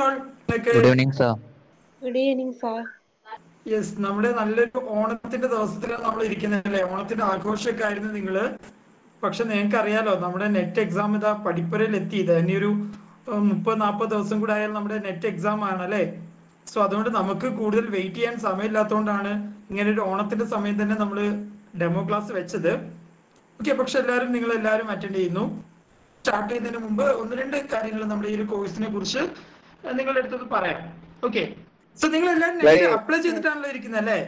Good evening all good evening sir good evening sir yes നമ്മുടെ നല്ലൊരു ഓണത്തിന്റെ ദിവസത്തിലാണ് നമ്മൾ ഇരിക്കുന്നത് ഓണത്തിന്റെ ആഘോഷമൊക്കെ ആയിരുന്നു നിങ്ങൾ. പക്ഷെ നിങ്ങൾക്ക് അറിയാലോ നമ്മുടെ നെറ്റ് എക്സാം ഇതാ പഠിപ്പുരയിൽ എത്തി. ഇത് ഇനി ഒരു മുപ്പത് നാൽപ്പത് ദിവസം കൂടെ ആയാൽ നമ്മുടെ നെറ്റ് എക്സാം ആണ് അല്ലേ? സോ അതുകൊണ്ട് നമുക്ക് കൂടുതൽ വെയിറ്റ് ചെയ്യാൻ സമയമില്ലാത്തതുകൊണ്ടാണ് ഇങ്ങനെ ഒരു ഓണത്തിന്റെ സമയം തന്നെ നമ്മൾ ഡെമോ ക്ലാസ് വെച്ചത്. ഓക്കെ പക്ഷെ എല്ലാവരും നിങ്ങൾ എല്ലാവരും അറ്റൻഡ് ചെയ്യുന്നു. സ്റ്റാർട്ട് ചെയ്യുന്നതിന് മുമ്പ് ഒന്ന് രണ്ട് കാര്യങ്ങൾ നമ്മുടെ ഈ ഒരു കോഴ്സിനെ കുറിച്ച് നിങ്ങളുടെ അടുത്തത് പറയാം. ഓക്കെ സോ നിങ്ങൾ എല്ലാവരും അപ്ലൈ ചെയ്തിട്ടാണല്ലോ ഇരിക്കുന്നത് അല്ലേ?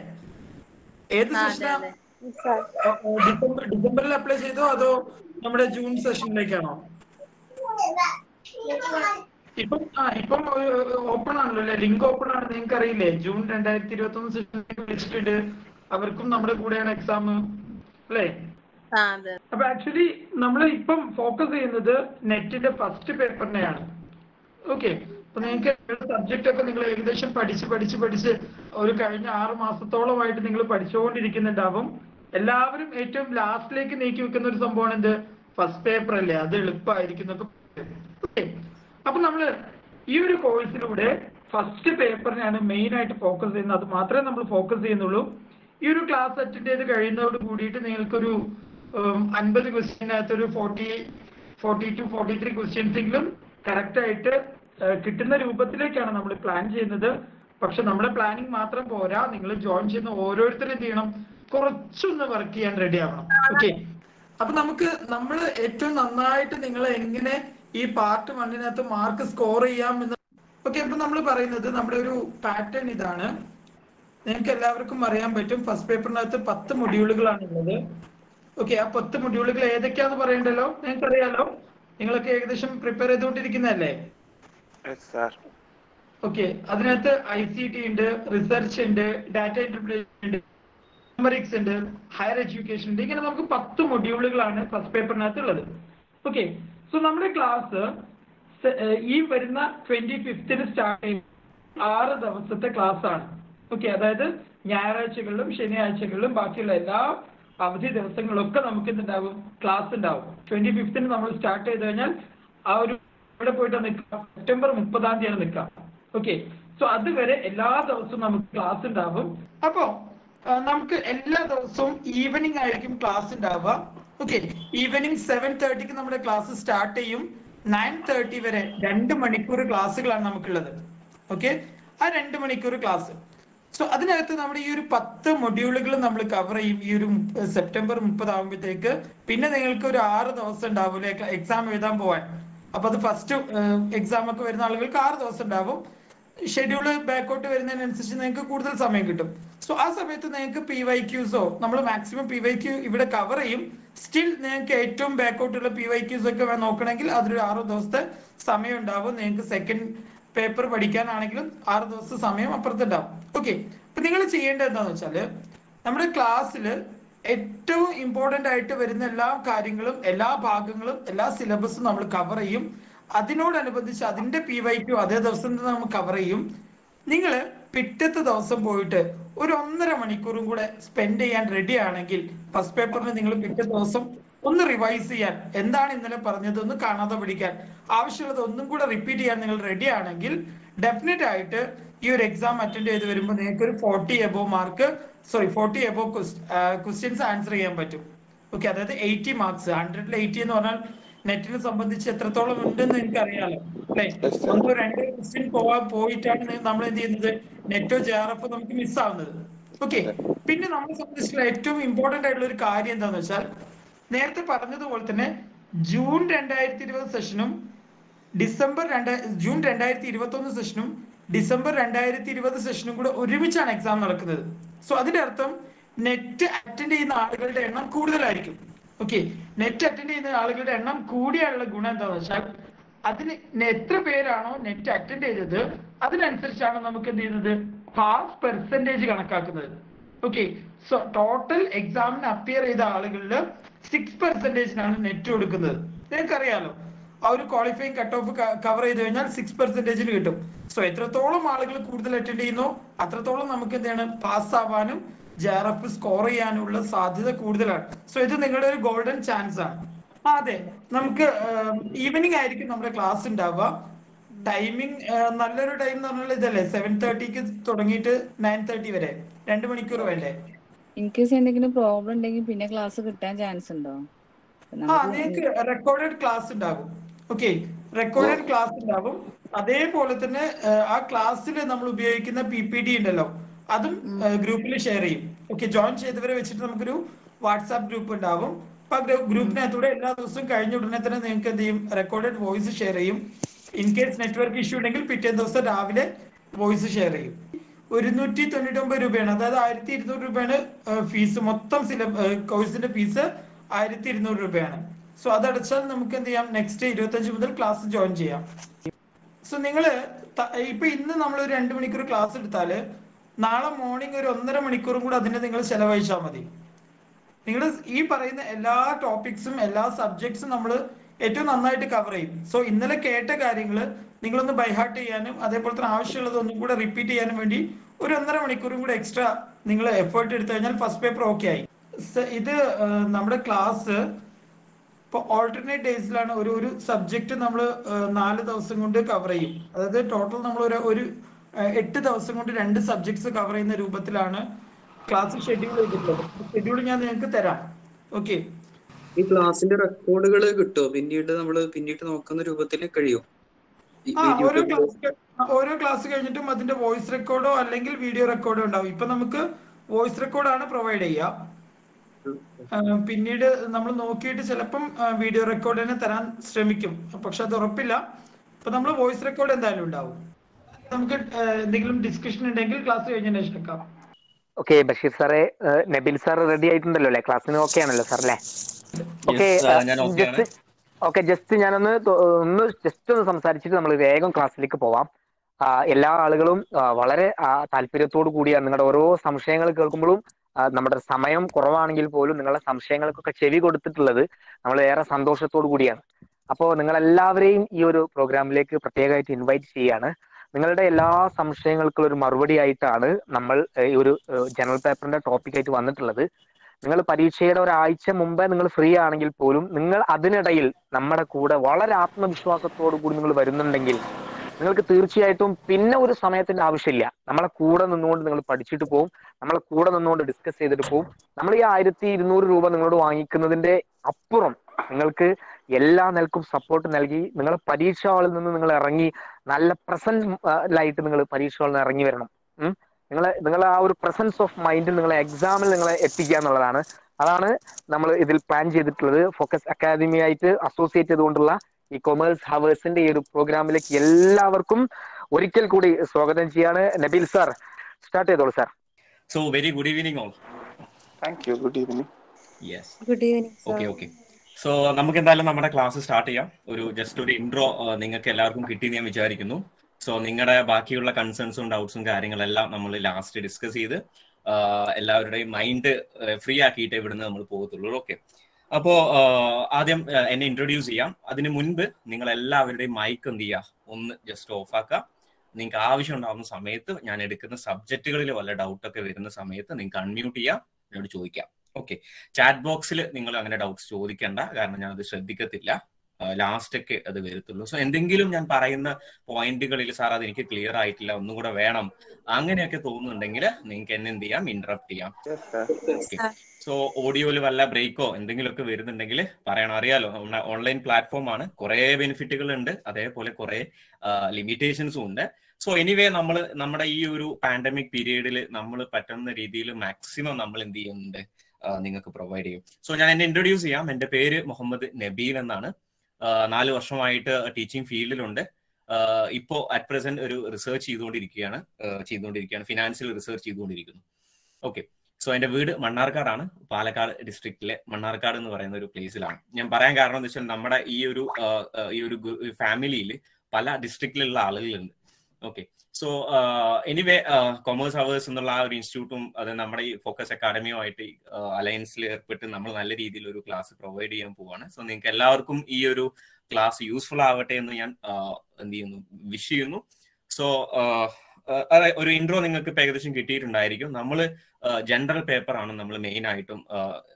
ഏത് സെഷനാ ഡിസംബർ ഡിസംബറിൽ അപ്ലൈ ചെയ്തോ അതോ നമ്മുടെ ജൂൺ സെഷനിലേക്കാണോ ഇപ്പം ആ ഇപ്പം ഓപ്പൺ ആണല്ലോ അല്ലെ? ലിങ്ക് ഓപ്പൺ ആണ് നിങ്ങൾക്ക് അറിയില്ലേ ജൂൺ രണ്ടായിരത്തി ഇരുപത്തി ഒന്ന് സെഷനിലേക്ക് വിളിച്ചിട്ടുണ്ട് അവർക്കും നമ്മുടെ കൂടെയാണ് എക്സാം അല്ലേ? അപ്പൊ ആക്ച്വലി നമ്മൾ ഇപ്പം ഫോക്കസ് ചെയ്യുന്നത് നെറ്റിന്റെ ഫസ്റ്റ് പേപ്പറിനെയാണ് ഓക്കെ അപ്പൊ നിങ്ങൾക്ക് സബ്ജക്റ്റ് ഒക്കെ നിങ്ങൾ ഏകദേശം പഠിച്ച് പഠിച്ച് പഠിച്ച് ഒരു കഴിഞ്ഞ ആറ് മാസത്തോളമായിട്ട് നിങ്ങൾ പഠിച്ചുകൊണ്ടിരിക്കുന്നുണ്ടാവും എല്ലാവരും ഏറ്റവും ലാസ്റ്റിലേക്ക് നീക്കി വെക്കുന്ന ഒരു സംഭവമാണ് എന്ത്? ഫസ്റ്റ് പേപ്പർ അല്ലേ? അത് എളുപ്പമായിരിക്കും. അപ്പൊ നമ്മൾ ഈ ഒരു കോഴ്സിലൂടെ ഫസ്റ്റ് പേപ്പറിനെയാണ് മെയിൻ ആയിട്ട് ഫോക്കസ് ചെയ്യുന്നത്. അത് മാത്രമേ നമ്മൾ ഫോക്കസ് ചെയ്യുന്നുള്ളൂ. ഈ ഒരു ക്ലാസ് അറ്റൻഡ് ചെയ്ത് കഴിയുന്നതോട് കൂടിയിട്ട് നിങ്ങൾക്കൊരു അൻപത് ക്വസ്റ്റ്യനകത്ത് ഒരു forty forty two forty three ക്വസ്റ്റ്യൻസെങ്കിലും correct ആയിട്ട് കിട്ടുന്ന രൂപത്തിലേക്കാണ് നമ്മൾ പ്ലാൻ ചെയ്യുന്നത്. പക്ഷെ നമ്മുടെ പ്ലാനിങ് മാത്രം പോരാ. നിങ്ങൾ ജോയിൻ ചെയ്യുന്ന ഓരോരുത്തരും എന്ത് ചെയ്യണം? കുറച്ചൊന്ന് വർക്ക് ചെയ്യാൻ റെഡി ആവണം. ഓക്കെ അപ്പൊ നമുക്ക് നമ്മൾ ഏറ്റവും നന്നായിട്ട് നിങ്ങൾ എങ്ങനെ ഈ പാർട്ട് വണ്ണിനകത്ത് മാർക്ക് സ്കോർ ചെയ്യാം എന്ന് ഓക്കെ അപ്പൊ നമ്മൾ പറയുന്നത് നമ്മുടെ ഒരു പാറ്റേൺ ഇതാണ്. നിങ്ങൾക്ക് എല്ലാവർക്കും അറിയാൻ പറ്റും. ഫസ്റ്റ് പേപ്പറിനകത്ത് പത്ത് മൊഡ്യൂളുകളാണ് ഉള്ളത്. ഓക്കെ ആ പത്ത് മൊഡ്യൂളുകൾ ഏതൊക്കെയാന്ന് പറയണ്ടല്ലോ? നിങ്ങൾക്ക് അറിയാലോ നിങ്ങളൊക്കെ ഏകദേശം പ്രിപ്പയർ ചെയ്തുകൊണ്ടിരിക്കുന്നതല്ലേ? ഓക്കെ അതിനകത്ത് ഐ സി ടി ഉണ്ട് റിസർച്ച് ഉണ്ട് ഡാറ്റ ഇന്റർപ്രിറ്റേഷൻ ഉണ്ട് ഹയർ എഡ്യൂക്കേഷൻ ഉണ്ട്. ഇങ്ങനെ നമുക്ക് പത്ത് മൊഡ്യൂളുകളാണ് ഫസ്റ്റ് പേപ്പറിനകത്ത് ഉള്ളത് ഓക്കെ സോ നമ്മുടെ ക്ലാസ് ഈ വരുന്ന ട്വന്റി ഫിഫ്തിന് സ്റ്റാർട്ട് ചെയ്യും ആറ് ദിവസത്തെ ക്ലാസ് ആണ്. ഓക്കെ അതായത് ഞായറാഴ്ചകളിലും ശനിയാഴ്ചകളിലും ബാക്കിയുള്ള എല്ലാ അവധി ദിവസങ്ങളിലൊക്കെ നമുക്ക് എന്തുണ്ടാവും ക്ലാസ് ഉണ്ടാവും. ട്വന്റി ഫിഫ്തിന് നമ്മൾ സ്റ്റാർട്ട് ചെയ്ത് കഴിഞ്ഞാൽ ആ ഒരു ഇവിടെ പോയിട്ട് നിൽക്കാം. സെപ്റ്റംബർ മുപ്പതാം തീയതി നിൽക്കാം. ഓക്കെ സോ അതുവരെ എല്ലാ ദിവസവും നമുക്ക് ക്ലാസ് ഉണ്ടാവും. അപ്പോ നമുക്ക് എല്ലാ ദിവസവും ഈവനിങ് ആയിരിക്കും ക്ലാസ് ഉണ്ടാവുക. ഓക്കെ ഈവനിങ് സെവൻ തേർട്ടിക്ക് നമ്മുടെ ക്ലാസ് സ്റ്റാർട്ട് ചെയ്യും. നയൻ തേർട്ടി വരെ രണ്ട് മണിക്കൂർ ക്ലാസ്സുകളാണ് നമുക്കുള്ളത്. ഓക്കെ ആ രണ്ട് മണിക്കൂർ ക്ലാസ് സോ അതിനകത്ത് നമ്മുടെ ഈ ഒരു പത്ത് മൊഡ്യൂളുകൾ നമ്മൾ കവർ ചെയ്യും ഈ ഒരു സെപ്റ്റംബർ മുപ്പതാകുമ്പോഴത്തേക്ക് പിന്നെ നിങ്ങൾക്ക് ഒരു ആറ് ദിവസം ഉണ്ടാവൂലേ എക്സാം എഴുതാൻ പോവാൻ. അപ്പൊ അത് ഫസ്റ്റ് എക്സാം ഒക്കെ വരുന്ന ആളുകൾക്ക് ആറ് ദിവസം ഉണ്ടാവും. ഷെഡ്യൂൾ ബാക്കോട്ട് വരുന്നതിനനുസരിച്ച് നിങ്ങൾക്ക് കൂടുതൽ സമയം കിട്ടും. സോ ആ സമയത്ത് നിങ്ങൾക്ക് പി വൈ ക്യൂസോ നമ്മൾ മാക്സിമം പി വൈ ക്യൂ ഇവിടെ കവർ ചെയ്യും. സ്റ്റിൽ നിങ്ങൾക്ക് ഏറ്റവും ബാക്കോട്ടുള്ള പി വൈ ക്യൂസ് ഒക്കെ നോക്കണമെങ്കിൽ അതൊരു ആറ് ദിവസത്തെ സമയം ഉണ്ടാവും. നിങ്ങൾക്ക് സെക്കൻഡ് പേപ്പർ പഠിക്കാനാണെങ്കിലും ആറ് ദിവസത്തെ സമയം അപ്പുറത്തുണ്ടാവും ഓക്കെ അപ്പൊ നിങ്ങൾ ചെയ്യേണ്ടത് എന്താണെന്ന് വെച്ചാൽ നമ്മുടെ ക്ലാസ്സിൽ ഏറ്റവും ഇമ്പോർട്ടന്റ് ആയിട്ട് വരുന്ന എല്ലാ കാര്യങ്ങളും എല്ലാ ഭാഗങ്ങളും എല്ലാ സിലബസും നമ്മൾ കവർ ചെയ്യും. അതിനോടനുബന്ധിച്ച് അതിന്റെ പി വൈ ക്യു അതേ ദിവസം തന്നെ നമ്മൾ കവർ ചെയ്യും. നിങ്ങൾ പിറ്റത്തെ ദിവസം പോയിട്ട് ഒരു ഒന്നര മണിക്കൂറും കൂടെ സ്പെൻഡ് ചെയ്യാൻ റെഡി ആണെങ്കിൽ ഫസ്റ്റ് പേപ്പറിന് നിങ്ങൾ പിറ്റേ ദിവസം ഒന്ന് റിവൈസ് ചെയ്യാൻ എന്താണ് ഇന്നലെ പറഞ്ഞത് ഒന്ന് കാണാതെ പഠിക്കാൻ. ആവശ്യമുള്ളത് ഒന്നും കൂടെ റിപ്പീറ്റ് ചെയ്യാൻ നിങ്ങൾ റെഡി ആണെങ്കിൽ ഡെഫിനറ്റ് ആയിട്ട് ഈ ഒരു എക്സാം അറ്റൻഡ് ചെയ്ത് വരുമ്പോൾ നിങ്ങൾക്ക് ഒരു forty above mark sorry forty above questions answer ചെയ്യാൻ പറ്റും. ഓക്കെ അതായത് എയ്റ്റി മാർക്സ് ഹൺഡ്രഡിൽ എയ്റ്റി എന്ന് പറഞ്ഞാൽ നെറ്റിനെ സംബന്ധിച്ച് എത്രത്തോളം ഉണ്ടെന്ന് എനിക്ക് അറിയാലോ അല്ലെ നമുക്ക് രണ്ട് ക്വസ്റ്റ്യൻ പോവാ പോയിട്ടാണ് നമ്മൾ എന്ത് ചെയ്യുന്നത്? നെറ്റോ ജെ ആർ എഫ് നമുക്ക് മിസ് ആവുന്നത്. ഓക്കെ പിന്നെ നമ്മളെ സംബന്ധിച്ചുള്ള ഏറ്റവും ഇമ്പോർട്ടന്റ് ആയിട്ടുള്ള ഒരു കാര്യം എന്താന്ന് വെച്ചാൽ നേരത്തെ പറഞ്ഞതുപോലെ തന്നെ ജൂൺ രണ്ടായിരത്തി ഇരുപത് സെഷനും ഡിസംബർ രണ്ട് ജൂൺ രണ്ടായിരത്തി ഇരുപത്തി ഒന്ന് സെഷനും ഡിസംബർ രണ്ടായിരത്തി ഇരുപത് സെഷനും കൂടെ ഒരുമിച്ചാണ് എക്സാം നടക്കുന്നത്. സോ അതിന്റെ അർത്ഥം നെറ്റ് അറ്റൻഡ് ചെയ്യുന്ന ആളുകളുടെ എണ്ണം കൂടുതലായിരിക്കും. ഓക്കെ നെറ്റ് അറ്റൻഡ് ചെയ്യുന്ന ആളുകളുടെ എണ്ണം കൂടിയാലുള്ള ഗുണം എന്താണെന്ന് വെച്ചാൽ അതിന് എത്ര പേരാണോ നെറ്റ് അറ്റൻഡ് ചെയ്തത് അതിനനുസരിച്ചാണ് നമുക്ക് എന്ത് ചെയ്യുന്നത്? പാസ് പെർസെന്റേജ് കണക്കാക്കുന്നത്. ഓക്കെ സോ ടോട്ടൽ എക്സാമിന് അപ്പിയർ ചെയ്ത ആളുകളിൽ സിക്സ് പെർസെന്റേജിനാണ് നെറ്റ് കൊടുക്കുന്നത്. നിങ്ങൾക്കറിയാലോ? ആ ഒരു ക്വാളിഫയിങ് കട്ട് ഓഫ് കവർ ചെയ്ത് കഴിഞ്ഞാൽ സിക്സ് പെർസെന്റേജിൽ കിട്ടും. സോ എത്രത്തോളം ആളുകൾ കൂടുതൽ അറ്റൻഡ് ചെയ്യുന്നു അത്രത്തോളം നമുക്ക് എന്താണ് പാസ് ആവാനും ജെ ആർ എഫ് സ്കോർ ചെയ്യാനുള്ള സാധ്യത കൂടുതലാണ്. സോ ഇത് നിങ്ങളുടെ ഒരു ഗോൾഡൻ ചാൻസ് ആണ്. അതെ. നമുക്ക് ഈവനിങ് ആയിരിക്കും നമ്മുടെ ക്ലാസ് ഉണ്ടാവുക ടൈമിംഗ് നല്ലൊരു ടൈം എന്ന് പറഞ്ഞാൽ ഇതല്ലേ? സെവൻ തേർട്ടിക്ക് തുടങ്ങിയിട്ട് നയൻ തേർട്ടി വരെ. രണ്ട് മണിക്കൂർ വേണ്ടേ? ഇൻകേസ് എന്തെങ്കിലും പ്രോബ്ലം ഉണ്ടെങ്കിൽ പിന്നെ ക്ലാസ് കിട്ടാൻ ചാൻസ് ഉണ്ടോ? ആ നിങ്ങൾക്ക് റെക്കോർഡഡ് ക്ലാസ് ഉണ്ടാകും ഓക്കെ റെക്കോർഡഡ് ക്ലാസ് ഉണ്ടാവും അതേപോലെ തന്നെ ആ ക്ലാസ്സിൽ നമ്മൾ ഉപയോഗിക്കുന്ന പി പി ഡി ഉണ്ടല്ലോ അതും ഗ്രൂപ്പിൽ ഷെയർ ചെയ്യും. ഓക്കെ ജോയിൻ ചെയ്തവരെ വെച്ചിട്ട് നമുക്കൊരു വാട്സാപ്പ് ഗ്രൂപ്പ് ഉണ്ടാവും അപ്പൊ ഗ്രൂപ്പിനകത്തൂടെ എല്ലാ ദിവസവും കഴിഞ്ഞ ഉടനെ തന്നെ നിങ്ങൾക്ക് എന്ത് ചെയ്യും? റെക്കോർഡഡ് വോയിസ് ഷെയർ ചെയ്യും. ഇൻ കേസ് നെറ്റ്വർക്ക് ഇഷ്യൂ ഉണ്ടെങ്കിൽ പിറ്റേ ദിവസം രാവിലെ വോയിസ് ഷെയർ ചെയ്യും. ഒരുന്നൂറ്റി തൊണ്ണൂറ്റി ഒമ്പത് രൂപയാണ്. അതായത് ആയിരത്തി ഇരുന്നൂറ് രൂപയാണ് ഫീസ് മൊത്തം സിലബ് കോഴ്സിന്റെ ഫീസ് ആയിരത്തി ഇരുന്നൂറ് രൂപയാണ്. സോ അതടച്ചാൽ നമുക്ക് എന്ത് ചെയ്യാം നെക്സ്റ്റ് ഇരുപത്തഞ്ച് മുതൽ ക്ലാസ് ജോയിൻ ചെയ്യാം. സോ നിങ്ങൾ ഇപ്പൊ ഇന്ന് നമ്മൾ ഒരു രണ്ട് മണിക്കൂർ ക്ലാസ് എടുത്താൽ നാളെ മോർണിംഗ് ഒരു ഒന്നര മണിക്കൂറും കൂടെ അതിന് നിങ്ങൾ ചെലവഴിച്ചാൽ മതി. നിങ്ങൾ ഈ പറയുന്ന എല്ലാ ടോപ്പിക്സും എല്ലാ സബ്ജക്ട്സും നമ്മൾ ഏറ്റവും നന്നായിട്ട് കവർ ചെയ്യും. സോ ഇന്നലെ കേട്ട കാര്യങ്ങൾ നിങ്ങളൊന്ന് ബൈഹാർട്ട് ചെയ്യാനും അതേപോലെ തന്നെ ആവശ്യമുള്ളത് ഒന്നും കൂടെ റിപ്പീറ്റ് ചെയ്യാനും വേണ്ടി ഒരു ഒന്നര മണിക്കൂറും കൂടെ എക്സ്ട്രാ നിങ്ങൾ എഫേർട്ട് എടുത്തു കഴിഞ്ഞാൽ ഫസ്റ്റ് പേപ്പർ ഓക്കെ ആയി. ഇത് നമ്മുടെ ക്ലാസ് ഇപ്പൊ ഓൾട്ടർനേറ്റ് ഡേയ്സിലാണ് ഒരു ഒരു സബ്ജക്ട് നമ്മൾ നാല് ദിവസം കൊണ്ട് കവർ ചെയ്യും. അതായത് ടോട്ടൽ നമ്മൾ ഒരു ഒരു എട്ട് ദിവസം കൊണ്ട് രണ്ട് സബ്ജക്ട്സ് കവർ ചെയ്യുന്ന രൂപത്തിലാണ് ക്ലാസ് ഷെഡ്യൂൾ ചെയ്തിട്ടുള്ളത് ഷെഡ്യൂൾ ഞാൻ നിങ്ങൾക്ക് തരാം. ഓക്കെ ഈ ക്ലാസിന്റെ റെക്കോർഡുകൾ കിട്ടുമോ പിന്നീട് നമ്മൾ പിന്നീട് നോക്കുന്ന രൂപത്തിൽ കഴിയോ. ഓരോ ക്ലാസ് ഓരോ ക്ലാസ് കഴിഞ്ഞിട്ടും അതിന്റെ വോയിസ് റെക്കോർഡോ അല്ലെങ്കിൽ വീഡിയോ റെക്കോർഡോ ഉണ്ടാവും. ഇപ്പൊ നമുക്ക് വോയിസ് റെക്കോർഡാണ് പ്രൊവൈഡ് ചെയ്യുക പിന്നീട് നമ്മൾ നോക്കിയിട്ട് ചിലപ്പം വീഡിയോ റെക്കോർഡ് തന്നെ തരാൻ ശ്രമിക്കും. പക്ഷെ അത് ഉറപ്പില്ല. അപ്പൊ നമ്മൾ വോയിസ് റെക്കോർഡ് എന്തായാലും ഉണ്ടാവും. നമുക്ക് എന്തെങ്കിലും ഡിസ്കഷൻ ഉണ്ടെങ്കിൽ ക്ലാസ് കഴിഞ്ഞതിന് ശേഷം എടുക്കാം. ഓക്കെ ബഷീർ സാറെ നബിൻ നബിൽ സാർ റെഡി ആയിട്ടുണ്ടല്ലോ അല്ലേ? ക്ലാസ്സിന് ഓക്കെ ആണല്ലോ സാർ അല്ലേ? ഓക്കെ ഞാൻ okay ആണ്. ജസ്റ്റ് ഓക്കെ ജസ്റ്റ് ഞാനൊന്ന് ഒന്ന് ജസ്റ്റ് ഒന്ന് സംസാരിച്ചിട്ട് നമ്മൾ വേഗം ക്ലാസ്സിലേക്ക് പോവാം. എല്ലാ ആളുകളും വളരെ താല്പര്യത്തോടു കൂടിയാണ്. നിങ്ങളുടെ ഓരോ സംശയങ്ങൾ കേൾക്കുമ്പോഴും നമ്മുടെ സമയം കുറവാണെങ്കിൽ പോലും നിങ്ങളുടെ സംശയങ്ങൾക്കൊക്കെ ചെവി കൊടുത്തിട്ടുള്ളത് നമ്മൾ ഏറെ സന്തോഷത്തോടു കൂടിയാണ്. അപ്പോൾ നിങ്ങളെല്ലാവരെയും ഈ ഒരു പ്രോഗ്രാമിലേക്ക് പ്രത്യേകമായിട്ട് ഇൻവൈറ്റ് ചെയ്യാണ് നിങ്ങളുടെ എല്ലാ സംശയങ്ങൾക്കുള്ള ഒരു മറുപടി ആയിട്ടാണ് നമ്മൾ ഈ ഒരു ജനറൽ പേപ്പറിന്റെ ടോപ്പിക്കായിട്ട് വന്നിട്ടുള്ളത്. നിങ്ങൾ പരീക്ഷയുടെ ഒരാഴ്ച മുമ്പേ നിങ്ങൾ ഫ്രീ ആണെങ്കിൽ പോലും നിങ്ങൾ അതിനിടയിൽ നമ്മുടെ കൂടെ വളരെ ആത്മവിശ്വാസത്തോടു കൂടി നിങ്ങൾ വരുന്നുണ്ടെങ്കിൽ നിങ്ങൾക്ക് തീർച്ചയായിട്ടും പിന്നെ ഒരു സമയത്തിന്റെ ആവശ്യമില്ല. നമ്മളെ കൂടെ നിന്നുകൊണ്ട് നിങ്ങൾ പഠിച്ചിട്ട് പോകും നമ്മളെ കൂടെ നിന്നുകൊണ്ട് ഡിസ്കസ് ചെയ്തിട്ട് പോകും നമ്മൾ ഈ ആയിരത്തി ഇരുന്നൂറ് രൂപ നിങ്ങളോട് വാങ്ങിക്കുന്നതിന്റെ അപ്പുറം നിങ്ങൾക്ക് എല്ലാ നിലക്കും സപ്പോർട്ട് നൽകി നിങ്ങൾ പരീക്ഷ ഹാളിൽ നിന്ന് നിങ്ങൾ ഇറങ്ങി നല്ല പ്രസന്റ് നിങ്ങൾ പരീക്ഷ ഹാളിൽ നിന്ന് ഇറങ്ങി വരണം. നിങ്ങളെ നിങ്ങളെ ആ ഒരു പ്രസൻസ് ഓഫ് മൈൻഡിൽ നിങ്ങളെ എക്സാമിൽ നിങ്ങളെ എത്തിക്കുക എന്നുള്ളതാണ്. അതാണ് നമ്മൾ ഇതിൽ പ്ലാൻ ചെയ്തിട്ടുള്ളത്. ഫോക്കസ് അക്കാദമി ആയിട്ട് അസോസിയേറ്റ് ചെയ്തുകൊണ്ടുള്ള ഈ കൊമേഴ്സ് ഹവേഴ്സിന്റെ ഈ ഒരു പ്രോഗ്രാമിലേക്ക് എല്ലാവർക്കും ഒരിക്കൽ കൂടി സ്വാഗതം ചെയ്യാണ് നബീൽ സാർ. സ്റ്റാർട്ട് ചെയ്തോളൂ sir. So very good evening all thank you good evening yes good evening okay okay so നമുക്ക് എന്തായാലും നമ്മുടെ ക്ലാസ് സ്റ്റാർട്ട് ചെയ്യാം. ഒരു ജസ്റ്റ് ഒരു ഇൻട്രോ നിങ്ങൾക്ക് എല്ലാവർക്കും കിട്ടി ഞാൻ വിചാരിക്കുന്നു. സോ നിങ്ങളുടെ ബാക്കിയുള്ള കൺസേൺസും ഡൗട്ട്സും കാര്യങ്ങളെല്ലാം നമ്മൾ ലാസ്റ്റ് ഡിസ്കസ് ചെയ്ത് എല്ലാവരുടെയും മൈൻഡ് ഫ്രീ ആക്കിയിട്ട് ഇവിടുന്ന് നമ്മൾ പോകത്തുള്ളൂ. ഓക്കെ അപ്പോ ആദ്യം എന്നെ ഇൻട്രൊഡ്യൂസ് ചെയ്യാം. അതിനു മുൻപ് നിങ്ങൾ എല്ലാവരുടെയും മൈക്ക് എന്ത് ചെയ്യുക ഒന്ന് ജസ്റ്റ് ഓഫ് ആക്കുക നിങ്ങൾക്ക് ആവശ്യം ഉണ്ടാകുന്ന സമയത്ത് ഞാൻ എടുക്കുന്ന സബ്ജക്റ്റുകളിൽ വല്ല ഡൗട്ട് ഒക്കെ വരുന്ന സമയത്ത് നിങ്ങൾക്ക് അൺമ്യൂട്ട് ചെയ്യാം. എന്നോട് ചോദിക്കാം. ഓക്കെ ചാറ്റ് ബോക്സിൽ നിങ്ങൾ അങ്ങനെ ഡൗട്ട്സ് ചോദിക്കേണ്ട. കാരണം ഞാൻ അത് ശ്രദ്ധിക്കത്തില്ല. ലാസ്റ്റ് ഒക്കെ അത് വരത്തുള്ളൂ. സോ എന്തെങ്കിലും ഞാൻ പറയുന്ന പോയിന്റുകളിൽ സാർ അത് എനിക്ക് ക്ലിയർ ആയിട്ടില്ല ഒന്നും കൂടെ വേണം അങ്ങനെയൊക്കെ തോന്നുന്നുണ്ടെങ്കിൽ നിങ്ങൾക്ക് എന്നെ എന്ത് ചെയ്യാം? ഇന്ററപ്റ്റ് ചെയ്യാം. യെസ് സാർ ഓക്കെ സോ ഓഡിയോയിൽ വല്ല ബ്രേക്കോ എന്തെങ്കിലുമൊക്കെ വരുന്നുണ്ടെങ്കിൽ പറയണം. അറിയാലോ ഓൺലൈൻ പ്ലാറ്റ്ഫോം ആണ്. കുറെ ബെനിഫിറ്റുകൾ ഉണ്ട്. അതേപോലെ കുറെ ലിമിറ്റേഷൻസും ഉണ്ട്. സോ എനിവേ നമ്മൾ നമ്മുടെ ഈ ഒരു പാൻഡമിക് പീരീഡിൽ നമ്മൾ പറ്റുന്ന രീതിയിൽ മാക്സിമം നമ്മൾ എന്ത് ചെയ്യുന്നുണ്ട്? നിങ്ങൾക്ക് പ്രൊവൈഡ് ചെയ്യും. സോ ഞാൻ എന്നെ ഇൻട്രൊഡ്യൂസ് ചെയ്യാം. എന്റെ പേര് മുഹമ്മദ് നബീൽ എന്നാണ്. നാല് വർഷമായിട്ട് ടീച്ചിങ് ഫീൽഡിലുണ്ട് ഇപ്പോ അറ്റ് പ്രസന്റ് ഒരു റിസർച്ച് ചെയ്തുകൊണ്ടിരിക്കുകയാണ്. ചെയ്തുകൊണ്ടിരിക്കുകയാണ്. ഫിനാൻഷ്യൽ റിസർച്ച് ചെയ്തുകൊണ്ടിരിക്കുന്നു. ഓക്കെ സോ എന്റെ വീട് മണ്ണാർക്കാടാണ്. പാലക്കാട് ഡിസ്ട്രിക്റ്റിലെ മണ്ണാർക്കാട് എന്ന് പറയുന്ന ഒരു പ്ലേസിലാണ് ഞാൻ പറയാൻ കാരണം എന്ന് വെച്ചാൽ നമ്മുടെ ഈ ഒരു ഈ ഒരു ഫാമിലിയിൽ പല ഡിസ്ട്രിക്റ്റിലുള്ള ആളുകളുണ്ട്. Okay so anyway commerce hours എന്നുള്ള ആ ഒരു ഇൻസ്റ്റിറ്റ്യൂട്ടും അത് നമ്മുടെ ഈ ഫോക്കസ് അക്കാഡമിയുമായിട്ട് അലയൻസിൽ ഏർപ്പെട്ട് നമ്മൾ നല്ല രീതിയിൽ ഒരു ക്ലാസ് പ്രൊവൈഡ് ചെയ്യാൻ പോവാണ്. സോ നിങ്ങൾക്ക് എല്ലാവർക്കും ഈ ഒരു ക്ലാസ് യൂസ്ഫുൾ ആവട്ടെ എന്ന് ഞാൻ എന്ത് ചെയ്യുന്നു വിഷ് ചെയ്യുന്നു. സോ അതെ- ഒരു ഇൻട്രോ നിങ്ങൾക്ക് ഏകദേശം കിട്ടിയിട്ടുണ്ടായിരിക്കും. നമ്മൾ ജനറൽ പേപ്പർ ആണ് നമ്മൾ മെയിൻ ആയിട്ടും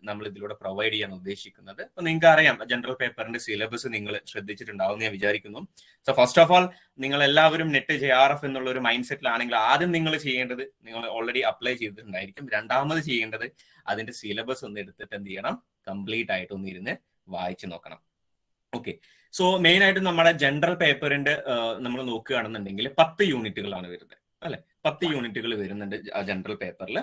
നമ്മൾ ഇതിലൂടെ പ്രൊവൈഡ് ചെയ്യാൻ ഉദ്ദേശിക്കുന്നത്. അപ്പൊ നിങ്ങൾക്ക് അറിയാം ജനറൽ പേപ്പറിന്റെ സിലബസ് നിങ്ങൾ ശ്രദ്ധിച്ചിട്ടുണ്ടാവും ഞാൻ വിചാരിക്കുന്നു. സോ ഫസ്റ്റ് ഓഫ് ഓൾ നിങ്ങൾ എല്ലാവരും നെറ്റ് ജെ ആർ എഫ് എന്നുള്ള ഒരു മൈൻഡ് സെറ്റിലാണെങ്കിൽ ആദ്യം നിങ്ങൾ ചെയ്യേണ്ടത് നിങ്ങൾ ഓൾറെഡി അപ്ലൈ ചെയ്തിട്ടുണ്ടായിരിക്കും. രണ്ടാമത് ചെയ്യേണ്ടത് അതിന്റെ സിലബസ് ഒന്ന് എടുത്തിട്ട് എന്ത് ചെയ്യണം? കംപ്ലീറ്റ് ആയിട്ട് ഒന്ന് ഇരുന്ന് വായിച്ചു നോക്കണം. ഓക്കെ സോ മെയിൻ ആയിട്ട് നമ്മുടെ ജനറൽ പേപ്പറിന്റെ നമ്മൾ നോക്കുകയാണെന്നുണ്ടെങ്കിൽ പത്ത് യൂണിറ്റുകളാണ് വരുന്നത്. അല്ലെ? പത്ത് യൂണിറ്റുകൾ വരുന്നുണ്ട് ജനറൽ പേപ്പറിൽ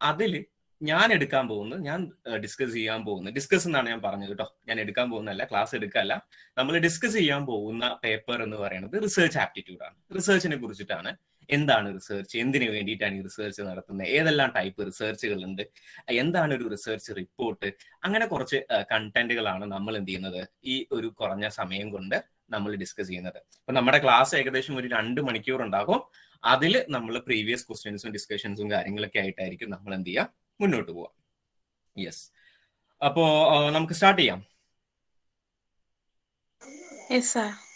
അതിൽ ഞാൻ എടുക്കാൻ പോകുന്നത് ഞാൻ ഡിസ്കസ് ചെയ്യാൻ പോകുന്നത് ഡിസ്കസ് എന്നാണ് ഞാൻ പറഞ്ഞത് കേട്ടോ ഞാൻ എടുക്കാൻ പോകുന്നതല്ല ക്ലാസ് എടുക്കല്ല. നമ്മൾ ഡിസ്കസ് ചെയ്യാൻ പോകുന്ന പേപ്പർ എന്ന് പറയുന്നത് റിസർച്ച് ആപ്റ്റിറ്റ്യൂഡ് ആണ്. റിസർച്ചിനെ കുറിച്ചിട്ടാണ് എന്താണ് റിസർച്ച് എന്തിനു വേണ്ടിയിട്ടാണ് ഈ റിസർച്ച് നടത്തുന്നത് ഏതെല്ലാം ടൈപ്പ് റിസർച്ചുകൾ ഉണ്ട് എന്താണ് ഒരു റിസർച്ച് റിപ്പോർട്ട് അങ്ങനെ കുറച്ച് കണ്ടന്റുകളാണ് നമ്മൾ എന്ത് ചെയ്യുന്നത് ഈ ഒരു കുറഞ്ഞ സമയം കൊണ്ട് നമ്മൾ ഡിസ്കസ് ചെയ്യുന്നത്. അപ്പൊ നമ്മുടെ ക്ലാസ് ഏകദേശം ഒരു രണ്ട് മണിക്കൂർ ഉണ്ടാകും അതിൽ നമ്മൾ പ്രീവിയസ് ക്വസ്റ്റ്യൻസും ഡിസ്കഷൻസും കാര്യങ്ങളൊക്കെ ആയിട്ടായിരിക്കും നമ്മൾ എന്ത് ചെയ്യുക മുന്നോട്ട് പോവാം. യെസ് അപ്പോ നമുക്ക് സ്റ്റാർട്ട് ചെയ്യാം.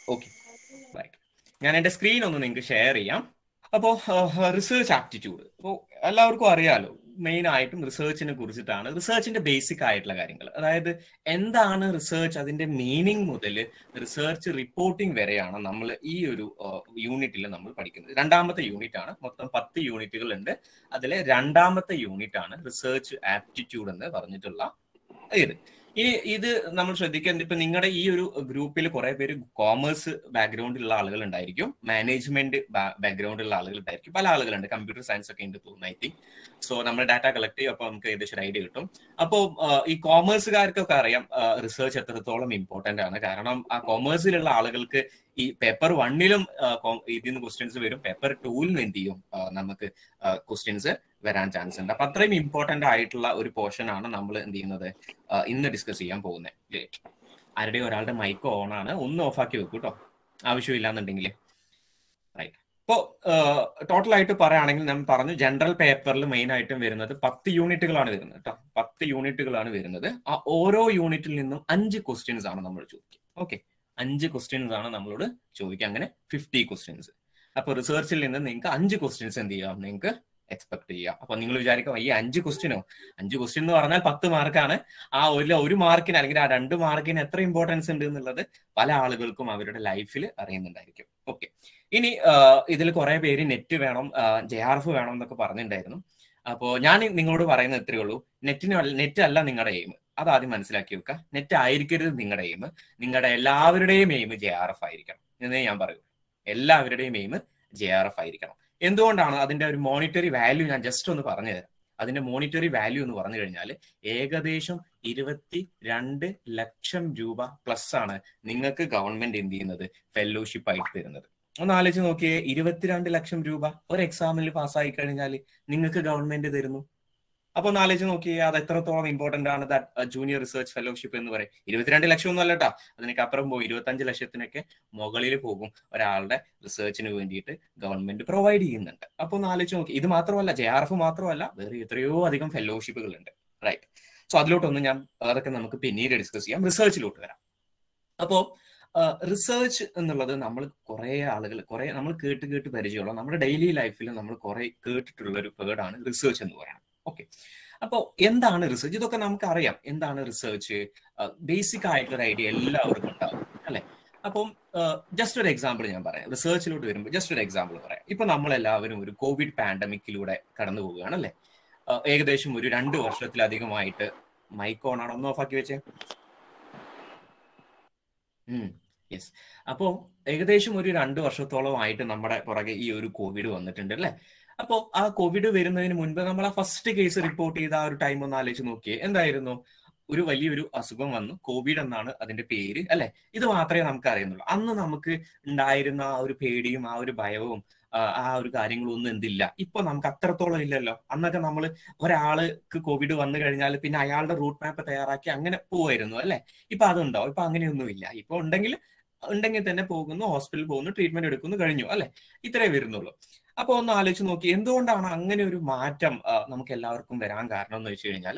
ഓക്കെ ഞാൻ എന്റെ സ്ക്രീൻ ഒന്ന് നിങ്ങൾക്ക് ഷെയർ ചെയ്യാം. അപ്പോൾ റിസർച്ച് ആപ്റ്റിറ്റ്യൂഡ് അപ്പോൾ എല്ലാവർക്കും അറിയാലോ. മെയിൻ ആയിട്ടും റിസർച്ചിനെ കുറിച്ചിട്ടാണ്. റിസർച്ചിന്റെ ബേസിക് ആയിട്ടുള്ള കാര്യങ്ങൾ. അതായത് എന്താണ് റിസർച്ച് അതിന്റെ മീനിങ് മുതൽ റിസർച്ച് റിപ്പോർട്ടിംഗ് വരെയാണ് നമ്മൾ ഈ ഒരു യൂണിറ്റിൽ നമ്മൾ പഠിക്കുന്നത്. രണ്ടാമത്തെ യൂണിറ്റ് ആണ്. മൊത്തം പത്ത് യൂണിറ്റുകൾ ഉണ്ട്. അതിലെ രണ്ടാമത്തെ യൂണിറ്റ് ആണ് റിസർച്ച് ആപ്റ്റിറ്റ്യൂഡ് എന്ന് പറഞ്ഞിട്ടുള്ള ഇത്. ഇനി ഇത് നമ്മൾ ശ്രദ്ധിക്കുന്നത് ഇപ്പൊ നിങ്ങളുടെ ഈ ഒരു ഗ്രൂപ്പിൽ കുറെ പേര് കോമേഴ്സ് ബാക്ക്ഗ്രൗണ്ടിലുള്ള ആളുകൾ ഉണ്ടായിരിക്കും മാനേജ്മെന്റ് ബാക്ക്ഗ്രൗണ്ടിലുള്ള ആളുകൾ ഉണ്ടായിരിക്കും പല ആളുകളുണ്ട്. കമ്പ്യൂട്ടർ സയൻസ് ഒക്കെ ഉണ്ട് തോന്നുന്നു ഐ തിങ്ക് സോ നമ്മൾ ഡാറ്റ കളക്ട് ചെയ്യും അപ്പോൾ നമുക്ക് ഏകദേശം ഐഡിയ കിട്ടും. അപ്പോൾ ഈ കോമേഴ്സുകാർക്കൊക്കെ അറിയാം റിസർച്ച് എത്രത്തോളം ഇമ്പോർട്ടന്റ് ആണ്. കാരണം ആ കോമേഴ്സിലുള്ള ആളുകൾക്ക് ഈ പേപ്പർ വണ്ണിലും ഇതിൽ നിന്ന് ക്വസ്റ്റ്യൻസ് വരും. പേപ്പർ ടൂവിലും എന്ത് ചെയ്യും? നമുക്ക് ക്വസ്റ്റ്യൻസ് വരാൻ ചാൻസ് ഉണ്ട്. അപ്പൊ അത്രയും ഇമ്പോർട്ടന്റ് ആയിട്ടുള്ള ഒരു പോർഷൻ ആണ് നമ്മൾ എന്ത് ചെയ്യുന്നത്? ഇന്ന് ഡിസ്കസ് ചെയ്യാൻ പോകുന്നത് ആരുടെ ഒരാളുടെ മൈക്ക് ഓൺ ആണ്. ഒന്ന് ഓഫ് ആക്കി വെക്കൂ കേട്ടോ ആവശ്യമില്ലാന്നുണ്ടെങ്കിൽ റൈറ്റ് ഇപ്പോ ടോട്ടൽ ആയിട്ട് പറയുകയാണെങ്കിൽ ഞാൻ പറഞ്ഞു ജനറൽ പേപ്പറിൽ മെയിൻ ആയിട്ടും വരുന്നത് പത്ത് യൂണിറ്റുകളാണ് വരുന്നത് കേട്ടോ പത്ത് യൂണിറ്റുകളാണ് വരുന്നത്. ആ ഓരോ യൂണിറ്റിൽ നിന്നും അഞ്ച് ക്വസ്റ്റ്യൻസ് ആണ് നമ്മൾ ചോദിക്കുക. ഓക്കെ അഞ്ച് ക്വസ്റ്റ്യൻസ് ആണ് നമ്മളോട് ചോദിക്കുക. അങ്ങനെ ഫിഫ്റ്റി ക്വസ്റ്റ്യൻസ് അപ്പൊ റിസർച്ചിൽ നിന്ന് നിങ്ങൾക്ക് അഞ്ച് ക്വസ്റ്റ്യൻസ് എന്ത് ചെയ്യാം? നിങ്ങൾക്ക് എക്സ്പെക്ട് ചെയ്യാം. അപ്പൊ നിങ്ങൾ വിചാരിക്കാം ഈ അഞ്ച് ക്വസ്റ്റ്യനോ അഞ്ച് ക്വസ്റ്റ്യൻ എന്ന് പറഞ്ഞാൽ പത്ത് മാർക്കാണ് ആ ഒരു ഒരു മാർക്കിന് അല്ലെങ്കിൽ ആ രണ്ട് മാർക്കിന് എത്ര ഇമ്പോർട്ടൻസ് ഉണ്ട് എന്നുള്ളത് പല ആളുകൾക്കും അവരുടെ ലൈഫിൽ അറിയുന്നുണ്ടായിരിക്കും. ഓക്കെ ഇനി ഇതിൽ കുറെ പേര് നെറ്റ് വേണം ജെ ആർ എഫ് വേണം എന്നൊക്കെ പറഞ്ഞിട്ടുണ്ടായിരുന്നു. അപ്പോൾ ഞാൻ നിങ്ങളോട് പറയുന്നത് ഇത്രയേ ഉള്ളൂ. നെറ്റിന് നെറ്റ് അല്ല നിങ്ങളുടെ എയിം അത് ആദ്യം മനസ്സിലാക്കി വെക്കുക. നെറ്റ് ആയിരിക്കരുത് നിങ്ങളുടെ എയിം നിങ്ങളുടെ എല്ലാവരുടെയും എയിം ജെ ആർ എഫ് ആയിരിക്കണം എന്നേ ഞാൻ പറയൂ. എല്ലാവരുടെയും എയിം ജെ ആർ എഫ് ആയിരിക്കണം. എന്തുകൊണ്ടാണ് അതിന്റെ ഒരു മോണിറ്ററി വാല്യൂ ഞാൻ ജസ്റ്റ് ഒന്ന് പറഞ്ഞു തരാം? അതിന്റെ മോണിറ്ററി വാല്യൂ എന്ന് പറഞ്ഞു കഴിഞ്ഞാൽ ഏകദേശം ഇരുപത്തി രണ്ട് ലക്ഷം രൂപ പ്ലസ് ആണ് നിങ്ങൾക്ക് ഗവൺമെന്റ് എന്ത് ചെയ്യുന്നത്? ഫെലോഷിപ്പ് ആയിട്ട് തരുന്നത്. ഒന്ന് ആലോചിച്ച് നോക്കിയേ ഇരുപത്തിരണ്ട് ലക്ഷം രൂപ ഒരു എക്സാമിൽ പാസ്സായി കഴിഞ്ഞാൽ നിങ്ങൾക്ക് ഗവൺമെന്റ് തരുന്നു. അപ്പൊ ഒന്ന് ആലോചിച്ച് നോക്കിയേ അത് എത്രത്തോളം ഇമ്പോർട്ടന്റ് ആണ് ദാറ്റ് ജൂനിയർ റിസർച്ച് ഫെലോഷിപ്പ് എന്ന് പറയും. ഇരുപത്തിരണ്ട് ലക്ഷം ഒന്നും അല്ലട്ടാ. അതിനൊക്കെ അപ്പുറം പോകും ഇരുപത്തഞ്ച് ലക്ഷത്തിനൊക്കെ മുകളിൽ പോകും ഒരാളുടെ റിസർച്ചിന് വേണ്ടിയിട്ട് ഗവൺമെന്റ് പ്രൊവൈഡ് ചെയ്യുന്നുണ്ട്. അപ്പൊ ഒന്ന് ആലോചിച്ച് നോക്കി ഇത് മാത്രമല്ല ജെ ആർ എഫ് മാത്രമല്ല വേറെ എത്രയോ അധികം ഫെലോഷിപ്പുകൾ ഉണ്ട് റൈറ്റ് സോ അതിലോട്ടൊന്നും ഞാൻ അതൊക്കെ നമുക്ക് പിന്നീട് ഡിസ്കസ് ചെയ്യാം. റിസർച്ചിലോട്ട് വരാം. അപ്പോ റിസർച്ച് എന്നുള്ളത് നമ്മൾ കുറെ ആളുകൾ കുറെ നമ്മൾ കേട്ട് കേട്ട് പരിചയമുള്ള നമ്മുടെ ഡെയിലി ലൈഫിൽ നമ്മൾ കുറെ കേട്ടിട്ടുള്ള ഒരു വേർഡാണ് റിസർച്ച് എന്ന് പറയുന്നത്. ഓക്കെ അപ്പോൾ എന്താണ് റിസർച്ച് ഇതൊക്കെ നമുക്ക് അറിയാം എന്താണ് റിസർച്ച് ബേസിക് ആയിട്ടുള്ള ഐഡിയ എല്ലാവർക്കും ഉണ്ടാവും അല്ലെ? അപ്പം ജസ്റ്റ് ഒരു എക്സാമ്പിൾ ഞാൻ പറയാം. റിസർച്ചിലോട്ട് വരുമ്പോൾ ജസ്റ്റ് ഒരു എക്സാമ്പിൾ പറയാം. ഇപ്പൊ നമ്മളെല്ലാവരും ഒരു കോവിഡ് പാൻഡമിക്കിലൂടെ കടന്നു പോവുകയാണ് അല്ലെ? ഏകദേശം ഒരു രണ്ട് വർഷത്തിലധികമായിട്ട് മൈക്ക് ഒന്ന് ഓഫാക്കി വെച്ചേ. യെസ് അപ്പോൾ ഏകദേശം ഒരു രണ്ട് വർഷത്തോളമായിട്ട് നമ്മുടെ പുറകെ ഈ ഒരു കോവിഡ് വന്നിട്ടുണ്ട് അല്ലേ? അപ്പോ ആ കോവിഡ് വരുന്നതിന് മുൻപ് നമ്മൾ ആ ഫസ്റ്റ് കേസ് റിപ്പോർട്ട് ചെയ്ത ആ ഒരു ടൈം ഒന്ന് ആലോചിച്ച് നോക്കിയേ. എന്തായിരുന്നു? ഒരു വലിയൊരു അസുഖം വന്നു. കോവിഡ് എന്നാണ് അതിന്റെ പേര് അല്ലെ? ഇത് മാത്രമേ നമുക്ക് അറിയുന്നുള്ളൂ. അന്ന് നമുക്ക് ഉണ്ടായിരുന്ന ആ ഒരു പേടിയും ആ ഒരു ഭയവും ആ ഒരു കാര്യങ്ങളൊന്നും എന്തില്ല. ഇപ്പൊ നമുക്ക് അത്രത്തോളം ഇല്ലല്ലോ. അന്നൊക്കെ നമ്മൾ ഒരാൾക്ക് കോവിഡ് വന്നു കഴിഞ്ഞാൽ പിന്നെ അയാളുടെ റൂട്ട് മാപ്പ് തയ്യാറാക്കി അങ്ങനെ പോവായിരുന്നു അല്ലെ? ഇപ്പൊ അതുണ്ടോ? ഇപ്പൊ അങ്ങനെയൊന്നും ഇല്ല ഇപ്പൊ ഉണ്ടെങ്കിൽ ഉണ്ടെങ്കിൽ തന്നെ പോകുന്നു ഹോസ്പിറ്റലിൽ പോകുന്നു ട്രീറ്റ്മെന്റ് എടുക്കുന്നു കഴിഞ്ഞു അല്ലെ? ഇത്രേ വരുന്നുള്ളൂ. അപ്പൊ ഒന്ന് ആലോചിച്ച് നോക്കി എന്തുകൊണ്ടാണ് അങ്ങനെ ഒരു മാറ്റം നമുക്ക് എല്ലാവർക്കും വരാൻ കാരണം എന്ന് വെച്ച് കഴിഞ്ഞാൽ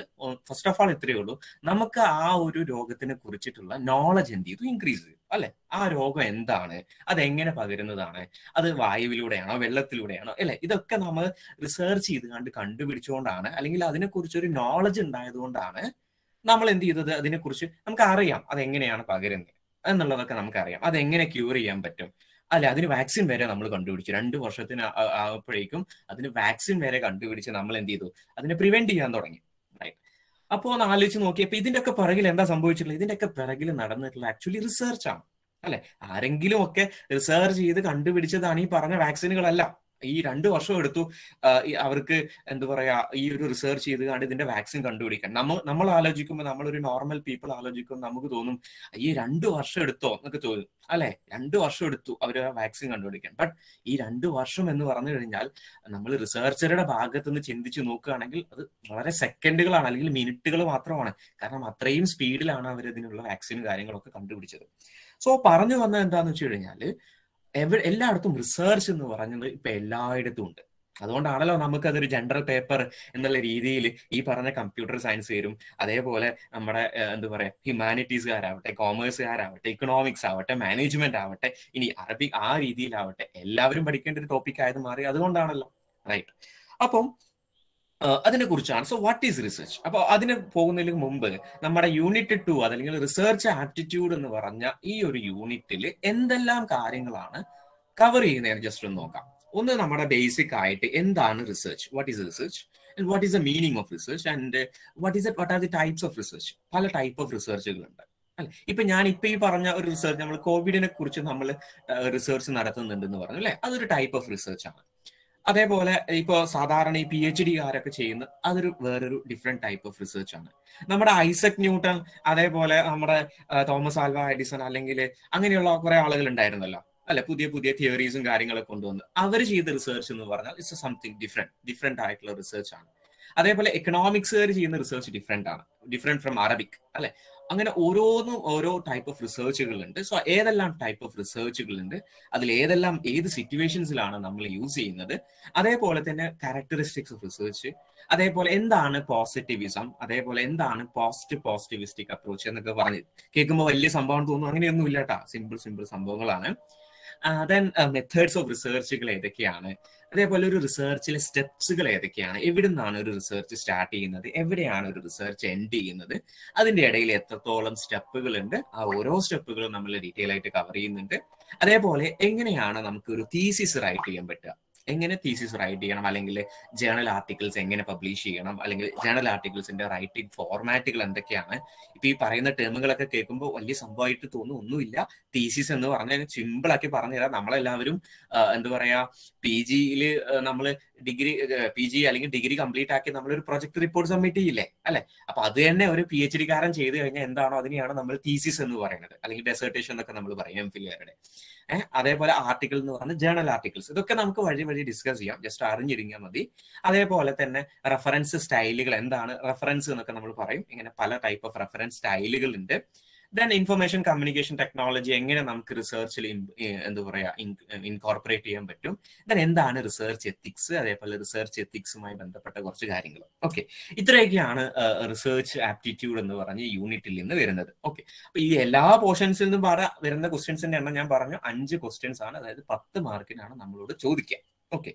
ഫസ്റ്റ് ഓഫ് ആൾ ഇത്രയേ ഉള്ളൂ നമുക്ക് ആ ഒരു രോഗത്തിനെ കുറിച്ചിട്ടുള്ള നോളജ് എന്ത് ചെയ്തു? ഇൻക്രീസ് ചെയ്തു അല്ലെ? ആ രോഗം എന്താണ്? അത് എങ്ങനെ പകരുന്നതാണ്? അത് വായുവിലൂടെയാണോ വെള്ളത്തിലൂടെയാണോ അല്ലെ? ഇതൊക്കെ നമ്മൾ റിസർച്ച് ചെയ്ത് കണ്ട് കണ്ടുപിടിച്ചുകൊണ്ടാണ് അല്ലെങ്കിൽ അതിനെക്കുറിച്ചൊരു നോളജ് ഉണ്ടായതുകൊണ്ടാണ് നമ്മൾ എന്ത് ചെയ്തത്? അതിനെക്കുറിച്ച് നമുക്ക് അറിയാം അത് എങ്ങനെയാണ് പകരുന്നത്. എന്നുള്ളതൊക്കെ നമുക്കറിയാം. അതെങ്ങനെ ക്യൂർ ചെയ്യാൻ പറ്റും? അല്ല അതിന് വാക്സിൻ വരെ നമ്മൾ കണ്ടുപിടിച്ചു. രണ്ട് വർഷത്തിന് ആവുമ്പോഴേക്കും അതിന് വാക്സിൻ വരെ കണ്ടുപിടിച്ച് നമ്മൾ എന്ത് ചെയ്തു? അതിനെ പ്രിവെന്റ് ചെയ്യാൻ തുടങ്ങി. അപ്പോൾ ഒന്ന് ആലോചിച്ച് നോക്കിയപ്പോൾ ഇതിന്റെ ഒക്കെ പിറകിൽ എന്താ സംഭവിച്ചിട്ടുള്ളത്? ഇതിന്റെ ഒക്കെ പിറകിൽ നടന്നിട്ടുള്ള ആക്ച്വലി റിസർച്ചാണ് അല്ലെ? ആരെങ്കിലും ഒക്കെ റിസർച്ച് ചെയ്ത് കണ്ടുപിടിച്ചതാണ് ഈ പറഞ്ഞ വാക്സിനുകളല്ല ഈ രണ്ട് വർഷം എടുത്തു അവർക്ക് എന്താ പറയാ ഈ ഒരു റിസർച്ച് ചെയ്ത് കണ്ട് ഇതിന്റെ വാക്സിൻ കണ്ടുപിടിക്കാൻ. നമ്മൾ നമ്മൾ ആലോചിക്കുമ്പോൾ നമ്മളൊരു നോർമൽ പീപ്പിൾ ആലോചിക്കുമ്പോൾ നമുക്ക് തോന്നും ഈ രണ്ട് വർഷം എടുത്തോ എന്നൊക്കെ തോന്നും. അല്ലെ? രണ്ട് വർഷം എടുത്തു അവർ ആ വാക്സിൻ കണ്ടുപിടിക്കാൻ. ബട്ട് ഈ രണ്ട് വർഷം എന്ന് പറഞ്ഞു കഴിഞ്ഞാൽ നമ്മൾ റിസർച്ചറുടെ ഭാഗത്ത് നിന്ന് ചിന്തിച്ച് നോക്കുകയാണെങ്കിൽ അത് വളരെ സെക്കൻഡുകളാണ് അല്ലെങ്കിൽ മിനിറ്റുകൾ മാത്രമാണ്. കാരണം അത്രയും സ്പീഡിലാണ് അവർ ഇതിനുള്ള വാക്സിനും കാര്യങ്ങളൊക്കെ കണ്ടുപിടിച്ചത്. സോ പറഞ്ഞു വന്നത് എന്താന്ന് വെച്ച് കഴിഞ്ഞാൽ എവിടെ എല്ലായിടത്തും റിസർച്ച് എന്ന് പറഞ്ഞത് ഇപ്പൊ എല്ലായിടത്തും ഉണ്ട്. അതുകൊണ്ടാണല്ലോ നമുക്കതൊരു ജനറൽ പേപ്പർ എന്നുള്ള രീതിയിൽ ഈ പറഞ്ഞ കമ്പ്യൂട്ടർ സയൻസ് വരും. അതേപോലെ നമ്മുടെ എന്താ പറയാ ഹ്യൂമാനിറ്റീസുകാരാവട്ടെ കോമേഴ്സുകാരാവട്ടെ ഇക്കണോമിക്സ് ആവട്ടെ മാനേജ്മെന്റ് ആവട്ടെ ഇനി അറബിക് ആ രീതിയിലാവട്ടെ എല്ലാവരും പഠിക്കേണ്ട ഒരു ടോപ്പിക് ആയത് മാറി. അതുകൊണ്ടാണല്ലോ. റൈറ്റ് അപ്പം അതിനെ കുറിച്ചാണ് സോ വാട്ട് ഈസ് റിസർച്ച് അപ്പോൾ അതിന് പോകുന്നതിന് മുമ്പ് നമ്മുടെ യൂണിറ്റ് ടു അതല്ലെങ്കിൽ റിസർച്ച് ആപ്റ്റിറ്റ്യൂഡ് എന്ന് പറഞ്ഞ ഈ ഒരു യൂണിറ്റിൽ എന്തെല്ലാം കാര്യങ്ങളാണ് കവർ ചെയ്യുന്നതെന്ന് ജസ്റ്റ് ഒന്ന് നോക്കാം. ഒന്ന് നമ്മുടെ ബേസിക് ആയിട്ട് എന്താണ് research what is research and what is the meaning of research and what is what are the types of research പല ടൈപ്പ് ഓഫ് റിസർച്ചുകളുണ്ട് അല്ലെ? ഇപ്പൊ ഞാൻ ഇപ്പൊ ഈ പറഞ്ഞ ഒരു റിസർച്ച് നമ്മൾ കോവിഡിനെ കുറിച്ച് നമ്മൾ റിസർച്ച് നടത്തുന്നുണ്ടെന്ന് പറഞ്ഞു അല്ലെ? അതൊരു ടൈപ്പ് ഓഫ് റിസർച്ച് ആണ്. അതേപോലെ ഇപ്പോ സാധാരണ ഈ പി എച്ച് ഡിക്കാരൊക്കെ ചെയ്യുന്ന അതൊരു വേറൊരു ഡിഫറെന്റ് ടൈപ്പ് ഓഫ് റിസർച്ച് ആണ്. നമ്മുടെ ഐസക് ന്യൂട്ടൺ അതേപോലെ നമ്മുടെ തോമസ് ആൽവ എഡിസൺ അല്ലെങ്കിൽ അങ്ങനെയുള്ള കുറെ ആളുകൾ ഉണ്ടായിരുന്നല്ലോ. അല്ലെ? പുതിയ പുതിയ തിയറീസും കാര്യങ്ങളൊക്കെ കൊണ്ടുവന്ന് അവർ ചെയ്ത റിസർച്ച് എന്ന് പറഞ്ഞാൽ ഇറ്റ്സ് സംതിങ് ഡിഫറെന്റ് ഡിഫറെന്റ് ആയിട്ടുള്ള റിസർച്ച് ആണ്. അതേപോലെ എക്കണോമിക്സുകാർ ചെയ്യുന്ന റിസർച്ച് ഡിഫറെന്റ് ആണ്. ഡിഫറെന്റ് ഫ്രം അറബിക് അല്ലെ? അങ്ങനെ ഓരോന്നും ഓരോ ടൈപ്പ് ഓഫ് റിസർച്ചുകൾ ഉണ്ട് സോ ഏതെല്ലാം ടൈപ്പ് ഓഫ് റിസർച്ചുകൾ ഉണ്ട് അതിൽ ഏതെല്ലാം ഏത് സിറ്റുവേഷൻസിലാണ് നമ്മൾ യൂസ് ചെയ്യുന്നത്? അതേപോലെ തന്നെ ക്യാരക്ടറിസ്റ്റിക്സ് ഓഫ് റിസർച്ച് അതേപോലെ എന്താണ് പോസിറ്റിവിസം അതേപോലെ എന്താണ് പോസിറ്റീവ് പോസിറ്റിവിസ്റ്റിക് അപ്രോച്ച് എന്നൊക്കെ പറഞ്ഞ് കേൾക്കുമ്പോൾ വലിയ സംഭവം തോന്നുന്നു അങ്ങനെയൊന്നും ഇല്ല കേട്ടാ സിമ്പിൾ സിമ്പിൾ സംഭവങ്ങളാണ്. മെത്തേഡ്സ് ഓഫ് റിസർച്ചുകൾ ഏതൊക്കെയാണ്? അതേപോലെ ഒരു റിസർച്ചിലെ സ്റ്റെപ്സുകൾ ഏതൊക്കെയാണ്? എവിടെ നിന്നാണ് ഒരു റിസർച്ച് സ്റ്റാർട്ട് ചെയ്യുന്നത്? എവിടെയാണ് ഒരു റിസർച്ച് എൻഡ് ചെയ്യുന്നത്? അതിന്റെ ഇടയിൽ എത്രത്തോളം സ്റ്റെപ്പുകൾ ഉണ്ട്? ആ ഓരോ സ്റ്റെപ്പുകളും നമ്മൾ ഡീറ്റെയിൽ ആയിട്ട് കവർ ചെയ്യുന്നുണ്ട്. അതേപോലെ എങ്ങനെയാണ് നമുക്ക് ഒരു തീസിസ് റൈറ്റ് ചെയ്യാൻ പറ്റുക? എങ്ങനെ തീസിസ് റൈറ്റ് ചെയ്യണം? അല്ലെങ്കിൽ ജേണൽ ആർട്ടിക്കിൾസ് എങ്ങനെ പബ്ലിഷ് ചെയ്യണം? അല്ലെങ്കിൽ ജേണൽ ആർട്ടിക്കിൾസിന്റെ റൈറ്റിംഗ് ഫോർമാറ്റുകൾ എന്തൊക്കെയാണ്? ഇപ്പൊ ഈ പറയുന്ന ടേമുകളൊക്കെ കേൾക്കുമ്പോൾ വലിയ സംഭവമായിട്ട് തോന്നും. ഒന്നുമില്ല. തീസിസ് എന്ന് പറഞ്ഞാൽ സിമ്പിൾ ആക്കി പറഞ്ഞുതരാം. നമ്മളെല്ലാവരും എന്താ പറയാ പി ജിയിൽ നമ്മൾ ഡിഗ്രി പി ജി അല്ലെങ്കിൽ ഡിഗ്രി കംപ്ലീറ്റ് ആക്കി നമ്മളൊരു പ്രൊജക്ട് റിപ്പോർട്ട് സബ്മിറ്റ് ചെയ്യില്ലേ? അല്ലെ? അപ്പൊ അത് തന്നെ ഒരു പി എച്ച് ഡി കാരൻ ചെയ്ത് കഴിഞ്ഞാൽ എന്താണോ അതിനെയാണ് നമ്മൾ തീസിസ് എന്ന് പറയുന്നത്. അല്ലെങ്കിൽ ഡെസേർട്ടേഷൻ എന്നൊക്കെ നമ്മൾ പറയും എം ഫില്ലുകാരുടെ അതേപോലെ ആർട്ടിക്കിൾ എന്ന് പറഞ്ഞ ജേണൽ ആർട്ടിക്കിൾസ് ഇതൊക്കെ നമുക്ക് വഴി വഴി ഡിസ്കസ് ചെയ്യാം. ജസ്റ്റ് അറിഞ്ഞിരിക്കാൻ മതി. അതേപോലെ തന്നെ റെഫറൻസ് സ്റ്റൈലുകൾ എന്താണ്? റെഫറൻസ് എന്നൊക്കെ നമ്മൾ പറയും. ഇങ്ങനെ പല ടൈപ്പ് ഓഫ് റെഫറൻസ് സ്റ്റൈലുകൾ ഉണ്ട് ദെൻ ഇൻഫർമേഷൻ കമ്മ്യൂണിക്കേഷൻ ടെക്നോളജി എങ്ങനെ നമുക്ക് റിസർച്ചിൽ എന്താ പറയാ ഇൻകോർപ്പറേറ്റ് ചെയ്യാൻ പറ്റും? ദെൻ എന്താണ് റിസർച്ച് എത്തിക്സ് അതേപോലെ റിസർച്ച് എത്തിക്സുമായി ബന്ധപ്പെട്ട കുറച്ച് കാര്യങ്ങൾ. ഓക്കെ ഇത്രയൊക്കെയാണ് റിസർച്ച് ആപ്റ്റിറ്റ്യൂഡ് എന്ന് പറഞ്ഞ് യൂണിറ്റിൽ നിന്ന് വരുന്നത്. ഓക്കെ അപ്പൊ ഈ എല്ലാ പോർഷൻസിൽ നിന്നും വരുന്ന ക്വസ്റ്റ്യൻസിന്റെ എണ്ണം ഞാൻ പറഞ്ഞു. അഞ്ച് ക്വസ്റ്റ്യൻസ് ആണ്. അതായത് പത്ത് മാർക്കിനാണ് നമ്മളോട് ചോദിക്കുക ഓക്കെ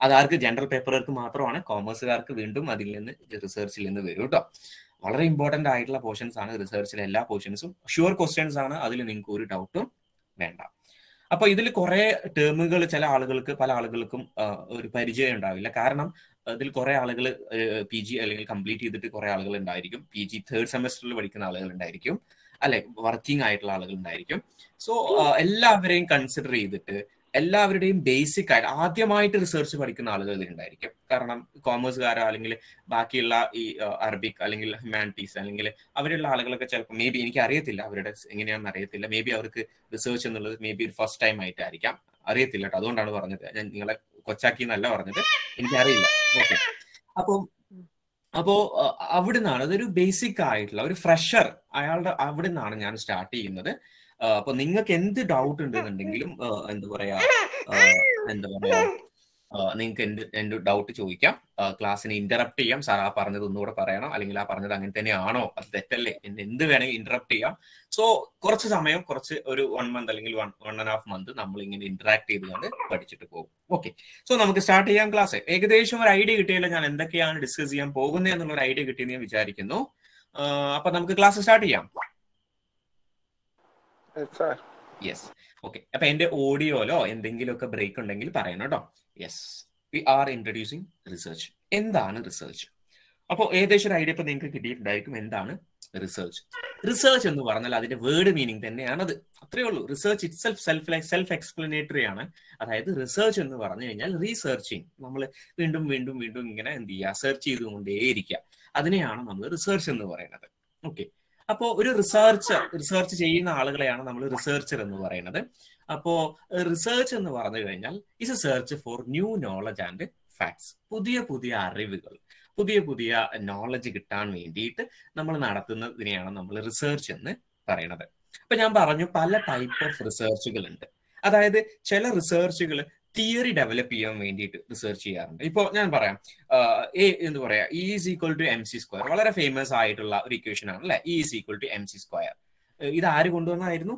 അതാർക്ക് ജനറൽ പേപ്പറുകാർക്ക് മാത്രമാണ്. കോമേഴ്സുകാർക്ക് വീണ്ടും അതിൽ നിന്ന് റിസർച്ചിൽ നിന്ന് വരും കേട്ടോ വളരെ ഇമ്പോർട്ടന്റ് ആയിട്ടുള്ള പോർഷൻസ് ആണ് റിസർച്ചിലെ എല്ലാ പോർഷൻസും ഷുവർ ക്വസ്റ്റ്യൻസ് ആണ് അതിൽ നിങ്ങൾക്ക് ഒരു ഡൗട്ടും വേണ്ട. അപ്പൊ ഇതിൽ കുറെ ടേമുകൾ ചില ആളുകൾക്ക് പല ആളുകൾക്കും ഒരു പരിചയം ഉണ്ടാവില്ല. കാരണം അതിൽ കുറെ ആളുകൾ പി ജി അല്ലെങ്കിൽ കംപ്ലീറ്റ് ചെയ്തിട്ട് കുറെ ആളുകൾ ഉണ്ടായിരിക്കും. പി ജി തേർഡ് സെമസ്റ്ററിൽ പഠിക്കുന്ന ആളുകൾ ഉണ്ടായിരിക്കും. അല്ലെ വർക്കിംഗ് ആയിട്ടുള്ള ആളുകൾ ഉണ്ടായിരിക്കും. സോ എല്ലാവരെയും കൺസിഡർ ചെയ്തിട്ട് എല്ലാവരുടെയും ബേസിക് ആയിട്ട് ആദ്യമായിട്ട് റിസർച്ച് പഠിക്കുന്ന ആളുകൾ ഇതിലുണ്ടായിരിക്കും. കാരണം കോമേഴ്സുകാരോ അല്ലെങ്കിൽ ബാക്കിയുള്ള ഈ അറബിക് അല്ലെങ്കിൽ ഹ്യൂമാനിറ്റീസ് അല്ലെങ്കിൽ അവരുള്ള ആളുകളൊക്കെ ചിലപ്പോൾ മേ ബി എനിക്ക് അറിയത്തില്ല അവരുടെ എങ്ങനെയാണെന്ന് അറിയത്തില്ല. മേ ബി അവർക്ക് റിസർച്ച് എന്നുള്ളത് മേ ബി ഒരു ഫസ്റ്റ് ടൈം ആയിട്ടായിരിക്കാം. അറിയത്തില്ല കേട്ടോ. അതുകൊണ്ടാണ് പറഞ്ഞത്. ഞാൻ നിങ്ങളെ കൊച്ചാക്കി എന്നല്ല പറഞ്ഞത്. എനിക്കറിയില്ല. ഓക്കെ അപ്പം അപ്പോ അവിടുന്നാണ് അതൊരു ബേസിക് ആയിട്ടുള്ള ഒരു ഫ്രഷർ അയാളുടെ അവിടെ നിന്നാണ് ഞാൻ സ്റ്റാർട്ട് ചെയ്യുന്നത്. അപ്പൊ നിങ്ങൾക്ക് എന്ത് ഡൗട്ട് ഉണ്ടെന്നുണ്ടെങ്കിലും എന്താ പറയാ എന്താ പറയാ നിങ്ങൾക്ക് എന്ത് എന്ത് ഡൗട്ട് ചോദിക്കാം. ക്ലാസ്സിനെ ഇന്ററപ്റ്റ് ചെയ്യാം. സാർ ആ പറഞ്ഞത് ഒന്നുകൂടെ പറയണം. അല്ലെങ്കിൽ ആ പറഞ്ഞത് അങ്ങനെ തന്നെയാണോ? അത് തെറ്റല്ലേ. എന്ത് വേണമെങ്കിൽ ഇന്ററപ്റ്റ് ചെയ്യാം. സോ കുറച്ച് സമയം കുറച്ച് ഒരു വൺ മന്ത് അല്ലെങ്കിൽ one one and half month നമ്മൾ ഇങ്ങനെ ഇന്ററാക്ട് ചെയ്തുകൊണ്ട് പഠിച്ചിട്ട് പോകും. ഓക്കെ സോ നമുക്ക് സ്റ്റാർട്ട് ചെയ്യാം ക്ലാസ് ഏകദേശം ഒരു ഐഡിയ കിട്ടിയല്ലോ. ഞാൻ എന്തൊക്കെയാണ് ഡിസ്കസ് ചെയ്യാൻ പോകുന്നത് എന്നുള്ള ഒരു ഐഡിയ കിട്ടിയെന്ന് ഞാൻ വിചാരിക്കുന്നു. അപ്പൊ നമുക്ക് ക്ലാസ് സ്റ്റാർട്ട് ചെയ്യാം. യെസ് ഓക്കെ അപ്പൊ എന്റെ ഓഡിയോയിലോ എന്തെങ്കിലുമൊക്കെ ബ്രേക്ക് ഉണ്ടെങ്കിൽ പറയണം കേട്ടോ. Yes we are introducing research എന്താണ് റിസർച്ച് അപ്പോൾ ഏകദേശം ഒരു ഐഡിയ ഇപ്പൊ നിങ്ങൾക്ക് കിട്ടിയിട്ടുണ്ടായിരിക്കും എന്താണ് റിസർച്ച് റിസർച്ച് എന്ന് പറഞ്ഞാൽ അതിന്റെ വേർഡ് മീനിങ് തന്നെയാണത്. അത്രേ ഉള്ളൂ. Research itself self self explanatory ആണ്. അതായത് റിസർച്ച് എന്ന് പറഞ്ഞു കഴിഞ്ഞാൽ റീസെർച്ചിങ് നമ്മൾ വീണ്ടും വീണ്ടും വീണ്ടും ഇങ്ങനെ എന്ത് ചെയ്യുക? സെർച്ച് ചെയ്തുകൊണ്ടേയിരിക്കുക. അതിനെയാണ് നമ്മൾ റിസർച്ച് എന്ന് പറയുന്നത്. ഓക്കെ അപ്പോൾ ഒരു റിസർച്ച് റിസർച്ച് ചെയ്യുന്ന ആളുകളെയാണ് നമ്മൾ റിസർച്ചർ എന്ന് പറയുന്നത്. അപ്പോ റിസർച്ച് എന്ന് പറഞ്ഞു കഴിഞ്ഞാൽ is a search for new knowledge and facts പുതിയ പുതിയ അറിവുകൾ പുതിയ പുതിയ നോളജ് കിട്ടാൻ വേണ്ടിയിട്ട് നമ്മൾ നടത്തുന്നതിനെയാണ് നമ്മൾ റിസർച്ച് എന്ന് പറയുന്നത് അപ്പൊ ഞാൻ പറഞ്ഞു പല ടൈപ്പ് ഓഫ് റിസർച്ചുകൾ ഉണ്ട് അതായത് ചില റിസർച്ചുകൾ തിയറി ഡെവലപ്പ് ചെയ്യാൻ വേണ്ടിയിട്ട് റിസർച്ച് ചെയ്യാറുണ്ട്. ഇപ്പോൾ ഞാൻ പറയാം എ എന്ന് പറയാ E is equal to M C square വളരെ ഫേമസ് ആയിട്ടുള്ള ഒരു ഇക്വേഷൻ ആണ് അല്ലെ? E is equal to M C square ഇത് ആര് കൊണ്ടുവന്നായിരുന്നു?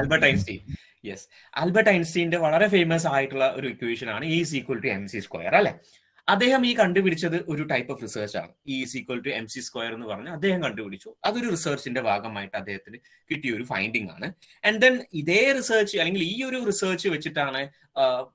Albert Einstein. യെസ് ആൽബർട്ട് ഐൻസ്റ്റീന്റെ വളരെ ഫേമസ് ആയിട്ടുള്ള ഒരു ഇക്വേഷൻ ആണ് E is equal to M C square അല്ലെ? അദ്ദേഹം ഈ കണ്ടുപിടിച്ചത് ഒരു ടൈപ്പ് ഓഫ് റിസർച്ച് ആണ്. E equal to M C square എന്ന് പറഞ്ഞ് അദ്ദേഹം കണ്ടുപിടിച്ചു. അതൊരു റിസർച്ചിന്റെ ഭാഗമായിട്ട് അദ്ദേഹത്തിന് കിട്ടിയ ഒരു ഫൈൻഡിങ് ആണ്. ആൻഡ് ദെൻ ഇതേ റിസർച്ച് അല്ലെങ്കിൽ ഈ ഒരു റിസർച്ച് വെച്ചിട്ടാണ്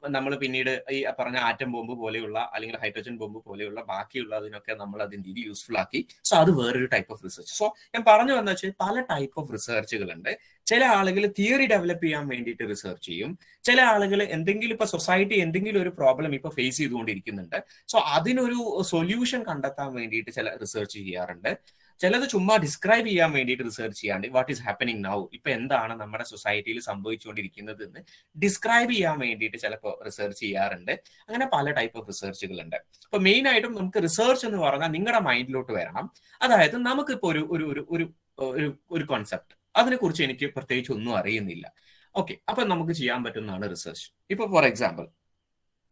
നമ്മൾ പിന്നീട് ഈ പറഞ്ഞ ആറ്റം ബോംബ് പോലെയുള്ള അല്ലെങ്കിൽ ഹൈഡ്രജൻ ബോംബ് പോലെയുള്ള ബാക്കിയുള്ളതിനൊക്കെ നമ്മൾ അതിന്റെ രീതി യൂസ്ഫുൾ ആക്കി. സോ അത് വേറൊരു ടൈപ്പ് ഓഫ് റിസർച്ച് സോ ഞാൻ പറഞ്ഞു വന്ന വെച്ചാൽ പല ടൈപ്പ് ഓഫ് റിസർച്ചുകൾ ഉണ്ട് ചില ആളുകൾ തിയറി ഡെവലപ്പ് ചെയ്യാൻ വേണ്ടിയിട്ട് റിസർച്ച് ചെയ്യും. ചില ആളുകൾ എന്തെങ്കിലും ഇപ്പൊ സൊസൈറ്റി എന്തെങ്കിലും ഒരു പ്രോബ്ലം ഇപ്പൊ ഫേസ് ചെയ്തുകൊണ്ടിരിക്കുന്നുണ്ട്. സോ അതിനൊരു സൊല്യൂഷൻ കണ്ടെത്താൻ വേണ്ടിയിട്ട് ചില റിസർച്ച് ചെയ്യാറുണ്ട്. ചിലത് ചുമ്മാ ഡിസ്ക്രൈബ് ചെയ്യാൻ വേണ്ടിയിട്ട് റിസർച്ച് ചെയ്യാണ്ട് വാട്ട് ഈസ് ഹാപ്പനിങ് നൗ ഇപ്പൊ എന്താണ് നമ്മുടെ സൊസൈറ്റിയിൽ സംഭവിച്ചുകൊണ്ടിരിക്കുന്നത് എന്ന് ഡിസ്ക്രൈബ് ചെയ്യാൻ വേണ്ടിയിട്ട് ചിലപ്പോൾ റിസർച്ച് ചെയ്യാറുണ്ട്. അങ്ങനെ പല ടൈപ്പ് ഓഫ് റിസർച്ചുകൾ ഉണ്ട് അപ്പൊ മെയിൻ ആയിട്ടും നമുക്ക് റിസർച്ച് എന്ന് പറഞ്ഞാൽ നിങ്ങളുടെ മൈൻഡിലോട്ട് വരണം. അതായത് നമുക്കിപ്പോ ഒരു ഒരു ഒരു ഒരു ഒരു ഒരു കോൺസെപ്റ്റ് അതിനെക്കുറിച്ച് എനിക്ക് പ്രത്യേകിച്ച് ഒന്നും അറിയുന്നില്ല. ഓക്കെ അപ്പൊ നമുക്ക് ചെയ്യാൻ പറ്റുന്നതാണ് റിസർച്ച് ഇപ്പൊ ഫോർ എക്സാമ്പിൾ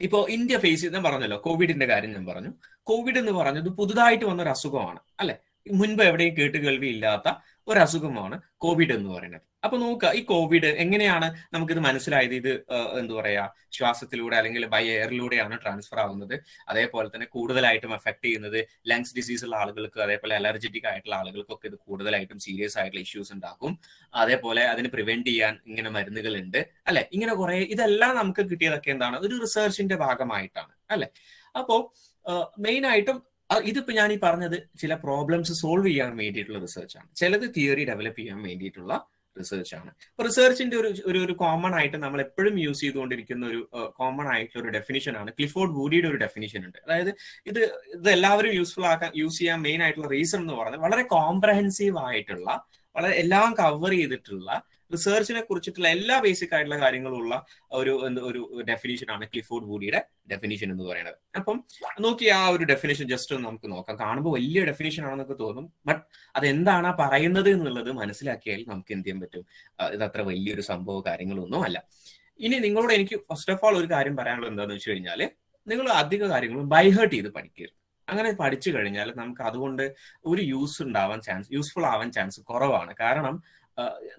ഇപ്പോ ഇന്ത്യ ഫേസ് ചെയ്ത് പറഞ്ഞല്ലോ കോവിഡിന്റെ കാര്യം ഞാൻ പറഞ്ഞു. കോവിഡ് എന്ന് പറഞ്ഞത് പുതുതായിട്ട് വന്ന ഒരു അസുഖമാണ് അല്ലെ? മുൻപ് എവിടെയും കേട്ട് കേൾവി ഇല്ലാത്ത ഒരു അസുഖമാണ് കോവിഡ് എന്ന് പറയുന്നത്. അപ്പൊ നോക്കുക ഈ കോവിഡ് എങ്ങനെയാണ് നമുക്കിത് മനസ്സിലായത്? ഇത് എന്താ പറയാ ശ്വാസത്തിലൂടെ അല്ലെങ്കിൽ ബൈ എയറിലൂടെയാണ് ട്രാൻസ്ഫർ ആവുന്നത്. അതേപോലെ തന്നെ കൂടുതലായിട്ടും എഫക്ട് ചെയ്യുന്നത് ലങ്സ് ഡിസീസ് ഉള്ള ആളുകൾക്ക് അതേപോലെ അലർജറ്റിക് ആയിട്ടുള്ള ആളുകൾക്കൊക്കെ ഇത് കൂടുതലായിട്ടും സീരിയസ് ആയിട്ടുള്ള ഇഷ്യൂസ് ഉണ്ടാക്കും. അതേപോലെ അതിന് പ്രിവെന്റ് ചെയ്യാൻ ഇങ്ങനെ മരുന്നുകൾ ഉണ്ട് അല്ലെ? ഇങ്ങനെ കുറെ ഇതെല്ലാം നമുക്ക് കിട്ടിയതൊക്കെ എന്താണ്? ഒരു റിസർച്ചിന്റെ ഭാഗമായിട്ടാണ് അല്ലെ? അപ്പോ മെയിൻ ആയിട്ടും ഇതിപ്പോ ഞാൻ ഈ പറഞ്ഞത് ചില പ്രോബ്ലംസ് സോൾവ് ചെയ്യാൻ വേണ്ടിയിട്ടുള്ള റിസർച്ച് ആണ്. ചിലത് തിയറി ഡെവലപ്പ് ചെയ്യാൻ വേണ്ടിയിട്ടുള്ള റിസർച്ച് ആണ്. അപ്പൊ റിസർച്ചിന്റെ ഒരു ഒരു ഒരു കോമൺ ആയിട്ട് നമ്മൾ എപ്പോഴും യൂസ് ചെയ്തുകൊണ്ടിരിക്കുന്ന ഒരു കോമൺ ആയിട്ടുള്ള ഒരു ഡെഫിനിഷൻ ആണ്. ക്ലിഫോർഡ് വൂഡിയുടെ ഒരു ഡെഫിനിഷൻ ഉണ്ട്. അതായത് ഇത് ഇത് എല്ലാവരും യൂസ്ഫുൾ ആക്കാൻ യൂസ് ചെയ്യാൻ മെയിൻ ആയിട്ടുള്ള റീസൺ എന്ന് പറഞ്ഞാൽ വളരെ കോംപ്രഹെൻസീവ് ആയിട്ടുള്ള വളരെ എല്ലാം കവർ ചെയ്തിട്ടുള്ള റിസർച്ചിനെ കുറിച്ചിട്ടുള്ള എല്ലാ ബേസിക് ആയിട്ടുള്ള കാര്യങ്ങളുള്ള ഒരു ഒരു ഡെഫിനിഷൻ ആണ് ക്ലിഫോർഡ് വൂഡിയുടെ ഡെഫിനിഷൻ എന്ന് പറയുന്നത്. അപ്പം നോക്കി ആ ഒരു ഡെഫിനിഷൻ ജസ്റ്റ് ഒന്ന് നമുക്ക് നോക്കാം. കാണുമ്പോൾ വലിയ ഡെഫിനിഷൻ ആണെന്നൊക്കെ തോന്നും. ബട്ട് അതെന്താണ് പറയുന്നത് എന്നുള്ളത് മനസ്സിലാക്കിയാൽ നമുക്ക് എന്ത് ചെയ്യാൻ പറ്റും? ഇത് അത്ര വലിയൊരു സംഭവം കാര്യങ്ങളൊന്നും അല്ല. ഇനി നിങ്ങളോട് എനിക്ക് ഫസ്റ്റ് ഓഫ് ഓൾ ഒരു കാര്യം പറയാനുള്ളത് എന്താണെന്ന് വെച്ച് കഴിഞ്ഞാൽ നിങ്ങൾ അധിക കാര്യങ്ങളും ബൈഹേർട്ട് ചെയ്ത് പഠിക്കരുത്. അങ്ങനെ പഠിച്ചു കഴിഞ്ഞാൽ നമുക്ക് അതുകൊണ്ട് ഒരു യൂസ് ഉണ്ടാവാൻ ചാൻസ് യൂസ്ഫുൾ ആവാൻ ചാൻസ് കുറവാണ്. കാരണം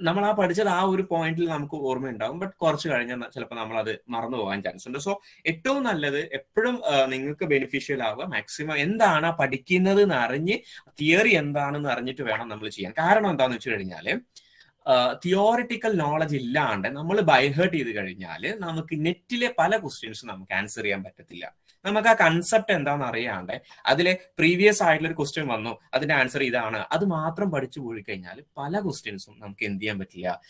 നമ്മൾ ആ പഠിച്ചത് ആ ഒരു പോയിന്റിൽ നമുക്ക് ഓർമ്മയുണ്ടാവും. ബട്ട് കുറച്ച് കഴിഞ്ഞാൽ ചിലപ്പോൾ നമ്മൾ അത് മറന്നു പോകാൻ ചാൻസ് ഉണ്ട്. സോ ഏറ്റവും നല്ലത് എപ്പോഴും നിങ്ങൾക്ക് ബെനിഫിഷ്യൽ ആവുക മാക്സിമം എന്താണ് ആ പഠിക്കുന്നത് എന്ന് അറിഞ്ഞ് തിയറി എന്താണെന്ന് അറിഞ്ഞിട്ട് വേണം നമ്മൾ ചെയ്യാൻ. കാരണം എന്താണെന്ന് വെച്ച് കഴിഞ്ഞാൽ തിയോറിറ്റിക്കൽ നോളജ് ഇല്ലാണ്ട് നമ്മൾ ബൈഹേർട്ട് ചെയ്ത് കഴിഞ്ഞാൽ നമുക്ക് നെറ്റിലെ പല ക്വസ്റ്റ്യൻസും നമുക്ക് ആൻസർ ചെയ്യാൻ പറ്റത്തില്ല. നമുക്ക് ആ കൺസെപ്റ്റ് എന്താണെന്ന് അറിയാണ്ട് അതിലെ പ്രീവിയസ് ആയിട്ടുള്ള ഒരു ക്വസ്റ്റ്യൻ വന്നു. അതിന്റെ ആൻസർ ഇതാണ്. അത് മാത്രം പഠിച്ചു പോയി കഴിഞ്ഞാൽ പല ക്വസ്റ്റ്യൻസും നമുക്ക് എന്ത് ചെയ്യാൻ പറ്റില്ല.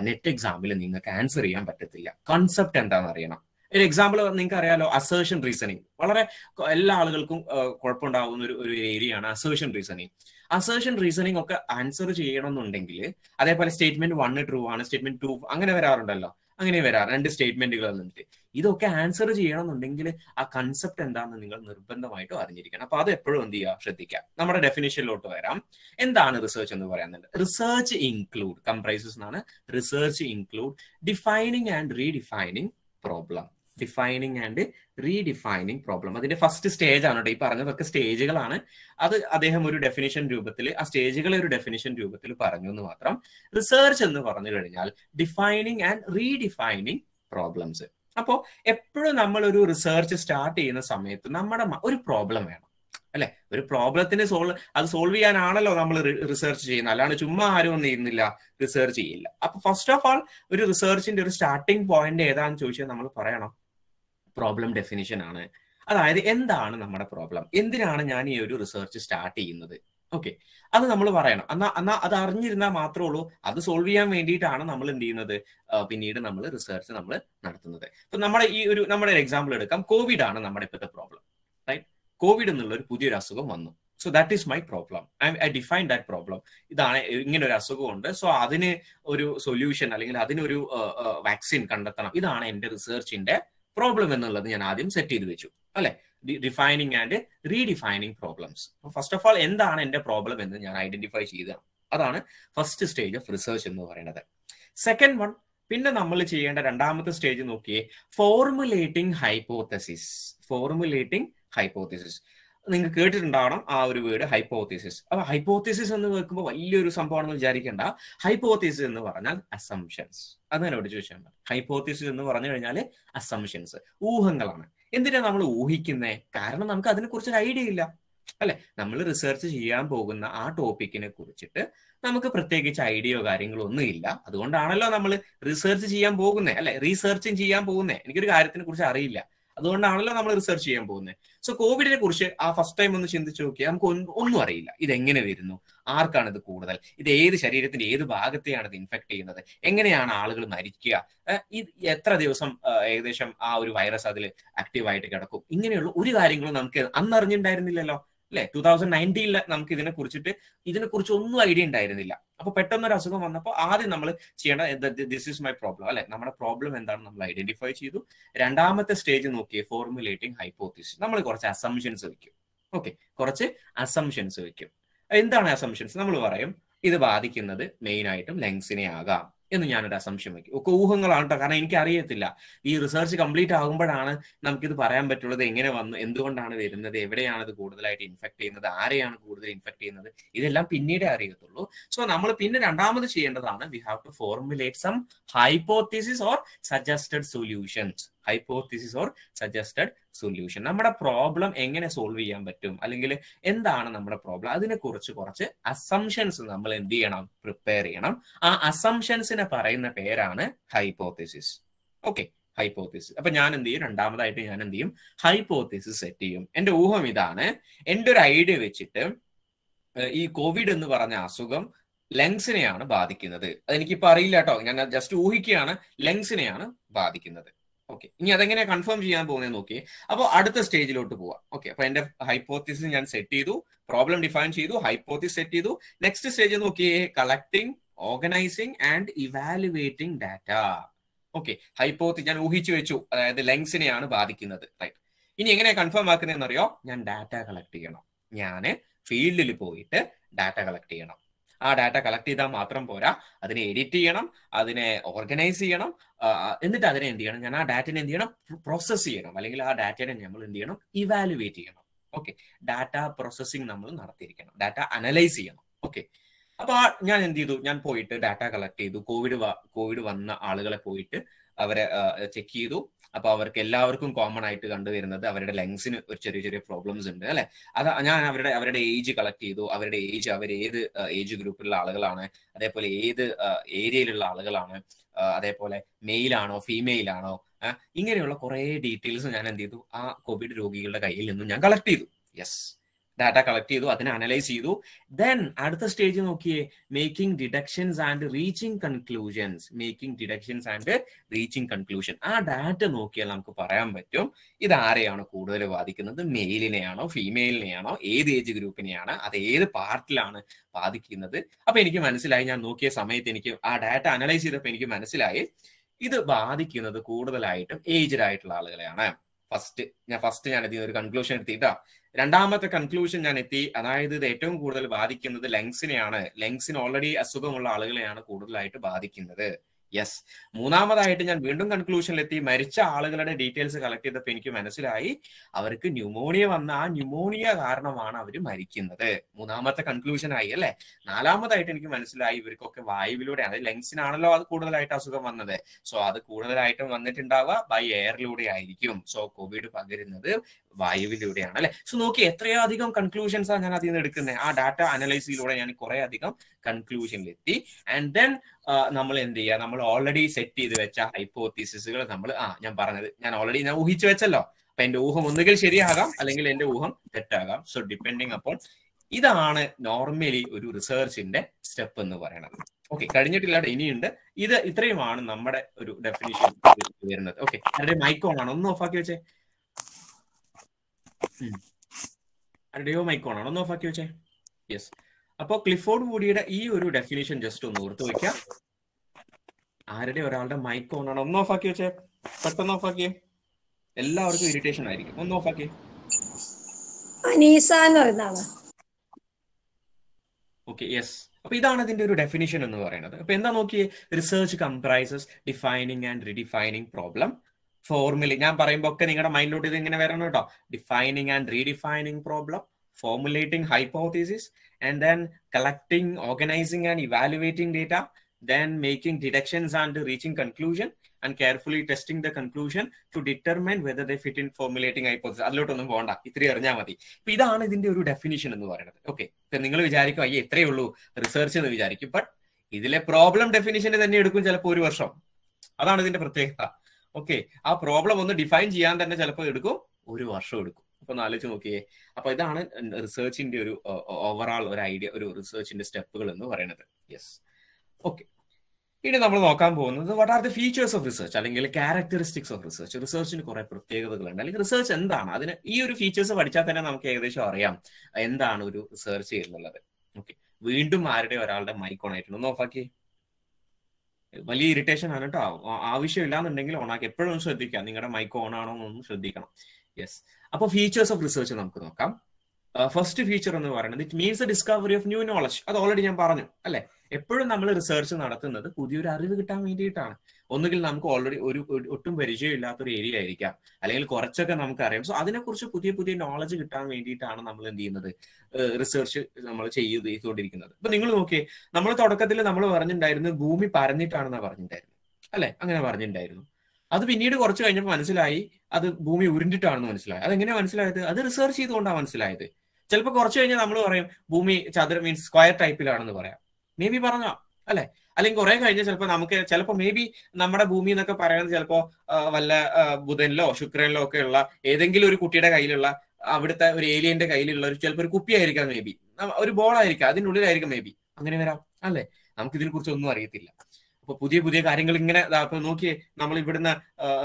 നെറ്റ് എക്സാമിൽ നിങ്ങൾക്ക് ആൻസർ ചെയ്യാൻ പറ്റത്തില്ല. കൺസെപ്റ്റ് എന്താണെന്ന് അറിയണം ഒരു എക്സാമ്പിൾ നിങ്ങൾക്ക് അറിയാലോ അസേർഷൻ റീസണിങ് വളരെ എല്ലാ ആളുകൾക്കും കുഴപ്പമുണ്ടാവുന്ന ഒരു ഒരു ഏരിയയാണ് അസേർഷൻ റീസണിങ് അസേർഷൻ റീസണിങ് ഒക്കെ ആൻസർ ചെയ്യണമെന്നുണ്ടെങ്കിൽ അതേപോലെ സ്റ്റേറ്റ്മെന്റ് വൺ ട്രൂ ആണ് സ്റ്റേറ്റ്മെന്റ് ടു അങ്ങനെ വരാറുണ്ടല്ലോ. അങ്ങനെ വരാം രണ്ട് സ്റ്റേറ്റ്മെന്റുകൾ തന്നിട്ട് ഇതൊക്കെ ആൻസർ ചെയ്യണമെന്നുണ്ടെങ്കിൽ ആ കൺസെപ്റ്റ് എന്താണെന്ന് നിങ്ങൾ നിർബന്ധമായിട്ടും അറിഞ്ഞിരിക്കണം. അപ്പൊ അത് എപ്പോഴും എന്ത് ചെയ്യുക? ശ്രദ്ധിക്കാം നമ്മുടെ ഡെഫിനേഷനിലോട്ട് വരാം. എന്താണ് റിസർച്ച് എന്ന് പറയുന്നത് റിസർച്ച് ഇൻക്ലൂഡ് കംപ്രൈസസ് എന്നാണ് research include defining and redefining problem defining and redefining problem അതിന്റെ ഫസ്റ്റ് സ്റ്റേജ് ആണ് കേട്ടോ ഈ പറഞ്ഞതൊക്കെ സ്റ്റേജുകളാണ് അത് അദ്ദേഹം ഒരു ഡെഫിനിഷൻ രൂപത്തിൽ ആ സ്റ്റേജുകളെ ഒരു ഡെഫിനിഷൻ രൂപത്തിൽ പറഞ്ഞു എന്ന് മാത്രം റിസർച്ച് എന്ന് പറഞ്ഞു കഴിഞ്ഞാൽ ഡിഫൈനിങ് ആൻഡ് റീഡിഫൈനിങ് പ്രോബ്ലംസ് അപ്പോൾ എപ്പോഴും നമ്മൾ ഒരു റിസർച്ച് സ്റ്റാർട്ട് ചെയ്യുന്ന സമയത്ത് നമ്മുടെ ഒരു പ്രോബ്ലം വേണം. അല്ലെ? ഒരു പ്രോബ്ലത്തിന് സോൾവ് അത് സോൾവ് ചെയ്യാനാണല്ലോ നമ്മൾ റിസർച്ച് ചെയ്യുന്നത്. അല്ലാണ്ട് ചുമ്മാ ആരും ഒന്നും ചെയ്യുന്നില്ല റിസർച്ച് ചെയ്യില്ല. അപ്പൊ ഫസ്റ്റ് ഓഫ് ആൾ ഒരു റിസർച്ചിന്റെ ഒരു സ്റ്റാർട്ടിങ് പോയിന്റ് ഏതാണെന്ന് ചോദിച്ചാൽ നമ്മൾ പറയണം. പ്രോബ്ലം ഡെഫിനിഷൻ ആണ്. അതായത് എന്താണ് നമ്മുടെ പ്രോബ്ലം എന്തിനാണ് ഞാൻ ഈ ഒരു റിസർച്ച് സ്റ്റാർട്ട് ചെയ്യുന്നത്? ഓക്കെ അത് നമ്മൾ പറയണം. എന്നാ എന്നാ അത് അറിഞ്ഞിരുന്നാൽ മാത്രമേ ഉള്ളൂ. അത് സോൾവ് ചെയ്യാൻ വേണ്ടിയിട്ടാണ് നമ്മൾ എന്ത് ചെയ്യുന്നത്? പിന്നീട് നമ്മൾ റിസർച്ച് നമ്മൾ നടത്തുന്നത്. ഇപ്പൊ നമ്മുടെ ഈ ഒരു നമ്മുടെ ഒരു എക്സാമ്പിൾ എടുക്കാം. കോവിഡ് ആണ് നമ്മുടെ ഇപ്പോഴത്തെ പ്രോബ്ലം റൈറ്റ് കോവിഡ് എന്നുള്ള ഒരു പുതിയൊരു അസുഖം വന്നു. So that is my problem I I define that problem ഇതാണ് ഇങ്ങനെ ഒരു അസുഖമുണ്ട് സോ അതിന് ഒരു സൊല്യൂഷൻ അല്ലെങ്കിൽ അതിനൊരു വാക്സിൻ കണ്ടെത്തണം. ഇതാണ് എന്റെ റിസർച്ചിന്റെ പ്രോബ്ലം എന്നുള്ളത് ഞാൻ ആദ്യം സെറ്റ് ചെയ്ത് വെച്ചു അല്ലെ? Defining and redefining problems first of all എന്താണ് എന്റെ പ്രോബ്ലം എന്ന് ഞാൻ ഐഡന്റിഫൈ ചെയ്തതാണ്. അതാണ് ഫസ്റ്റ് സ്റ്റേജ് ഓഫ് റിസർച്ച് എന്ന് പറയുന്നത്. സെക്കൻഡ് വൺ പിന്നെ നമ്മൾ ചെയ്യേണ്ട രണ്ടാമത്തെ സ്റ്റേജ് നോക്കിയേ ഫോർമുലേറ്റിംഗ് ഹൈപ്പോത്തസിസ് ഫോർമുലേറ്റിംഗ് ഹൈപ്പോത്തിസിസ് നിങ്ങൾ കേട്ടിട്ടുണ്ടാവണം ആ ഒരു വേർഡ് ഹൈപ്പോത്തിസിസ് അപ്പൊ ഹൈപ്പോത്തിസിസ് എന്ന് കേൾക്കുമ്പോൾ വലിയൊരു സംഭവമാണെന്ന് വിചാരിക്കേണ്ട. ഹൈപ്പോത്തിസിസ് എന്ന് പറഞ്ഞാൽ അസംഷൻസ് അത് തന്നെ പഠിച്ചു വെച്ചാൽ ഹൈപ്പോത്തിസിസ് എന്ന് പറഞ്ഞു കഴിഞ്ഞാൽ അസംഷൻസ് ഊഹങ്ങളാണ്. എന്തിനാ നമ്മൾ ഊഹിക്കുന്നേ? കാരണം നമുക്ക് അതിനെക്കുറിച്ച് ഒരു ഐഡിയ ഇല്ല. അല്ലെ? നമ്മൾ റിസർച്ച് ചെയ്യാൻ പോകുന്ന ആ ടോപ്പിക്കിനെ കുറിച്ചിട്ട് നമുക്ക് പ്രത്യേകിച്ച് ഐഡിയോ കാര്യങ്ങളോ ഒന്നും ഇല്ല. അതുകൊണ്ടാണല്ലോ നമ്മൾ റിസർച്ച് ചെയ്യാൻ പോകുന്നേ. അല്ലെ? റീസർച്ചും ചെയ്യാൻ പോകുന്നേ. എനിക്കൊരു കാര്യത്തിനെ കുറിച്ച് അറിയില്ല. അതുകൊണ്ടാണല്ലോ നമ്മൾ റിസർച്ച് ചെയ്യാൻ പോകുന്നത്. സോ കോവിഡിനെ കുറിച്ച് ആ ഫസ്റ്റ് ടൈം ഒന്ന് ചിന്തിച്ചു നോക്കിയാൽ നമുക്ക് ഒന്നും അറിയില്ല. ഇത് എങ്ങനെ വരുന്നു? ആർക്കാണ് ഇത് കൂടുതൽ? ഇത് ഏത് ശരീരത്തിന്റെ ഏത് ഭാഗത്തെയാണ് ഇത് ഇൻഫെക്ട് ചെയ്യുന്നത്? എങ്ങനെയാണ് ആളുകൾ മരിക്കുക? ഇത് എത്ര ദിവസം ഏകദേശം ആ ഒരു വൈറസ് അതിൽ ആക്റ്റീവായിട്ട് കിടക്കും? ഇങ്ങനെയുള്ള ഒരു കാര്യങ്ങളും നമുക്ക് അന്ന് അറിഞ്ഞിട്ടുണ്ടായിരുന്നില്ലല്ലോ. അല്ലെ ടൂ തൗസൻഡ് നയന്റീനിൽ നമുക്ക് ഇതിനെ കുറിച്ചിട്ട് ഇതിനെ കുറിച്ച് ഒന്നും ഐഡിയ ഉണ്ടായിരുന്നില്ല. അപ്പൊ പെട്ടെന്ന് ഒരു അസുഖം വന്നപ്പോൾ ആദ്യം നമ്മൾ ചെയ്യേണ്ട ദിസ് ഇസ് മൈ പ്രോബ്ലം അല്ലെ? നമ്മുടെ പ്രോബ്ലം എന്താണ് നമ്മൾ ഐഡന്റിഫൈ ചെയ്തു. രണ്ടാമത്തെ സ്റ്റേജ് നോക്കിയേ ഫോർമുലേറ്റിംഗ് ഹൈപ്പോത്തിസിസ് നമ്മൾ കുറച്ച് അസംഷൻസ് വെക്കും. ഓക്കെ കുറച്ച് അസംഷൻസ് വെക്കും. എന്താണ് അസംഷൻസ് നമ്മൾ പറയും ഇത് ബാധിക്കുന്നത് മെയിൻ ആയിട്ടും ലങ്സിനെ ആകാം. എന്ന് ഞാനൊരു അസംശയം വയ്ക്കും ഒക്കെ ഊഹങ്ങളാണ് കേട്ടോ കാരണം എനിക്ക് അറിയത്തില്ല ഈ റിസർച്ച് കംപ്ലീറ്റ് ആകുമ്പോഴാണ് നമുക്കിത് പറയാൻ പറ്റുള്ളത് എങ്ങനെ വന്നു എന്തുകൊണ്ടാണ് വരുന്നത് എവിടെയാണ് ഇത് കൂടുതലായിട്ട് ഇൻഫെക്ട് ചെയ്യുന്നത് ആരെയാണ് കൂടുതൽ ഇൻഫെക്ട് ചെയ്യുന്നത് ഇതെല്ലാം പിന്നീടേ അറിയത്തുള്ളൂ. സോ നമ്മൾ പിന്നെ രണ്ടാമത് ചെയ്യേണ്ടതാണ് we have to formulate some hypothesis or suggested solutions hypothesis or suggested solution നമ്മുടെ പ്രോബ്ലം എങ്ങനെ സോൾവ് ചെയ്യാൻ പറ്റും? അല്ലെങ്കിൽ എന്താണ് നമ്മുടെ പ്രോബ്ലം അതിനെ കുറിച്ച് കുറച്ച് അസംഷൻസ് നമ്മൾ എന്ത് ചെയ്യണം? പ്രിപ്പയർ ചെയ്യണം. ആ അസംഷൻസിനെ പറയുന്ന പേരാണ് ഹൈപ്പോത്തിസിസ് ഓക്കെ ഹൈപ്പോത്തിസിസ് അപ്പൊ ഞാൻ എന്ത് ചെയ്യും? രണ്ടാമതായിട്ട് ഞാൻ എന്ത് ചെയ്യും? ഹൈപ്പോത്തിസിസ് സെറ്റ് ചെയ്യും. എന്റെ ഊഹം ഇതാണ്. എന്റെ ഒരു ഐഡിയ വെച്ചിട്ട് ഈ കോവിഡ് എന്ന് പറഞ്ഞ അസുഖം ലങ്സിനെയാണ് ബാധിക്കുന്നത്. അതെനിക്കിപ്പോ അറിയില്ല കേട്ടോ ഞാൻ ജസ്റ്റ് ഊഹിക്കുകയാണ്. ലങ്സിനെയാണ് ബാധിക്കുന്നത്. ഓക്കെ ഇനി അതെങ്ങനെ കൺഫേം ചെയ്യാൻ പോകുന്നത് നോക്കി അപ്പോൾ അടുത്ത സ്റ്റേജിലോട്ട് പോവാം. ഓക്കെ അപ്പൊ എന്റെ ഹൈപ്പോത്തിസിസ് ഞാൻ സെറ്റ് ചെയ്തു. പ്രോബ്ലം ഡിഫൈൻ ചെയ്തു. ഹൈപ്പോത്തിസ് സെറ്റ് ചെയ്തു. നെക്സ്റ്റ് സ്റ്റേജ് നോക്കിയേ. Collecting organising and evaluating data okay ഹൈപ്പോത്തി ഞാൻ ഊഹിച്ചു വെച്ചു. അതായത് ലെങ്സിനെയാണ് ബാധിക്കുന്നത്. റൈറ്റ് ഇനി എങ്ങനെ കൺഫേം ആക്കുന്നതെന്ന് അറിയോ ഞാൻ ഡാറ്റ കളക്ട് ചെയ്യണം. ഞാൻ ഫീൽഡിൽ പോയിട്ട് ഡാറ്റ കളക്ട് ചെയ്യണം. ആ ഡാറ്റ കളക്ട് ചെയ്താൽ മാത്രം പോരാ. അതിനെ എഡിറ്റ് ചെയ്യണം അതിനെ ഓർഗനൈസ് ചെയ്യണം എന്നിട്ട് അതിനെ എന്ത് ചെയ്യണം? ഞാൻ ആ ഡാറ്റനെ എന്ത് ചെയ്യണം? പ്രോസസ് ചെയ്യണം. അല്ലെങ്കിൽ ആ ഡാറ്റനെ നമ്മൾ എന്ത് ചെയ്യണം? ഇവാലുവേറ്റ് ചെയ്യണം. ഓക്കെ ഡാറ്റ പ്രോസസ്സിംഗ് നമ്മൾ നടത്തിയിരിക്കണം. ഡാറ്റ അനലൈസ് ചെയ്യണം. ഓക്കെ അപ്പൊ ഞാൻ എന്ത് ചെയ്തു? ഞാൻ പോയിട്ട് ഡാറ്റ കളക്ട് ചെയ്തു. കോവിഡ് കോവിഡ് വന്ന ആളുകളെ പോയിട്ട് അവരെ ചെക്ക് ചെയ്തു. അപ്പൊ അവർക്ക് എല്ലാവർക്കും കോമൺ ആയിട്ട് കണ്ടുവരുന്നത് അവരുടെ ലങ്സിന് ഒരു ചെറിയ ചെറിയ പ്രോബ്ലംസ് ഉണ്ട് അല്ലെ? അത് ഞാൻ അവരുടെ അവരുടെ ഏജ് കളക്ട് ചെയ്തു അവരുടെ ഏജ് അവർ ഏത് ഏജ് ഗ്രൂപ്പിലുള്ള ആളുകളാണ് അതേപോലെ ഏത് ഏരിയയിലുള്ള ആളുകളാണ് അതേപോലെ മെയിൽ ആണോ ഫീമെയിൽ ആണോ ഇങ്ങനെയുള്ള കുറെ ഡീറ്റെയിൽസ് ഞാൻ എന്ത് ചെയ്തു ആ കോവിഡ് രോഗികളുടെ കയ്യിൽ നിന്നും ഞാൻ കളക്ട് ചെയ്തു. യെസ് ഡാറ്റ കളക്ട് ചെയ്തു അതിനെ അനലൈസ് ചെയ്തു. ദെൻ അടുത്ത സ്റ്റേജ് നോക്കിയേ making deductions and reaching conclusions making deductions and reaching conclusion ആ ഡാറ്റ നോക്കിയാൽ നമുക്ക് പറയാൻ പറ്റും ഇത് ആരെയാണ് കൂടുതൽ ബാധിക്കുന്നത്? മെയിലിനെയാണോ ഫീമെയിലിനെയാണോ ഏത് ഏജ് ഗ്രൂപ്പിനെയാണ് അത് ഏത് പാർട്ടിലാണ് ബാധിക്കുന്നത്? അപ്പൊ എനിക്ക് മനസ്സിലായി ഞാൻ നോക്കിയ സമയത്ത് എനിക്ക് ആ ഡാറ്റ അനലൈസ് ചെയ്തപ്പോൾ എനിക്ക് മനസ്സിലായി ഇത് ബാധിക്കുന്നത് കൂടുതലായിട്ടും ഏജ്ഡ് ആയിട്ടുള്ള ആളുകളെയാണ്. ഫസ്റ്റ് ഞാൻ ഫസ്റ്റ് ഞാൻ ഇതിന് ഒരു കൺക്ലൂഷൻ എത്തിയിട്ടാ രണ്ടാമത്തെ കൺക്ലൂഷൻ ഞാൻ എത്തി അതായത് ഇത് ഏറ്റവും കൂടുതൽ ബാധിക്കുന്നത് ലങ്സിനെയാണ്. ലങ്സിന് ഓൾറെഡി അസുഖമുള്ള ആളുകളെയാണ് കൂടുതലായിട്ട് ബാധിക്കുന്നത്. യെസ് മൂന്നാമതായിട്ട് ഞാൻ വീണ്ടും കൺക്ലൂഷനിലെത്തി മരിച്ച ആളുകളുടെ ഡീറ്റെയിൽസ് കളക്ട് ചെയ്തപ്പോൾ എനിക്ക് മനസ്സിലായി. അവർക്ക് ന്യൂമോണിയ വന്ന ആ ന്യൂമോണിയ കാരണമാണ് അവർ മരിക്കുന്നത്. മൂന്നാമത്തെ കൺക്ലൂഷൻ ആയി അല്ലെ? നാലാമതായിട്ട് എനിക്ക് മനസ്സിലായി ഇവർക്കൊക്കെ വായുവിലൂടെയാണ് ലങ്സിനാണല്ലോ അത് കൂടുതലായിട്ട് അസുഖം വന്നത്. സോ അത് കൂടുതലായിട്ടും വന്നിട്ടുണ്ടാവുക ബൈ എയറിലൂടെ ആയിരിക്കും. സോ കോവിഡ് പകരുന്നത് വായുവിലൂടെയാണ് അല്ലെ? സോ നോക്കി എത്രയധികം കൺക്ലൂഷൻസ് ആണ് ഞാൻ അതിൽ നിന്ന് എടുക്കുന്നത്. ആ ഡാറ്റ അനലൈസിലൂടെ ഞാൻ കുറെ അധികം കൺക്ലൂഷനിലെത്തി ആൻഡ് ദെൻ നമ്മൾ എന്ത് ചെയ്യുക നമ്മൾ ഓൾറെഡി സെറ്റ് ചെയ്ത് വെച്ച ഹൈപ്പോത്തീസിസുകൾ നമ്മൾ ആ ഞാൻ പറഞ്ഞത് ഞാൻ ഓൾറെഡി ഞാൻ ഊഹിച്ചു വെച്ചല്ലോ. അപ്പൊ എന്റെ ഊഹം ഒന്നുകിൽ ശരിയാകാം അല്ലെങ്കിൽ എന്റെ ഊഹം തെറ്റാകാം. സോ ഡിപ്പെൻഡിങ് അപ്പോൾ ഇതാണ് നോർമലി ഒരു റിസർച്ചിന്റെ സ്റ്റെപ്പ് എന്ന് പറയുന്നത് ഓക്കെ കഴിഞ്ഞിട്ടില്ല ഇനിയുണ്ട്. ഇത് ഇത്രയുമാണ് നമ്മുടെ ഒരു ഡെഫിനിഷൻ വരുന്നത്. ഓക്കെ ആരുടെ മൈക്കോൺ ആണ്? ഒന്ന് ഓഫാക്കി വെച്ചേ. ആരുടെയോ മൈക്കോൺ ആണ്? ഒന്ന് ഓഫാക്കി വെച്ചേ. യെസ് അപ്പോ ക്ലിഫോർഡ് വൂഡിയുടെ ഈ ഒരു ഡെഫിനേഷൻ ജസ്റ്റ് ഒന്ന് ഓർത്ത് വെക്കാം. ആരുടെ ഒരാളുടെ മൈക്ക് ഓൺ ആണ്? ഒന്ന് ആക്കി വെച്ചേ. പെട്ടെന്ന് ഓഫ് ആക്കിയേ. എല്ലാവർക്കും ഇറിറ്റേഷൻ ആയിരിക്കും. ഒന്ന് ഓഫ് അനീസ എന്ന് ഓക്കെ യെസ് അപ്പൊ ഇതാണ് ഇതിന്റെ ഒരു ഡെഫിനിഷൻ എന്ന് പറയുന്നത്. അപ്പൊ എന്താ നോക്കിയേ? Research comprises defining and redefining problem formula ഞാൻ പറയുമ്പോൾ ഒക്കെ നിങ്ങളുടെ മൈൻഡിലോട്ട് ഇത് ഇങ്ങനെ വരണം കേട്ടോ. Defining and redefining problem formulating hypothesis. And then collecting organizing and evaluating data then making deductions and reaching conclusion and carefully testing the conclusion to determine whether they fit in formulating hypothesis. അതിലോട്ടൊന്നും പോകണ്ട ഇത്രയും അറിഞ്ഞാൽ മതി. ഇപ്പൊ ഇതാണ് ഇതിന്റെ ഒരു definition എന്ന് പറയുന്നത്. ഓക്കെ ഇപ്പൊ നിങ്ങൾ വിചാരിക്കും അയ്യേ ഇത്രയേ ഉള്ളൂ. റിസർച്ച് എന്ന് വിചാരിക്കും. ബട്ട് ഇതിലെ പ്രോബ്ലം ഡെഫിനിഷന് തന്നെ എടുക്കും ചിലപ്പോൾ ഒരു വർഷം. അതാണ് ഇതിന്റെ പ്രത്യേകത. ഓക്കെ ആ പ്രോബ്ലം ഒന്ന് ഡിഫൈൻ ചെയ്യാൻ തന്നെ ചിലപ്പോൾ എടുക്കും. ഒരു വർഷം എടുക്കും. അപ്പൊ ആലോചിച്ച് നോക്കിയേ. അപ്പൊ ഇതാണ് റിസർച്ചിന്റെ ഒരു ഓവറാൾ ഒരു ഐഡിയ ഒരു റിസർച്ചിന്റെ സ്റ്റെപ്പുകൾ എന്ന് പറയുന്നത്. യെസ് ഓക്കെ ഇനി നമ്മൾ നോക്കാൻ പോകുന്നത് what are the features of research അല്ലെങ്കിൽ ക്യാരക്ടറിസ്റ്റിക്സ് ഓഫ് റിസർച്ച് റിസർച്ചിന് കുറെ പ്രത്യേകതകളുണ്ട്. അല്ലെങ്കിൽ റിസർച്ച് എന്താണ്? അതിന് ഈ ഒരു ഫീച്ചേഴ്സ് പഠിച്ചാൽ തന്നെ നമുക്ക് ഏകദേശം അറിയാം എന്താണ് ഒരു റിസർച്ച് എന്നുള്ളത്. ഓക്കെ വീണ്ടും ആരുടെ ഒരാളുടെ മൈക്ക് ഓൺ ആയിട്ടുണ്ട്. ഒന്ന് ഓഫാക്കി വലിയ ഇറിറ്റേഷൻ ആണ് കേട്ടോ. ആവശ്യമില്ലാന്നുണ്ടെങ്കിൽ ഓണാക്കി എപ്പോഴും ശ്രദ്ധിക്കാം നിങ്ങളുടെ മൈക്ക് ഓൺ ആണോ എന്നൊന്ന് ശ്രദ്ധിക്കണം. യെസ് അപ്പൊ ഫീച്ചേഴ്സ് ഓഫ് റിസർച്ച് നമുക്ക് നോക്കാം. ഫസ്റ്റ് ഫീച്ചർ എന്ന് പറയുന്നത് it means the discovery of new knowledge അത് ഓൾറെഡി ഞാൻ പറഞ്ഞു അല്ലെ? എപ്പോഴും നമ്മൾ റിസർച്ച് നടത്തുന്നത് പുതിയൊരു അറിവ് കിട്ടാൻ വേണ്ടിയിട്ടാണ്. ഒന്നുകിൽ നമുക്ക് ഓൾറെഡി ഒരു ഒട്ടും പരിചയമില്ലാത്ത ഒരു ഏരിയ ആയിരിക്കാം. അല്ലെങ്കിൽ കുറച്ചൊക്കെ നമുക്ക് അറിയാം സോ അതിനെക്കുറിച്ച് പുതിയ പുതിയ നോളജ് കിട്ടാൻ വേണ്ടിയിട്ടാണ് നമ്മൾ എന്ത് ചെയ്യുന്നത്? റിസർച്ച് നമ്മൾ ചെയ്ത് ചെയ്തുകൊണ്ടിരിക്കുന്നത്. ഇപ്പൊ നിങ്ങൾ നോക്കിയേ നമ്മൾ തുടക്കത്തിൽ നമ്മൾ പറഞ്ഞിട്ടുണ്ടായിരുന്നു ഭൂമി പരന്നിട്ടാണെന്നാണ് പറഞ്ഞിട്ടുണ്ടായിരുന്നു അല്ലെ? അങ്ങനെ പറഞ്ഞിട്ടുണ്ടായിരുന്നു. അത് പിന്നീട് കുറച്ച് കഴിഞ്ഞപ്പോൾ മനസ്സിലായി അത് ഭൂമി ഉരുണ്ടിട്ടാണെന്ന് മനസ്സിലായി. അതെങ്ങനെയാ മനസ്സിലായത്? അത് റിസർച്ച് ചെയ്തുകൊണ്ടാണ് മനസ്സിലായത്. ചിലപ്പോൾ കുറച്ച് കഴിഞ്ഞാൽ നമ്മൾ പറയും ഭൂമി ചതുര മീൻസ് സ്ക്വയർ ടൈപ്പിലാണെന്ന് പറയാം. മേ ബി പറഞ്ഞോ? അല്ലെ? അല്ലെങ്കിൽ കുറെ കഴിഞ്ഞാൽ ചിലപ്പോൾ നമുക്ക് ചിലപ്പോൾ മേ ബി നമ്മുടെ ഭൂമി എന്നൊക്കെ പറയുന്നത് ചിലപ്പോൾ വല്ല ബുധനിലോ ശുക്രനിലോ ഒക്കെ ഉള്ള ഏതെങ്കിലും ഒരു കുട്ടിയുടെ കയ്യിലുള്ള അവിടുത്തെ ഒരു ഏലിയന്റെ കയ്യിലുള്ള ഒരു ചിലപ്പോൾ ഒരു കുപ്പിയായിരിക്കാം മേ ബി ഒരു ബോളായിരിക്കാം അതിനുള്ളിലായിരിക്കും മേ ബി അങ്ങനെ വരാം. അല്ലെ? നമുക്ക് ഇതിനെ കുറിച്ച് ഒന്നും അറിയത്തില്ല. പുതിയ പുതിയ കാര്യങ്ങൾ ഇങ്ങനെ നോക്കിയേ നമ്മൾ ഇവിടുന്ന്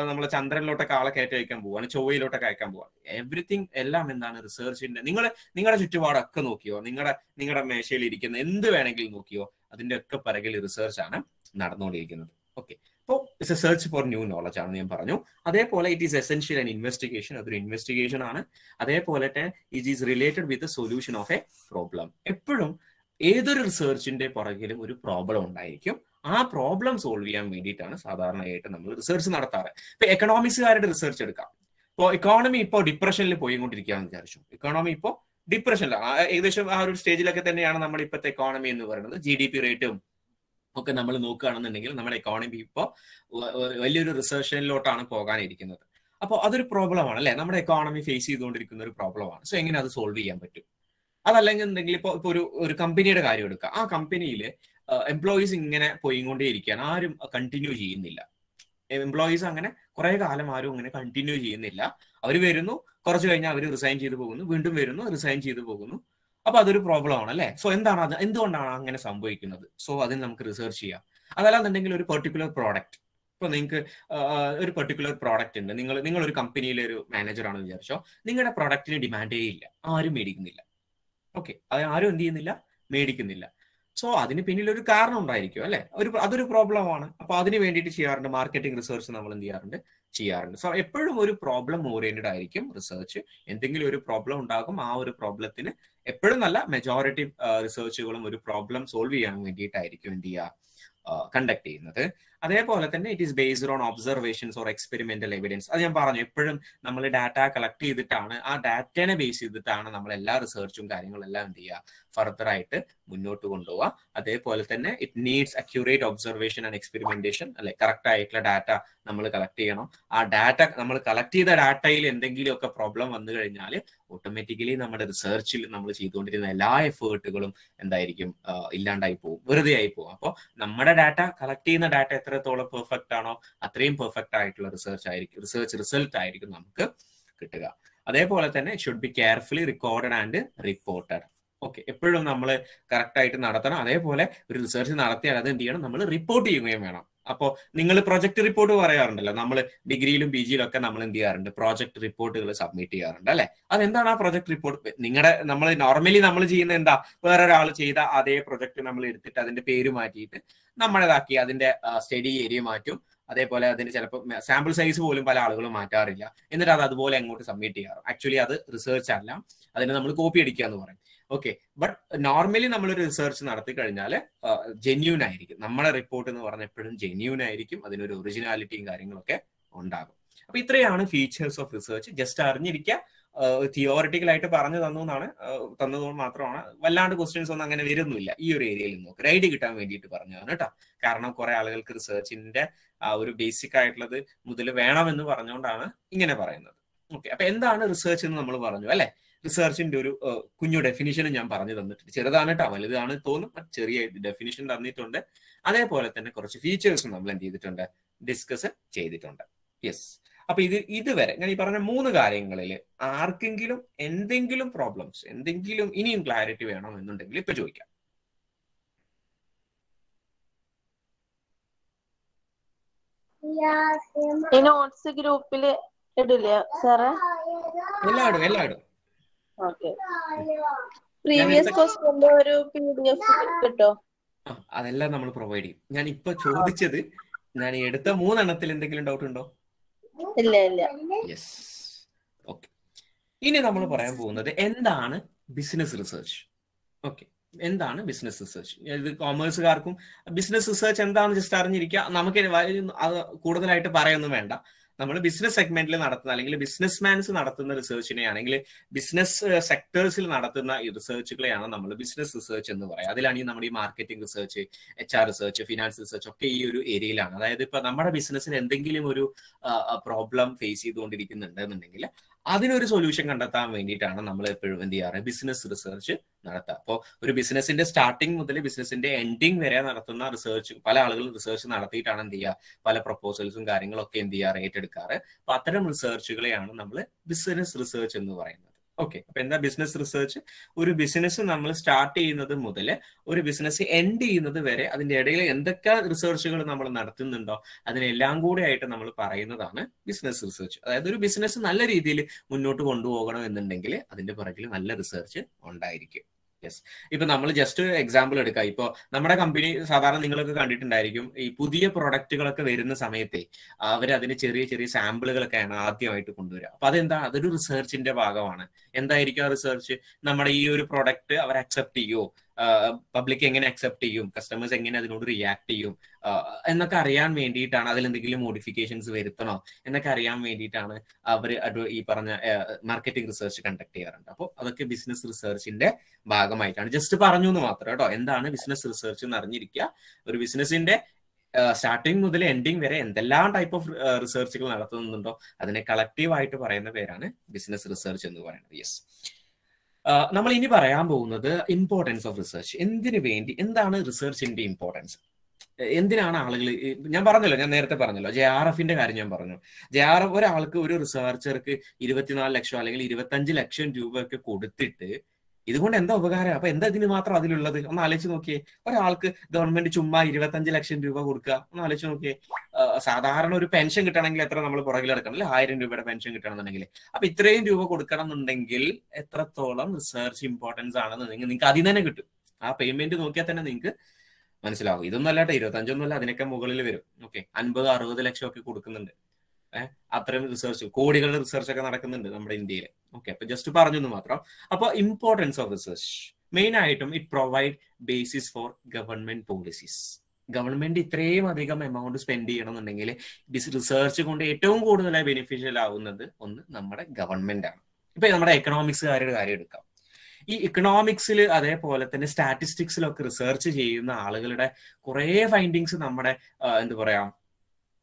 നമ്മളെ ചന്ദ്രനിലോട്ടൊക്കെ ആളെ കയറ്റി അയക്കാൻ പോവാണ് ചൊവ്വയിലോട്ടൊക്കെ അയക്കാൻ പോവാണ്. എവറിത്തിങ് എല്ലാം എന്താണ് റിസർച്ചിന്റെ നിങ്ങൾ നിങ്ങളുടെ ചുറ്റുപാടൊക്കെ നോക്കിയോ? നിങ്ങളുടെ നിങ്ങളുടെ മേശയിൽ ഇരിക്കുന്ന എന്ത് വേണമെങ്കിലും നോക്കിയോ? അതിന്റെ ഒക്കെ പിറകിൽ റിസർച്ച് ആണ് നടന്നുകൊണ്ടിരിക്കുന്നത്. ഓക്കെ അപ്പോൾ it's a search for new knowledge ആണ് ഞാൻ പറഞ്ഞു. അതേപോലെ it is essential and investigation അതൊരു ഇൻവെസ്റ്റിഗേഷൻ ആണ്. അതേപോലെ it is related with solution of a problem എപ്പോഴും ഏതൊരു റിസർച്ചിന്റെ പുറകിലും ഒരു പ്രോബ്ലം ഉണ്ടായിരിക്കും. ആ പ്രോബ്ലം സോൾവ് ചെയ്യാൻ വേണ്ടിയിട്ടാണ് സാധാരണയായിട്ട് നമ്മൾ റിസർച്ച് നടത്താറ്. ഇപ്പൊ എക്കണോമിക്സുകാരുടെ റിസർച്ച് എടുക്കാം. ഇപ്പോൾ ഇക്കോണമി ഇപ്പോൾ ഡിപ്രഷനിൽ പോയിക്കൊണ്ടിരിക്കുകയാണെന്ന് വിചാരിച്ചു. ഇക്കോണമി ഇപ്പോൾ ഡിപ്രഷനിൽ ഏകദേശം ആ ഒരു സ്റ്റേജിലൊക്കെ തന്നെയാണ് നമ്മൾ ഇപ്പോഴത്തെ എക്കോണമി എന്ന് പറയുന്നത്. ജി ഡി പി റേറ്റും ഒക്കെ നമ്മൾ നോക്കുകയാണെന്നുണ്ടെങ്കിൽ നമ്മുടെ എക്കോണമി ഇപ്പോൾ വലിയൊരു റിസർഷനിലോട്ടാണ് പോകാനിരിക്കുന്നത്. അപ്പോൾ അതൊരു പ്രോബ്ലമാണ് അല്ലേ? നമ്മുടെ എക്കോണമി ഫേസ് ചെയ്തുകൊണ്ടിരിക്കുന്ന ഒരു പ്രോബ്ലമാണ് സോ എങ്ങനെ അത് സോൾവ് ചെയ്യാൻ പറ്റും? അതല്ലെങ്കിൽ എന്തെങ്കിലും ഇപ്പോൾ ഇപ്പോൾ ഒരു ഒരു കമ്പനിയുടെ കാര്യം എടുക്കുക ആ കമ്പനിയിൽ എംപ്ലോയീസ് ഇങ്ങനെ പോയിക്കൊണ്ടേയിരിക്കുകയാണ്. ആരും കണ്ടിന്യൂ ചെയ്യുന്നില്ല. എംപ്ലോയീസ് അങ്ങനെ കുറെ കാലം ആരും അങ്ങനെ കണ്ടിന്യൂ ചെയ്യുന്നില്ല. അവർ വരുന്നു കുറച്ച് കഴിഞ്ഞാൽ അവർ റിസൈൻ ചെയ്തു പോകുന്നു വീണ്ടും വരുന്നു റിസൈൻ ചെയ്തു പോകുന്നു. അപ്പൊ അതൊരു പ്രോബ്ലം ആണ് അല്ലെ? സോ എന്താണ് അത്? എന്തുകൊണ്ടാണ് അങ്ങനെ സംഭവിക്കുന്നത്? സോ അതിന് നമുക്ക് റിസർച്ച് ചെയ്യാം. അതല്ലാന്നുണ്ടെങ്കിൽ ഒരു പെർട്ടിക്കുലർ പ്രോഡക്റ്റ് ഇപ്പൊ നിങ്ങൾക്ക് ഒരു പെർട്ടിക്കുലർ പ്രോഡക്റ്റ് ഉണ്ട്. നിങ്ങൾ നിങ്ങൾ ഒരു കമ്പനിയിലെ ഒരു മാനേജർ ആണെന്ന് വിചാരിച്ചോ. നിങ്ങളുടെ പ്രോഡക്റ്റിന് ഡിമാൻഡേ ഇല്ല. ആരും മേടിക്കുന്നില്ല. ഓക്കെ അത് ആരും എന്ത് ചെയ്യുന്നില്ല? മേടിക്കുന്നില്ല. സോ അതിന് പിന്നിൽ ഒരു കാരണം ഉണ്ടായിരിക്കും അല്ലെ? ഒരു അതൊരു പ്രോബ്ലമാണ് അപ്പൊ അതിന് വേണ്ടിയിട്ട് ചെയ്യാറുണ്ട് മാർക്കറ്റിംഗ് റിസർച്ച് നമ്മൾ എന്ത് ചെയ്യാറുണ്ട്? ചെയ്യാറുണ്ട്. സോ എപ്പോഴും ഒരു പ്രോബ്ലം ഓറിയന്റഡ് ആയിരിക്കും റിസർച്ച് എന്തെങ്കിലും ഒരു പ്രോബ്ലം ഉണ്ടാകും ആ ഒരു പ്രോബ്ലത്തിന് എപ്പോഴും നല്ല മെജോറിറ്റി റിസർച്ചുകളും ഒരു പ്രോബ്ലം സോൾവ് ചെയ്യാൻ വേണ്ടിയിട്ടായിരിക്കും എന്ത് ചെയ്യുക കണ്ടക്ട് ചെയ്യുന്നത്. അതേപോലെ തന്നെ it is based on observations or experimental evidence അത് ഞാൻ പറഞ്ഞു എപ്പോഴും നമ്മൾ ഡാറ്റ കളക്ട് ചെയ്തിട്ടാണ് ആ ഡാറ്റനെ ബേസ് ചെയ്തിട്ടാണ് നമ്മൾ എല്ലാ റിസർച്ചും കാര്യങ്ങളും എല്ലാം എന്ത് ചെയ്യുക? ഫർദർ ആയിട്ട് മുന്നോട്ട് കൊണ്ടുപോവുക. അതേപോലെ തന്നെ it needs accurate observation and experimentation അല്ലെ കറക്റ്റ് ആയിട്ടുള്ള ഡാറ്റ നമ്മൾ കളക്ട് ചെയ്യണം. ആ ഡാറ്റ നമ്മൾ കളക്ട് ചെയ്ത ഡാറ്റയിൽ എന്തെങ്കിലുമൊക്കെ പ്രോബ്ലം വന്നു കഴിഞ്ഞാൽ ഓട്ടോമാറ്റിക്കലി നമ്മുടെ റിസർച്ചിൽ നമ്മൾ ചെയ്തുകൊണ്ടിരുന്ന എല്ലാ എഫേർട്ടുകളും എന്തായിരിക്കും ഇല്ലാണ്ടായി പോകും. വെറുതെ ആയി പോകും. അപ്പോൾ നമ്മുടെ ഡാറ്റ കളക്ട് ചെയ്യുന്ന ഡാറ്റ എത്രത്തോളം പെർഫെക്റ്റ് ആണോ അത്രയും പെർഫെക്റ്റ് ആയിട്ടുള്ള റിസർച്ച് ആയിരിക്കും റിസർച്ച് റിസൾട്ട് ആയിരിക്കും നമുക്ക് കിട്ടുക. അതേപോലെ തന്നെ should be carefully recorded and reported okay എപ്പോഴും നമ്മൾ കറക്റ്റ് ആയിട്ട് നടത്തണം. അതേപോലെ ഒരു റിസർച്ച് നടത്തിയാൽ അത് എന്ത് ചെയ്യണം? നമ്മൾ റിപ്പോർട്ട് ചെയ്യുകയും വേണം. അപ്പോൾ നിങ്ങൾ പ്രൊജക്ട് റിപ്പോർട്ട് പറയാറുണ്ടല്ലോ. നമ്മൾ ഡിഗ്രിയിലും പി ജിയിലും ഒക്കെ നമ്മൾ എന്ത് ചെയ്യാറുണ്ട്? പ്രോജക്ട് റിപ്പോർട്ടുകൾ സബ്മിറ്റ് ചെയ്യാറുണ്ട് അല്ലെ? അതെന്താണ് ആ പ്രൊജക്ട് റിപ്പോർട്ട് നിങ്ങളുടെ നമ്മൾ നോർമലി നമ്മൾ ചെയ്യുന്ന എന്താ? വേറൊരാൾ ചെയ്ത അതേ പ്രൊജക്ട് നമ്മൾ എടുത്തിട്ട് അതിന്റെ പേര് മാറ്റിയിട്ട് നമ്മളേതാക്കി അതിന്റെ സ്റ്റഡി ഏരിയ മാറ്റും. അതേപോലെ അതിന് ചിലപ്പോൾ സാമ്പിൾ സൈസ് പോലും പല ആളുകളും മാറ്റാറില്ല. എന്നിട്ട് അത് അതുപോലെ അങ്ങോട്ട് സബ്മിറ്റ് ചെയ്യാറ് ആക്ച്വലി അത് റിസർച്ച് അല്ല. അതിനെ നമ്മൾ കോപ്പി അടിക്കുക എന്ന് പറയും. ഓക്കെ ബട്ട് നോർമലി നമ്മളൊരു റിസർച്ച് നടത്തി കഴിഞ്ഞാൽ ജെന്യൂൻ ആയിരിക്കും. നമ്മളെ റിപ്പോർട്ട് എന്ന് പറഞ്ഞ എപ്പോഴും ജെന്യൂൻ ആയിരിക്കും. അതിനൊരു ഒറിജിനാലിറ്റിയും കാര്യങ്ങളൊക്കെ ഉണ്ടാകും. അപ്പൊ ഇത്രയാണ് ഫീച്ചേഴ്സ് ഓഫ് റിസർച്ച് ജസ്റ്റ് അറിഞ്ഞിരിക്കുക. തിയോറിറ്റിക്കൽ ആയിട്ട് പറഞ്ഞു തന്നു എന്നാണ് തന്നതുകൊണ്ട് മാത്രമാണ്. വല്ലാണ്ട് ക്വസ്റ്റ്യൻസ് ഒന്നും അങ്ങനെ വരുന്നില്ല. ഈ ഒരു ഏരിയയിൽ ഒരു ഐഡിയ കിട്ടാൻ വേണ്ടിയിട്ട് പറഞ്ഞതാണ് കേട്ടോ. കാരണം കുറെ ആളുകൾക്ക് റിസർച്ചിന്റെ ആ ഒരു ബേസിക് ആയിട്ടുള്ളത് മുതൽ വേണമെന്ന് പറഞ്ഞുകൊണ്ടാണ് ഇങ്ങനെ പറയുന്നത്. ഓക്കെ അപ്പൊ എന്താണ് റിസർച്ച് എന്ന് നമ്മൾ പറഞ്ഞു അല്ലെ? റിസർച്ചിന്റെ ഒരു കുഞ്ഞു ഡെഫിനിഷൻ ഞാൻ പറഞ്ഞു തന്നിട്ടുണ്ട്. ചെറുതാണ് കേട്ടോ വലുതാണ് തോന്നും ചെറിയ ഡെഫിനിഷൻ തന്നിട്ടുണ്ട്. അതേപോലെ തന്നെ കുറച്ച് ഫീച്ചേഴ്സും നമ്മൾ എന്ത് ചെയ്തിട്ടുണ്ട്? ഡിസ്കസ് ചെയ്തിട്ടുണ്ട്. യെസ് അപ്പൊ ഇത് ഇതുവരെ ഞാൻ ഈ പറഞ്ഞ മൂന്ന് കാര്യങ്ങളിൽ ആർക്കെങ്കിലും എന്തെങ്കിലും പ്രോബ്ലംസ് എന്തെങ്കിലും ഇനിയും ക്ലാരിറ്റി വേണം എന്നുണ്ടെങ്കിൽ ഇപ്പൊ ചോദിക്കാം. നോട്ട്സ് ഗ്രൂപ്പിൽ ഇടില്ല സാറേ? എല്ലായിടും എല്ലായിടും. പ്രീവിയസ് ക്വസ്റ്റ്യന്റെ ഒരു പി ഡി എഫ് കിട്ടോ? അതെല്ലാം നമ്മൾ പ്രൊവൈഡ് ചെയ്യും. ഞാൻ ഇപ്പൊ ചോദിച്ചത് ഞാൻ എടുത്ത മൂന്നെണ്ണത്തിൽ എന്തെങ്കിലും ഡൗട്ട് ഉണ്ടോ? ഇല്ല ഇല്ല. യെസ് ഓക്കെ ഇനി നമ്മൾ പറയാൻ പോകുന്നത് എന്താണ് ബിസിനസ് റിസർച്ച് ഓക്കെ എന്താണ് ബിസിനസ് റിസർച്ച് ഇത് കോമേഴ്സുകാർക്കും ബിസിനസ് റിസർച്ച് എന്താണെന്ന് ജസ്റ്റ് അറിഞ്ഞിരിക്കുക നമുക്ക് അത് കൂടുതലായിട്ട് പറയൊന്നും വേണ്ട. നമ്മൾ ബിസിനസ് സെഗ്മെന്റിൽ നടത്തുന്ന അല്ലെങ്കിൽ ബിസിനസ്മാൻസ് നടത്തുന്ന റിസർച്ചിനെയാണെങ്കിൽ ബിസിനസ് സെക്ടേഴ്സിൽ നടത്തുന്ന ഈ റിസർച്ചുകളെയാണ് നമ്മൾ ബിസിനസ് റിസർച്ച് എന്ന് പറയുക. അതിലാണ് ഈ നമ്മുടെ ഈ marketing research H R research finance research ഒക്കെ ഈ ഒരു ഏരിയയിലാണ് അതായത് ഇപ്പൊ നമ്മുടെ ബിസിനസ്സിന് എന്തെങ്കിലും ഒരു പ്രോബ്ലം ഫേസ് ചെയ്തുകൊണ്ടിരിക്കുന്നുണ്ട് എന്നുണ്ടെങ്കിൽ അതിനൊരു സൊല്യൂഷൻ കണ്ടെത്താൻ വേണ്ടിയിട്ടാണ് നമ്മൾ എപ്പോഴും എന്ത് ചെയ്യാറ്? ബിസിനസ് റിസർച്ച് നടത്തുക അപ്പോൾ ഒരു ബിസിനസിന്റെ സ്റ്റാർട്ടിങ് മുതൽ ബിസിനസിന്റെ എൻഡിങ് വരെ നടത്തുന്ന റിസർച്ച് പല ആളുകളും റിസർച്ച് നടത്തിയിട്ടാണ് എന്ത് ചെയ്യുക പല പ്രപ്പോസൽസും കാര്യങ്ങളൊക്കെ എന്ത് ചെയ്യാറ്? ഏറ്റെടുക്കാറ്. അപ്പൊ അത്തരം റിസർച്ചുകളെയാണ് നമ്മൾ ബിസിനസ് റിസർച്ച് എന്ന് പറയുന്നത്. ഓക്കെ അപ്പൊ എന്താ ബിസിനസ് റിസർച്ച് ഒരു ബിസിനസ് നമ്മൾ സ്റ്റാർട്ട് ചെയ്യുന്നത് മുതൽ ഒരു ബിസിനസ് എൻഡ് ചെയ്യുന്നത് വരെ അതിന്റെ ഇടയിൽ എന്തൊക്കെ റിസർച്ചുകൾ നമ്മൾ നടത്തുന്നുണ്ടോ അതിനെല്ലാം കൂടെ ആയിട്ട് നമ്മൾ പറയുന്നതാണ് ബിസിനസ് റിസർച്ച് അതായത് ഒരു ബിസിനസ് നല്ല രീതിയിൽ മുന്നോട്ട് കൊണ്ടുപോകണം എന്നുണ്ടെങ്കിൽ അതിന്റെ പുറകിൽ നല്ല റിസർച്ച് ഉണ്ടായിരിക്കും. യെസ് ഇപ്പൊ നമ്മൾ ജസ്റ്റ് എക്സാമ്പിൾ എടുക്കാം. ഇപ്പൊ നമ്മുടെ കമ്പനി സാധാരണ നിങ്ങളൊക്കെ കണ്ടിട്ടുണ്ടായിരിക്കും ഈ പുതിയ പ്രൊഡക്റ്റുകളൊക്കെ വരുന്ന സമയത്തെ അവർ അതിന് ചെറിയ ചെറിയ സാമ്പിളുകളൊക്കെയാണ് ആദ്യമായിട്ട് കൊണ്ടുവരിക. അപ്പൊ അതെന്താ? അതൊരു റിസർച്ചിന്റെ ഭാഗമാണ്. എന്തായിരിക്കും ആ റിസർച്ച് നമ്മുടെ ഈ ഒരു പ്രൊഡക്റ്റ് അവർ അക്സെപ്റ്റ് ചെയ്യുമോ പബ്ലിക് എങ്ങനെ അക്സെപ്റ്റ് ചെയ്യും? കസ്റ്റമേഴ്സ് എങ്ങനെ അതിനോട് റിയാക്ട് ചെയ്യും? എന്നൊക്കെ അറിയാൻ വേണ്ടിയിട്ടാണ് അതിൽ എന്തെങ്കിലും മോഡിഫിക്കേഷൻസ് വരുത്തണോ? എന്നൊക്കെ അറിയാൻ വേണ്ടിയിട്ടാണ് അവർ ഈ പറഞ്ഞ മാർക്കറ്റിംഗ് റിസർച്ച് കണ്ടക്ട് ചെയ്യാറുണ്ട്. അപ്പോൾ അതൊക്കെ ബിസിനസ് റിസർച്ചിന്റെ ഭാഗമായിട്ടാണ്. ജസ്റ്റ് പറഞ്ഞു എന്ന് മാത്രം കേട്ടോ. എന്താണ് ബിസിനസ് റിസർച്ച് എന്ന് അറിഞ്ഞിരിക്കുക. ഒരു ബിസിനസിന്റെ സ്റ്റാർട്ടിങ് മുതൽ എൻഡിങ് വരെ എന്തെല്ലാം ടൈപ്പ് ഓഫ് റിസർച്ചുകൾ നടത്തുന്നുണ്ടോ? അതിനെ കളക്റ്റീവായിട്ട് പറയുന്ന പേരാണ് ബിസിനസ് റിസർച്ച് എന്ന് പറയുന്നത്. യെസ് നമ്മൾ ഇനി പറയാൻ പോകുന്നത് ഇമ്പോർട്ടൻസ് ഓഫ് റിസർച്ച് എന്തിനു വേണ്ടി എന്താണ് റിസർച്ചിന്റെ ഇമ്പോർട്ടൻസ് എന്തിനാണ് ആളുകൾ ഞാൻ പറഞ്ഞല്ലോ ഞാൻ നേരത്തെ പറഞ്ഞല്ലോ ജെ ആർ എഫിന്റെ കാര്യം ഞാൻ പറഞ്ഞു. ജെ ആർ എഫ് ഒരാൾക്ക് ഒരു റിസർച്ചർക്ക് ഇരുപത്തിനാല് ലക്ഷം അല്ലെങ്കിൽ ഇരുപത്തഞ്ച് ലക്ഷം രൂപയൊക്കെ കൊടുത്തിട്ട് ഇതുകൊണ്ട് എന്താ ഉപകാരം? അപ്പൊ എന്താ ഇതിന് മാത്രം അതിലുള്ളത്? ഒന്ന് ആലോചിച്ച് നോക്കിയേ. ഒരാൾക്ക് ഗവൺമെന്റ് ചുമ്മാ ഇരുപത്തഞ്ച് ലക്ഷം രൂപ കൊടുക്കുക. ഒന്ന് ആലോചിച്ച് നോക്കിയേ. സാധാരണ ഒരു പെൻഷൻ കിട്ടണമെങ്കിൽ എത്ര നമ്മൾ പുറകിൽ എടുക്കണം അല്ലെ? ആയിരം രൂപയുടെ പെൻഷൻ കിട്ടണമെന്നുണ്ടെങ്കിൽ. അപ്പൊ ഇത്രയും രൂപ കൊടുക്കണം എന്നുണ്ടെങ്കിൽ എത്രത്തോളം റിസർച്ച് ഇമ്പോർട്ടൻസ് ആണെന്ന് നിങ്ങൾക്ക് അതിൽ തന്നെ കിട്ടും. ആ പേയ്മെന്റ് നോക്കിയാൽ തന്നെ നിങ്ങൾക്ക് മനസ്സിലാവും. ഇതൊന്നും അല്ലാട്ടെ ഇരുപത്തഞ്ചൊന്നും അല്ല അതിനൊക്കെ മുകളിൽ വരും. ഓക്കെ അൻപത് അറുപത് ലക്ഷം ഒക്കെ കൊടുക്കുന്നുണ്ട്. അത്രയും റിസർച്ച് കോടികളുടെ റിസർച്ച് ഒക്കെ നടക്കുന്നുണ്ട് നമ്മുടെ ഇന്ത്യയിൽ ഓക്കെ അപ്പൊ ജസ്റ്റ് പറഞ്ഞു എന്ന് മാത്രം. അപ്പൊ ഇമ്പോർട്ടൻസ് ഓഫ് റിസർച്ച് മെയിൻ ആയിട്ടും it provide basis for government policies government ഇത്രയും അധികം എമൗണ്ട് സ്പെൻഡ് ചെയ്യണമെന്നുണ്ടെങ്കിൽ റിസർച്ച് കൊണ്ട് ഏറ്റവും കൂടുതലായി ബെനിഫിഷ്യൽ ആവുന്നത് ഒന്ന് നമ്മുടെ ഗവൺമെന്റ് ആണ്. ഇപ്പൊ നമ്മുടെ എക്കണോമിക്സുകാരുടെ കാര്യം എടുക്കാം. ഈ ഇക്കണോമിക്സിൽ അതേപോലെ തന്നെ സ്റ്റാറ്റിസ്റ്റിക്സിലൊക്കെ റിസർച്ച് ചെയ്യുന്ന ആളുകളുടെ കുറെ ഫൈൻഡിങ്സ് നമ്മുടെ എന്താ പറയാ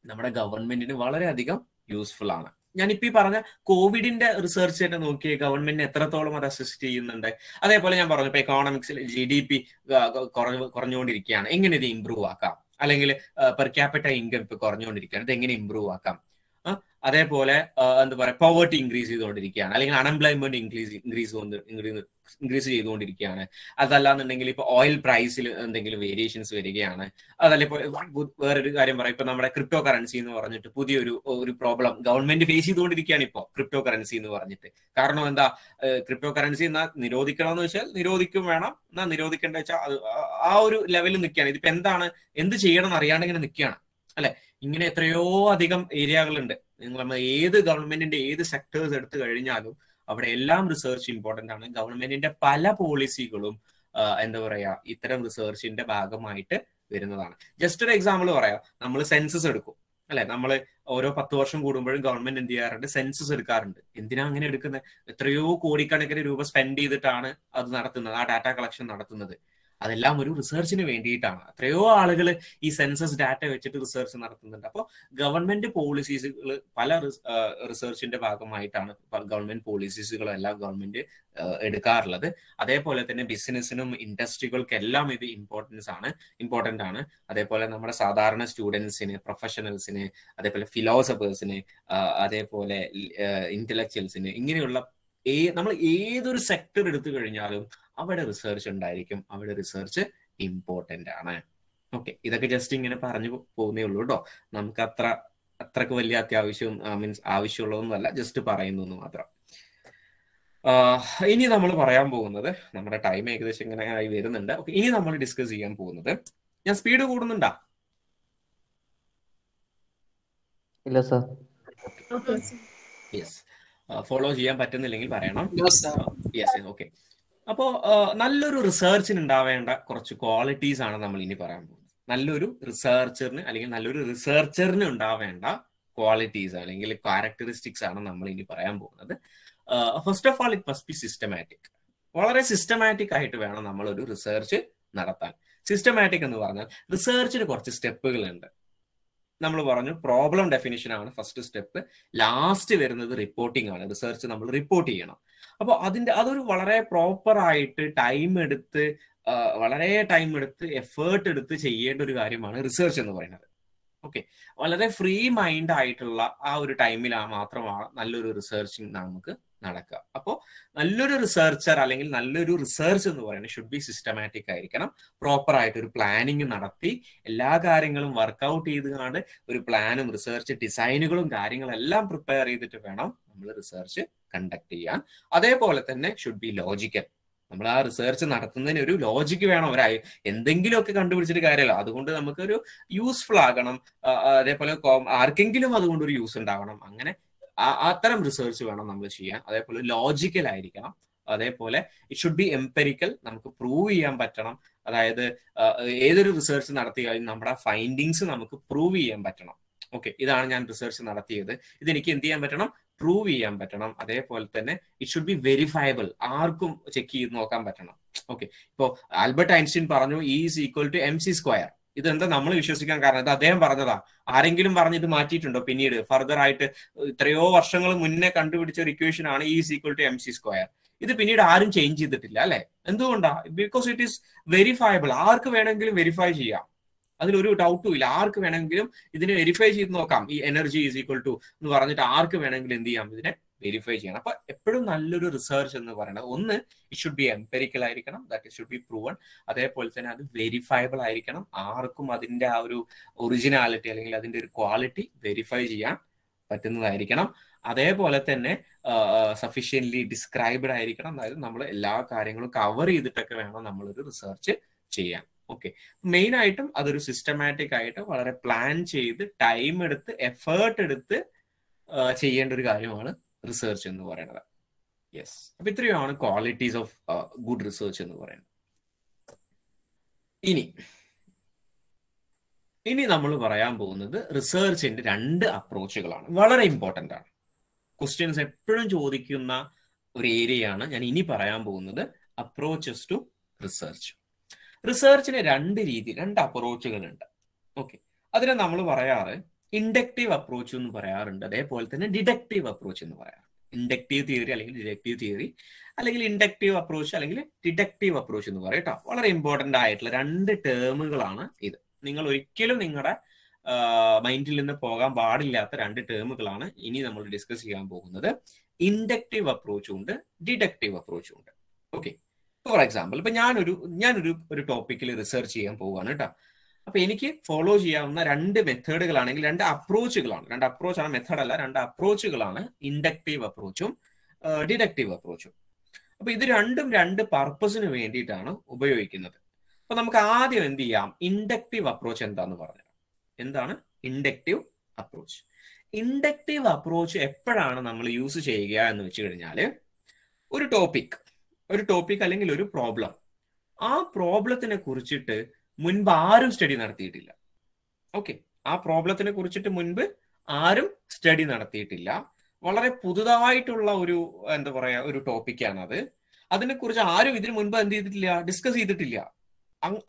നമ്മുടെ ഗവൺമെന്റിന് വളരെയധികം യൂസ്ഫുൾ ആണ്. ഞാനിപ്പോ ഈ പറഞ്ഞ കോവിഡിന്റെ റിസർച്ച് തന്നെ നോക്കി ഗവൺമെന്റിന് എത്രത്തോളം അത് അസിസ്റ്റ് ചെയ്യുന്നുണ്ട്. അതേപോലെ ഞാൻ പറഞ്ഞു ഇപ്പൊ എക്കോണമിക്സിൽ ജി ഡി പി കുറഞ്ഞുകൊണ്ടിരിക്കുകയാണ്. എങ്ങനെ ഇത് ഇമ്പ്രൂവ് ആക്കാം? അല്ലെങ്കിൽ പെർ ക്യാപിറ്റ ഇൻകം ഇപ്പൊ കുറഞ്ഞുകൊണ്ടിരിക്കുകയാണ്. ഇത് എങ്ങനെ ഇമ്പ്രൂവ് ആക്കാം? അതേപോലെ എന്താ പറയുക പോവർട്ടി ഇൻക്രീസ് ചെയ്തുകൊണ്ടിരിക്കുകയാണ്. അല്ലെങ്കിൽ അൺഎംപ്ലോയ്മെന്റ് ഇൻക്രീസ് ഇൻക്രീസ് ഇൻക്രീസ് ചെയ്തുകൊണ്ടിരിക്കുകയാണ്. അതല്ലാന്നുണ്ടെങ്കിൽ ഇപ്പൊ ഓയിൽ പ്രൈസിൽ എന്തെങ്കിലും വേരിയേഷൻസ് വരികയാണ്. അതല്ല ഇപ്പൊ വേറൊരു കാര്യം പറയാം. ഇപ്പൊ നമ്മുടെ ക്രിപ്റ്റോ കറൻസി എന്ന് പറഞ്ഞിട്ട് പുതിയൊരു ഒരു പ്രോബ്ലം ഗവൺമെന്റ് ഫേസ് ചെയ്തുകൊണ്ടിരിക്കുകയാണ് ഇപ്പോൾ ക്രിപ്റ്റോ കറൻസി എന്ന് പറഞ്ഞിട്ട്. കാരണം എന്താ ക്രിപ്റ്റോ കറൻസി എന്നാ നിരോധിക്കണമെന്ന് വെച്ചാൽ നിരോധിക്കും വേണം. എന്നാ നിരോധിക്കേണ്ട വെച്ചാൽ ആ ഒരു ലെവലിൽ നിൽക്കുകയാണ്. ഇതിപ്പോ എന്താണ് എന്ത് ചെയ്യണം എന്ന് അറിയാണ്ട് ഇങ്ങനെ നിൽക്കുകയാണ്. അല്ലെ? ഇങ്ങനെ എത്രയോ അധികം ഏരിയകളുണ്ട് നിങ്ങൾ നമ്മൾ ഏത് ഗവൺമെന്റിന്റെ ഏത് സെക്ടേഴ്സ് എടുത്തു കഴിഞ്ഞാലും അവിടെ എല്ലാം റിസർച്ച് ഇമ്പോർട്ടന്റ് ആണ്. ഗവൺമെന്റിന്റെ പല പോളിസികളും എന്താ പറയാ ഇത്തരം റിസർച്ചിന്റെ ഭാഗമായിട്ട് വരുന്നതാണ്. ജസ്റ്റ് ഒരു എക്സാമ്പിൾ പറയാം. നമ്മൾ സെൻസസ് എടുക്കും. അല്ലെ? നമ്മൾ ഓരോ പത്ത് വർഷം കൂടുമ്പോഴും ഗവൺമെന്റ് എന്ത് ചെയ്യാറുണ്ട്? സെൻസസ് എടുക്കാറുണ്ട്. എന്തിനാ അങ്ങനെ എടുക്കുന്നത് എത്രയോ കോടിക്കണക്കിന് രൂപ സ്പെൻഡ് ചെയ്തിട്ടാണ് അത് നടത്തുന്നത് ആ ഡാറ്റ കളക്ഷൻ നടത്തുന്നത്. അതെല്ലാം ഒരു റിസർച്ചിന് വേണ്ടിയിട്ടാണ്. എത്രയോ ആളുകൾ ഈ സെൻസസ് ഡാറ്റ വെച്ചിട്ട് റിസർച്ച് നടത്തുന്നുണ്ട്. അപ്പോൾ ഗവൺമെന്റ് പോളിസീസുകൾ പല റിസർച്ചിന്റെ ഭാഗമായിട്ടാണ് ഗവൺമെന്റ് പോളിസീസുകളെല്ലാം ഗവൺമെന്റ് എടുക്കാറുള്ളത്. അതേപോലെ തന്നെ ബിസിനസ്സിനും ഇൻഡസ്ട്രികൾക്കെല്ലാം ഇത് ഇമ്പോർട്ടൻസ് ആണ് ഇമ്പോർട്ടന്റ് ആണ്. അതേപോലെ നമ്മുടെ സാധാരണ സ്റ്റുഡൻസിന് പ്രൊഫഷണൽസിന് അതേപോലെ ഫിലോസഫേഴ്സിന് അതേപോലെ ഇന്റലക്ച്വൽസിന് ഇങ്ങനെയുള്ള ഏ നമ്മൾ ഏതൊരു സെക്ടർ എടുത്തു കഴിഞ്ഞാലും അവിടെ റിസർച്ച് ഉണ്ടായിരിക്കും. അവിടെ റിസർച്ച് ഇമ്പോർട്ടന്റ് ആണ്. ഓക്കെ ഇതൊക്കെ ജസ്റ്റ് ഇങ്ങനെ പറഞ്ഞു പോകുന്നേ ഉള്ളൂ കേട്ടോ നമുക്ക് അത്ര അത്രയ്ക്ക് വലിയ അത്യാവശ്യം മീൻസ് ആവശ്യമുള്ളതൊന്നുമല്ല. ജസ്റ്റ് പറയുന്നു എന്ന് മാത്രം ഇനി നമ്മൾ പറയാൻ പോകുന്നത് നമ്മുടെ ടൈം ഏകദേശം ഇങ്ങനെ ആയി വരുന്നുണ്ട്. ഓക്കെ ഇനി നമ്മൾ ഡിസ്കസ് ചെയ്യാൻ പോകുന്നത് ഞാൻ സ്പീഡ് കൂടുന്നുണ്ടാ? ഇല്ല സർ യെസ് ഫോളോ ചെയ്യാൻ പറ്റുന്നില്ലെങ്കിൽ പറയണം. യെസ് ഓക്കെ അപ്പോ നല്ലൊരു റിസർച്ചിന് ഉണ്ടാവേണ്ട കുറച്ച് ക്വാളിറ്റീസ് ആണ് നമ്മൾ ഇനി പറയാൻ പോകുന്നത്. നല്ലൊരു റിസർച്ചറിന് അല്ലെങ്കിൽ നല്ലൊരു റിസർച്ചറിന് ഉണ്ടാവേണ്ട ക്വാളിറ്റീസ് അല്ലെങ്കിൽ ക്യാരക്ടറിസ്റ്റിക്സ് ആണ് നമ്മൾ ഇനി പറയാൻ പോകുന്നത്. First of all it must be systematic വളരെ സിസ്റ്റമാറ്റിക് ആയിട്ട് വേണം നമ്മൾ ഒരു റിസർച്ച് നടത്താൻ. സിസ്റ്റമാറ്റിക് എന്ന് പറഞ്ഞാൽ റിസർച്ചിന് കുറച്ച് സ്റ്റെപ്പുകളുണ്ട്. നമ്മൾ പറഞ്ഞു പ്രോബ്ലം ഡെഫിനിഷൻ ആണ് ഫസ്റ്റ് സ്റ്റെപ്പ് ലാസ്റ്റ് വരുന്നത് റിപ്പോർട്ടിംഗ് ആണ്. റിസർച്ച് നമ്മൾ റിപ്പോർട്ട് ചെയ്യണം. അപ്പോൾ അതിന്റെ അതൊരു വളരെ പ്രോപ്പർ ആയിട്ട് ടൈം എടുത്ത് വളരെ ടൈം എടുത്ത് എഫേർട്ട് എടുത്ത് ചെയ്യേണ്ട ഒരു കാര്യമാണ് റിസർച്ച് എന്ന് പറയുന്നത്. ഓക്കെ വളരെ ഫ്രീ മൈൻഡ് ആയിട്ടുള്ള ആ ഒരു ടൈമിലാണ് മാത്രമാണ് നല്ലൊരു റിസർച്ചിങ് നമുക്ക് നടക്കുക. അപ്പോൾ നല്ലൊരു റിസർച്ചർ അല്ലെങ്കിൽ നല്ലൊരു റിസർച്ച് എന്ന് പറയുന്നത് ഷുഡ് ബി സിസ്റ്റമാറ്റിക് ആയിരിക്കണം. പ്രോപ്പർ ആയിട്ട് ഒരു പ്ലാനിങ് നടത്തി എല്ലാ കാര്യങ്ങളും വർക്കൗട്ട് ചെയ്തുകൊണ്ട് ഒരു പ്ലാനും റിസർച്ച് ഡിസൈനുകളും കാര്യങ്ങളും എല്ലാം പ്രിപ്പയർ ചെയ്തിട്ട് വേണം നമ്മൾ റിസർച്ച് കണ്ടക്ട് ചെയ്യാൻ. അതേപോലെ തന്നെ ഷുഡ് ബി ലോജിക്കൽ നമ്മൾ ആ റിസർച്ച് നടത്തുന്നതിന് ഒരു ലോജിക്ക് വേണം. ഒരു എന്തെങ്കിലുമൊക്കെ കണ്ടുപിടിച്ചിട്ട് കാര്യമല്ല. അതുകൊണ്ട് നമുക്കൊരു യൂസ്ഫുൾ ആകണം. അതേപോലെ ആർക്കെങ്കിലും അതുകൊണ്ട് ഒരു യൂസ് ഉണ്ടാവണം. അങ്ങനെ അത്തരം റിസർച്ച് വേണം നമ്മൾ ചെയ്യാൻ. അതേപോലെ ലോജിക്കൽ ആയിരിക്കണം. അതേപോലെ ഇറ്റ് ഷുഡ് ബി എംപെരിക്കൽ നമുക്ക് പ്രൂവ് ചെയ്യാൻ പറ്റണം. അതായത് ഏതൊരു റിസർച്ച് നടത്തിയാലും നമ്മുടെ ഫൈൻഡിങ്സ് നമുക്ക് പ്രൂവ് ചെയ്യാൻ പറ്റണം. ഓക്കെ ഇതാണ് ഞാൻ റിസർച്ച് നടത്തിയത്. ഇതെനിക്ക് എന്ത് ചെയ്യാൻ പറ്റണം? പ്രൂവ് ചെയ്യാൻ പറ്റണം. അതേപോലെ തന്നെ ഇറ്റ് ഷുഡ് ബി വെരിഫയബിൾ ആർക്കും ചെക്ക് ചെയ്ത് നോക്കാൻ പറ്റണം. ഓക്കെ ഇപ്പോ ആൽബർട്ട് ഐൻസ്റ്റീൻ പറഞ്ഞു is equal to M C square ഇതെന്താ നമ്മൾ വിശ്വസിക്കാൻ കാരണം? ഇത് അദ്ദേഹം പറഞ്ഞതാ. ആരെങ്കിലും പറഞ്ഞ് ഇത് മാറ്റിയിട്ടുണ്ടോ പിന്നീട്? ഫർദർ ആയിട്ട് ഇത്രയോ വർഷങ്ങൾ മുന്നേ കണ്ടുപിടിച്ച ഒരു ഇക്വേഷൻ ആണ് is equal to M C square ഇത് പിന്നീട് ആരും ചേഞ്ച് ചെയ്തിട്ടില്ല അല്ലെ? എന്തുകൊണ്ടാ? ബിക്കോസ് ഇറ്റ് ഈസ് വെരിഫയബിൾ ആർക്ക് വേണമെങ്കിലും വെരിഫൈ ചെയ്യാം. അതിലൊരു ഡൗട്ടും ഇല്ല. ആർക്ക് വേണമെങ്കിലും ഇതിനെ വെരിഫൈ ചെയ്ത് നോക്കാം. ഈ എനർജി ഈസ് ഈക്വൽ ടു എന്ന് പറഞ്ഞിട്ട് ആർക്ക് വേണമെങ്കിലും എന്ത് ചെയ്യാം ഇതിനെ? വെരിഫൈ ചെയ്യണം. അപ്പൊ എപ്പോഴും നല്ലൊരു റിസർച്ച് എന്ന് പറയുന്നത് ഒന്ന് ഇറ്റ് ഷുഡ് ബി എംപെരിക്കൽ ആയിരിക്കണം that it should be proven അതേപോലെ തന്നെ അത് വെരിഫയബിൾ ആയിരിക്കണം. ആർക്കും അതിന്റെ ആ ഒരു ഒറിജിനാലിറ്റി അല്ലെങ്കിൽ അതിന്റെ ഒരു ക്വാളിറ്റി വെരിഫൈ ചെയ്യാൻ പറ്റുന്നതായിരിക്കണം. അതേപോലെ തന്നെ സഫീഷ്യൻലി ഡിസ്ക്രൈബ്ഡ് ആയിരിക്കണം. അതായത് നമ്മൾ എല്ലാ കാര്യങ്ങളും കവർ ചെയ്തിട്ടൊക്കെ വേണം നമ്മളൊരു റിസർച്ച് ചെയ്യാൻ. ഓക്കെ മെയിൻ ആയിട്ടും അതൊരു സിസ്റ്റമാറ്റിക് ആയിട്ട് വളരെ പ്ലാൻ ചെയ്ത് ടൈം എടുത്ത് എഫേർട്ട് എടുത്ത് ചെയ്യേണ്ട ഒരു കാര്യമാണ് റിസർച്ച് എന്ന് പറയുന്നത്. യെസ് അപ്പൊ ഇത്രയുമാണ് ക്വാളിറ്റീസ് ഓഫ് ഗുഡ് റിസർച്ച് എന്ന് പറയുന്നത്. ഇനി ഇനി നമ്മൾ പറയാൻ പോകുന്നത് റിസർച്ചിന്റെ രണ്ട് അപ്രോച്ചുകളാണ് വളരെ ഇമ്പോർട്ടന്റ് ആണ്. ക്വസ്റ്റ്യൻസ് എപ്പോഴും ചോദിക്കുന്ന ഒരു ഏരിയയാണ് ഞാൻ ഇനി പറയാൻ പോകുന്നത് അപ്രോച്ചസ് ടു റിസർച്ച് റിസർച്ചിന് രണ്ട് രീതി രണ്ട് അപ്രോച്ചുകൾ ഉണ്ട് ഓക്കെ അതിനെ നമ്മൾ പറയാറ് ഇൻഡക്റ്റീവ് അപ്രോച്ച് എന്ന് പറയാറുണ്ട്. അതേപോലെ തന്നെ ഡിഡക്റ്റീവ് അപ്രോച്ച് എന്ന് പറയാറുണ്ട്. ഇൻഡക്റ്റീവ് തിയറി അല്ലെങ്കിൽ ഡിഡക്റ്റീവ് തിയറി അല്ലെങ്കിൽ ഇൻഡക്റ്റീവ് അപ്രോച്ച് അല്ലെങ്കിൽ ഡിഡക്റ്റീവ് അപ്രോച്ച് എന്ന് പറയും കേട്ടോ. വളരെ ഇമ്പോർട്ടന്റ് ആയിട്ടുള്ള രണ്ട് ടേമുകളാണ് ഇത്. നിങ്ങൾ ഒരിക്കലും നിങ്ങളുടെ മൈൻഡിൽ നിന്ന് പോകാൻ പാടില്ലാത്ത രണ്ട് ടേമുകളാണ് ഇനി നമ്മൾ ഡിസ്കസ് ചെയ്യാൻ പോകുന്നത്. ഇൻഡക്റ്റീവ് അപ്രോച്ചും ഉണ്ട് ഡിഡക്റ്റീവ് അപ്രോച്ചും ഉണ്ട്. ഓക്കെ ഫോർ എക്സാമ്പിൾ ഇപ്പൊ ഞാനൊരു ഞാനൊരു ഒരു ടോപ്പിക്കിൽ റിസർച്ച് ചെയ്യാൻ പോവുകയാണ് കേട്ടോ. അപ്പൊ എനിക്ക് ഫോളോ ചെയ്യാവുന്ന രണ്ട് മെത്തേഡുകളാണെങ്കിൽ രണ്ട് അപ്രോച്ചുകളാണ് രണ്ട് അപ്രോച്ചാണ് മെത്തേഡ് അല്ല രണ്ട് അപ്രോച്ചുകളാണ് ഇൻഡക്റ്റീവ് അപ്രോച്ചും ഡിഡക്റ്റീവ് അപ്രോച്ചും അപ്പൊ ഇത് രണ്ടും രണ്ട് പർപ്പസിന് വേണ്ടിയിട്ടാണ് ഉപയോഗിക്കുന്നത്. അപ്പൊ നമുക്ക് ആദ്യം എന്ത് ചെയ്യാം? ഇൻഡക്റ്റീവ് അപ്രോച്ച് എന്താന്ന് പറഞ്ഞു എന്താണ്? ഇൻഡക്റ്റീവ് അപ്രോച്ച് ഇൻഡക്റ്റീവ് അപ്രോച്ച് എപ്പോഴാണ് നമ്മൾ യൂസ് ചെയ്യുക എന്ന് വെച്ച് കഴിഞ്ഞാൽ ഒരു ടോപ്പിക് ഒരു ടോപ്പിക് അല്ലെങ്കിൽ ഒരു പ്രോബ്ലം ആ പ്രോബ്ലത്തിനെ കുറിച്ചിട്ട് മുൻപ് ആരും സ്റ്റഡി നടത്തിയിട്ടില്ല. ഓക്കെ ആ പ്രോബ്ലത്തിനെ കുറിച്ചിട്ട് മുൻപ് ആരും സ്റ്റഡി നടത്തിയിട്ടില്ല. വളരെ പുതുതായിട്ടുള്ള ഒരു എന്താ പറയാ ഒരു ടോപ്പിക്കാണ് അത് അതിനെക്കുറിച്ച് ആരും ഇതിനു മുൻപ് എന്ത് ചെയ്തിട്ടില്ല ഡിസ്കസ് ചെയ്തിട്ടില്ല.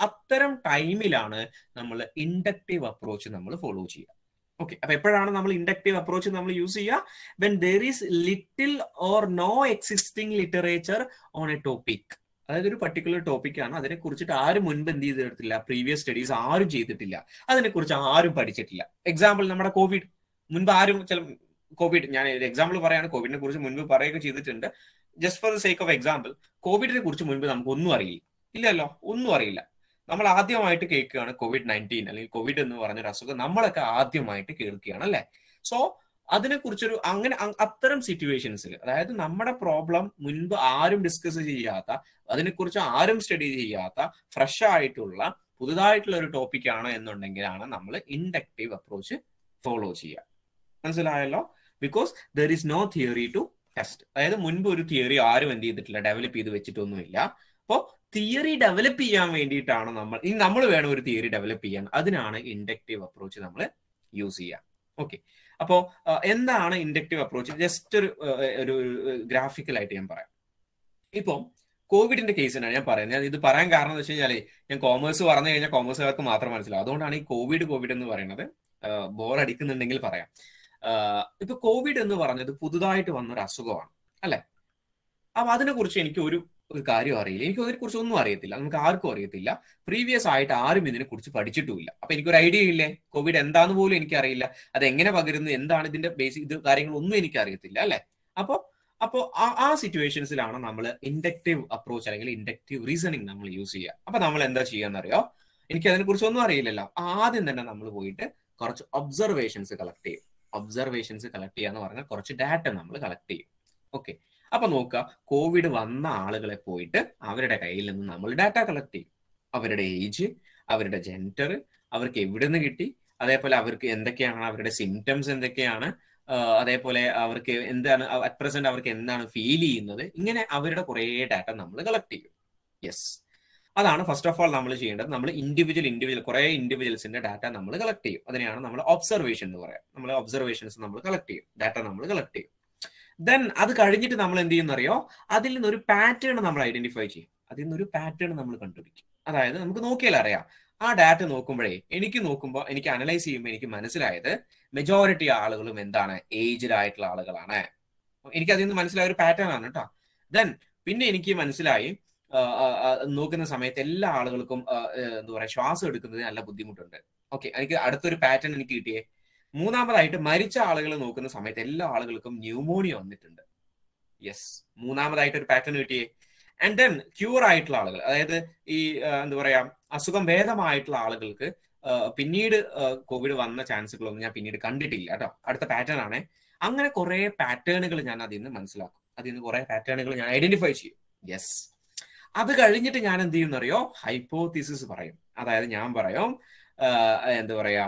അത്തരം ടൈമിലാണ് നമ്മൾ ഇൻഡക്റ്റീവ് അപ്രോച്ച് നമ്മൾ ഫോളോ ചെയ്യുക. ഓക്കെ അപ്പൊ എപ്പോഴാണ് നമ്മൾ ഇൻഡക്റ്റീവ് അപ്രോച്ച് നമ്മൾ യൂസ് ചെയ്യുക? When there is little or no existing literature on a topic അതായത് ഒരു പർട്ടിക്കുലർ ടോപ്പിക്കാണ് അതിനെ കുറിച്ചിട്ട് ആരും മുൻപ് എന്ത് ചെയ്തിട്ടില്ല. പ്രീവിയസ് സ്റ്റഡീസ് ആരും ചെയ്തിട്ടില്ല. അതിനെക്കുറിച്ച് ആരും പഠിച്ചിട്ടില്ല. എക്സാമ്പിൾ നമ്മുടെ കോവിഡ് മുൻപ് ആരും ചില കോവിഡ് ഞാൻ എക്സാമ്പിൾ പറയാണ്. കോവിഡിനെ കുറിച്ച് മുൻപ് പറയുകയൊക്കെ ചെയ്തിട്ടുണ്ട്. Just for the sake of example കോവിഡിനെ കുറിച്ച് മുൻപ് നമുക്ക് ഒന്നും അറിയില്ല. ഇല്ലല്ലോ? ഒന്നും അറിയില്ല. നമ്മൾ ആദ്യമായിട്ട് കേൾക്കുകയാണ് കോവിഡ് നയന്റീൻ അല്ലെങ്കിൽ കോവിഡ് എന്ന് പറഞ്ഞൊരു അസുഖം നമ്മളൊക്കെ ആദ്യമായിട്ട് കേൾക്കുകയാണ് അല്ലേ? സോ അതിനെക്കുറിച്ചൊരു അങ്ങനെ അത്തരം സിറ്റുവേഷൻസിൽ അതായത് നമ്മുടെ പ്രോബ്ലം മുൻപ് ആരും ഡിസ്കസ് ചെയ്യാത്ത അതിനെക്കുറിച്ച് ആരും സ്റ്റഡി ചെയ്യാത്ത ഫ്രഷ് ആയിട്ടുള്ള പുതുതായിട്ടുള്ള ഒരു ടോപ്പിക് ആണ് എന്നുണ്ടെങ്കിലാണ് നമ്മൾ ഇൻഡക്റ്റീവ് അപ്രോച്ച് ഫോളോ ചെയ്യുക. മനസ്സിലായല്ലോ? Because there is no theory to test അതായത് മുൻപ് ഒരു തിയറി ആരും എന്ത് ചെയ്തിട്ടില്ല ഡെവലപ്പ് ചെയ്ത് വെച്ചിട്ടൊന്നുമില്ല. അപ്പോൾ തിയറി ഡെവലപ്പ് ചെയ്യാൻ വേണ്ടിയിട്ടാണ് നമ്മൾ ഇനി നമ്മൾ വേണം ഒരു തിയറി ഡെവലപ്പ് ചെയ്യാൻ. അതിനാണ് ഇൻഡക്റ്റീവ് അപ്രോച്ച് നമ്മൾ യൂസ് ചെയ്യുക. ഓക്കെ അപ്പോ എന്താണ് ഇൻഡക്റ്റീവ് അപ്രോച്ച്? ജസ്റ്റ് ഒരു ഒരു ഗ്രാഫിക്കലായിട്ട് ഞാൻ പറയാം. ഇപ്പോൾ കോവിഡിന്റെ കേസിനാണ് ഞാൻ പറയുന്നത്. ഞാൻ ഇത് പറയാൻ കാരണം എന്ന് വെച്ച് കഴിഞ്ഞാൽ ഞാൻ കോമേഴ്സ് പറഞ്ഞു കഴിഞ്ഞാൽ കോമേഴ്സുകാർക്ക് മാത്രം മനസ്സിലാവും. അതുകൊണ്ടാണ് ഈ കോവിഡ് കോവിഡ് എന്ന് പറയുന്നത് ബോർ അടിക്കുന്നുണ്ടെങ്കിൽ പറയാം. ഇപ്പൊ കോവിഡ് എന്ന് പറഞ്ഞത് പുതുതായിട്ട് വന്ന ഒരു അസുഖമാണ് അല്ലെ? അപ്പൊ അതിനെ കുറിച്ച് എനിക്ക് ഒരു ഒരു കാര്യം അറിയില്ല. എനിക്ക് അതിനെ കുറിച്ച് ഒന്നും അറിയത്തില്ല. നമുക്ക് ആർക്കും അറിയത്തില്ല. പ്രീവിയസ് ആയിട്ട് ആരും ഇതിനെ കുറിച്ച് പഠിച്ചിട്ടുമില്ല. അപ്പൊ എനിക്കൊരു ഐഡിയ ഇല്ലേ? കോവിഡ് എന്താന്ന് പോലും എനിക്കറിയില്ല. അത് എങ്ങനെ പകരുന്നു? എന്താണ് ഇതിന്റെ ബേസിക് ഇത് കാര്യങ്ങളൊന്നും എനിക്ക് അറിയത്തില്ല അല്ലെ? അപ്പോ അപ്പോൾ ആ ആ സിറ്റുവേഷൻസിലാണ് നമ്മൾ ഇൻഡക്റ്റീവ് അപ്രോച്ച് അല്ലെങ്കിൽ ഇൻഡക്റ്റീവ് റീസണിങ് നമ്മൾ യൂസ് ചെയ്യുക. അപ്പൊ നമ്മൾ എന്താ ചെയ്യാന്നറിയോ എനിക്ക് അതിനെ കുറിച്ച് ഒന്നും അറിയില്ലല്ലോ. ആദ്യം തന്നെ നമ്മൾ പോയിട്ട് കുറച്ച് ഒബ്സർവേഷൻസ് കളക്ട് ചെയ്യും. ഒബ്സർവേഷൻസ് കളക്ട് ചെയ്യുക എന്ന് പറഞ്ഞാൽ കുറച്ച് ഡാറ്റ നമ്മൾ കളക്ട് ചെയ്യും. ഓക്കെ അപ്പൊ നോക്കുക കോവിഡ് വന്ന ആളുകളെ പോയിട്ട് അവരുടെ കയ്യിൽ നിന്ന് നമ്മൾ ഡാറ്റ കളക്ട് ചെയ്യും. അവരുടെ ഏജ് അവരുടെ ജെൻഡർ അവർക്ക് എവിടെ നിന്ന് കിട്ടി അതേപോലെ അവർക്ക് എന്തൊക്കെയാണ് അവരുടെ സിംറ്റംസ് എന്തൊക്കെയാണ് അതേപോലെ അവർക്ക് എന്താണ് അറ്റ് പ്രസന്റ് അവർക്ക് എന്താണ് ഫീൽ ചെയ്യുന്നത് ഇങ്ങനെ അവരുടെ കുറേ ഡാറ്റ നമ്മൾ കളക്ട് ചെയ്യും. യെസ് അതാണ് ഫസ്റ്റ് ഓഫ് ഓൾ നമ്മൾ ചെയ്യേണ്ടത്. നമ്മൾ ഇൻഡിവിജ്വൽ ഇൻഡിവിജ്വൽ കുറേ ഇൻഡിവിജ്വൽസിന്റെ ഡാറ്റ നമ്മൾ കളക്ട് ചെയ്യും. അതിനെയാണ് നമ്മൾ ഒബ്സർവേഷൻ എന്ന് പറയാം. നമ്മൾ ഒബ്സർവേഷൻസ് നമ്മൾ കളക്ട് ചെയ്യും. ഡാറ്റ നമ്മൾ കളക്ട് ചെയ്യും. ദെൻ അത് കഴിഞ്ഞിട്ട് നമ്മൾ എന്ത് ചെയ്യുന്നറിയോ അതിൽ നിന്നൊരു പാറ്റേൺ നമ്മൾ ഐഡന്റിഫൈ ചെയ്യും. അതിൽ ഒരു പാറ്റേൺ നമ്മൾ കണ്ടുപിടിക്കും. അതായത് നമുക്ക് നോക്കിയാൽ അറിയാം. ആ ഡാറ്റ നോക്കുമ്പോഴേ എനിക്ക് നോക്കുമ്പോൾ എനിക്ക് അനലൈസ് ചെയ്യുമ്പോൾ എനിക്ക് മനസ്സിലായത് മെജോറിറ്റി ആളുകളും എന്താണ്? ഏജ്ഡ് ആയിട്ടുള്ള ആളുകളാണ്. എനിക്ക് അതിൽ നിന്ന് മനസ്സിലായ ഒരു പാറ്റേൺ ആണ് കേട്ടോ. ദെൻ പിന്നെ എനിക്ക് മനസ്സിലായി നോക്കുന്ന സമയത്ത് എല്ലാ ആളുകൾക്കും എന്താ പറയാ ശ്വാസം എടുക്കുന്നതിന് നല്ല ബുദ്ധിമുട്ടുണ്ട്. ഓക്കെ എനിക്ക് അടുത്തൊരു പാറ്റേൺ എനിക്ക് കിട്ടിയേ. മൂന്നാമതായിട്ട് മരിച്ച ആളുകൾ നോക്കുന്ന സമയത്ത് എല്ലാ ആളുകൾക്കും ന്യൂമോണിയ വന്നിട്ടുണ്ട്. യെസ് മൂന്നാമതായിട്ട് ഒരു പാറ്റേൺ കിട്ടിയേ. ആൻഡ് ദെൻ ക്യൂർ ആയിട്ടുള്ള ആളുകൾ അതായത് ഈ എന്താ പറയാ അസുഖം ഭേദമായിട്ടുള്ള ആളുകൾക്ക് പിന്നീട് കോവിഡ് വന്ന ചാൻസുകളൊന്നും ഞാൻ പിന്നീട് കണ്ടിട്ടില്ല കേട്ടോ. അടുത്ത പാറ്റേൺ ആണ്. അങ്ങനെ കുറെ പാറ്റേണുകൾ ഞാൻ അതിൽ നിന്ന് മനസ്സിലാക്കും. അതിൽ നിന്ന് കുറെ പാറ്റേണുകൾ ഞാൻ ഐഡന്റിഫൈ ചെയ്യും. യെസ് അത് കഴിഞ്ഞിട്ട് ഞാൻ എന്ത് ചെയ്യുന്നറിയോ? ഹൈപ്പോതിസിസ് പറയും. അതായത് ഞാൻ പറയും എന്താ പറയാ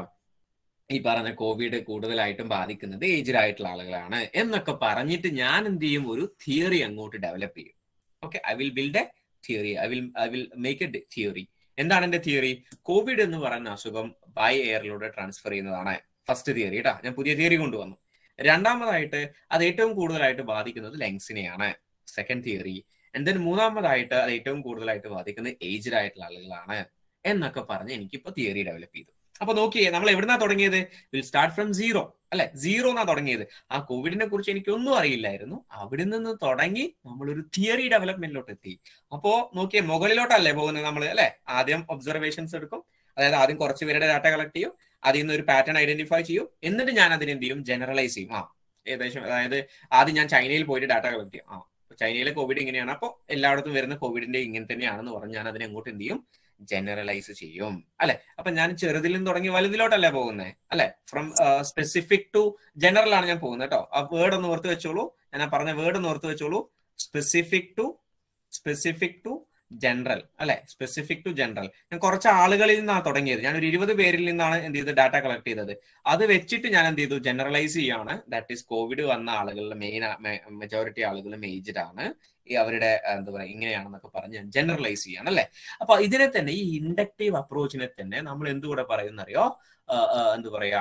ഈ പറഞ്ഞ കോവിഡ് കൂടുതലായിട്ടും ബാധിക്കുന്നത് ഏജ്ഡ് ആയിട്ടുള്ള ആളുകളാണ് എന്നൊക്കെ പറഞ്ഞിട്ട് ഞാൻ എന്ത് ചെയ്യും? ഒരു തിയറി അങ്ങോട്ട് ഡെവലപ്പ് ചെയ്യും. Okay I will build a theory I will I will make a theory എന്താണ് എന്റെ തിയറി കോവിഡ് എന്ന് പറയുന്ന അസുഖം ബൈ എയറിലൂടെ ട്രാൻസ്ഫർ ചെയ്യുന്നതാണ് ഫസ്റ്റ് തിയറി കേട്ടോ ഞാൻ പുതിയ തിയറി കൊണ്ടുവന്നു. രണ്ടാമതായിട്ട് അത് ഏറ്റവും കൂടുതലായിട്ട് ബാധിക്കുന്നത് ലങ്സിനെയാണ്. സെക്കൻഡ് തിയറി ആൻഡ് ദെൻ മൂന്നാമതായിട്ട് അത് ഏറ്റവും കൂടുതലായിട്ട് ബാധിക്കുന്നത് ഏജ്ഡ് ആയിട്ടുള്ള ആളുകളാണ് എന്നൊക്കെ പറഞ്ഞ് എനിക്കിപ്പോ തിയറി ഡെവലപ്പ് ചെയ്തു. അപ്പൊ നോക്കിയേ നമ്മൾ എവിടുന്നാ തുടങ്ങിയത്? വിൽ സ്റ്റാർട്ട് ഫ്രം സീറോ അല്ലെ? സീറോ എന്നാ തുടങ്ങിയത്. ആ കോവിഡിനെ കുറിച്ച് എനിക്കൊന്നും അറിയില്ലായിരുന്നു. അവിടെ നിന്ന് തുടങ്ങി നമ്മൾ ഒരു തിയറി ഡെവലപ്മെന്റിലോട്ട് എത്തി അപ്പോ നോക്കിയേ മുകളിലോട്ടല്ലേ പോകുന്നത് നമ്മൾ അല്ലെ? ആദ്യം ഒബ്സർവേഷൻസ് എടുക്കും. അതായത് ആദ്യം കുറച്ച് പേരുടെ ഡാറ്റ കളക്ട് ചെയ്യും. അതിൽ നിന്ന് ഒരു പാറ്റേൺ ഐഡന്റിഫൈ ചെയ്യും. എന്നിട്ട് ഞാൻ അതിനെ എന്ത് ചെയ്യും? ജനറലൈസ് ചെയ്യും. ആ ഏകദേശം അതായത് ആദ്യം ഞാൻ ചൈനയിൽ പോയിട്ട് ഡാറ്റ കളക്ട് ചെയ്യും. ആ ചൈനയിലെ കോവിഡ് ഇങ്ങനെയാണ്. അപ്പോൾ എല്ലായിടത്തും വരുന്ന കോവിഡിന്റെ ഇങ്ങനെ തന്നെയാണെന്ന് പറഞ്ഞ് ഞാൻ അതിനെ അങ്ങോട്ട് എന്ത് ചെയ്യും? ജനറലൈസ് ചെയ്യും അല്ലെ? അപ്പൊ ഞാൻ ചെറുതിൽ നിന്ന് തുടങ്ങി വലുതിലോട്ടല്ലേ പോകുന്നത് അല്ലെ? ഫ്രം സ്പെസിഫിക് ടു ജനറൽ ആണ് ഞാൻ പോകുന്നത് കേട്ടോ. ആ വേർഡ് ഒന്ന് ഓർത്ത് വെച്ചോളൂ. ഞാൻ പറഞ്ഞ വേർഡ് ഒന്ന് ഓർത്ത് വെച്ചോളൂ. Specific to specific to general അല്ലെ? സ്പെസിഫിക് ടു ജനറൽ ഞാൻ കുറച്ച് ആളുകളിൽ നിന്നാണ് തുടങ്ങിയത്. ഞാൻ ഒരു ഇരുപത് പേരിൽ നിന്നാണ് എന്ത് ചെയ്തത്? ഡാറ്റ കളക്ട് ചെയ്തത്. അത് വെച്ചിട്ട് ഞാൻ എന്ത് ചെയ്തു? ജനറലൈസ് ചെയ്യാണ് ദാറ്റ് ഈസ് കോവിഡ് വന്ന ആളുകളുടെ മെയിൻ മെജോറിറ്റി ആളുകൾ മേജർ ആണ്. ഈ അവരുടെ എന്താ പറയുക ഇങ്ങനെയാണെന്നൊക്കെ പറഞ്ഞ് ജനറലൈസ് ചെയ്യാണ് അല്ലെ? അപ്പൊ ഇതിനെ തന്നെ ഈ ഇൻഡക്റ്റീവ് അപ്രോച്ചിനെ തന്നെ നമ്മൾ എന്തുകൂടെ പറയുന്നറിയോ? എന്താ പറയാ?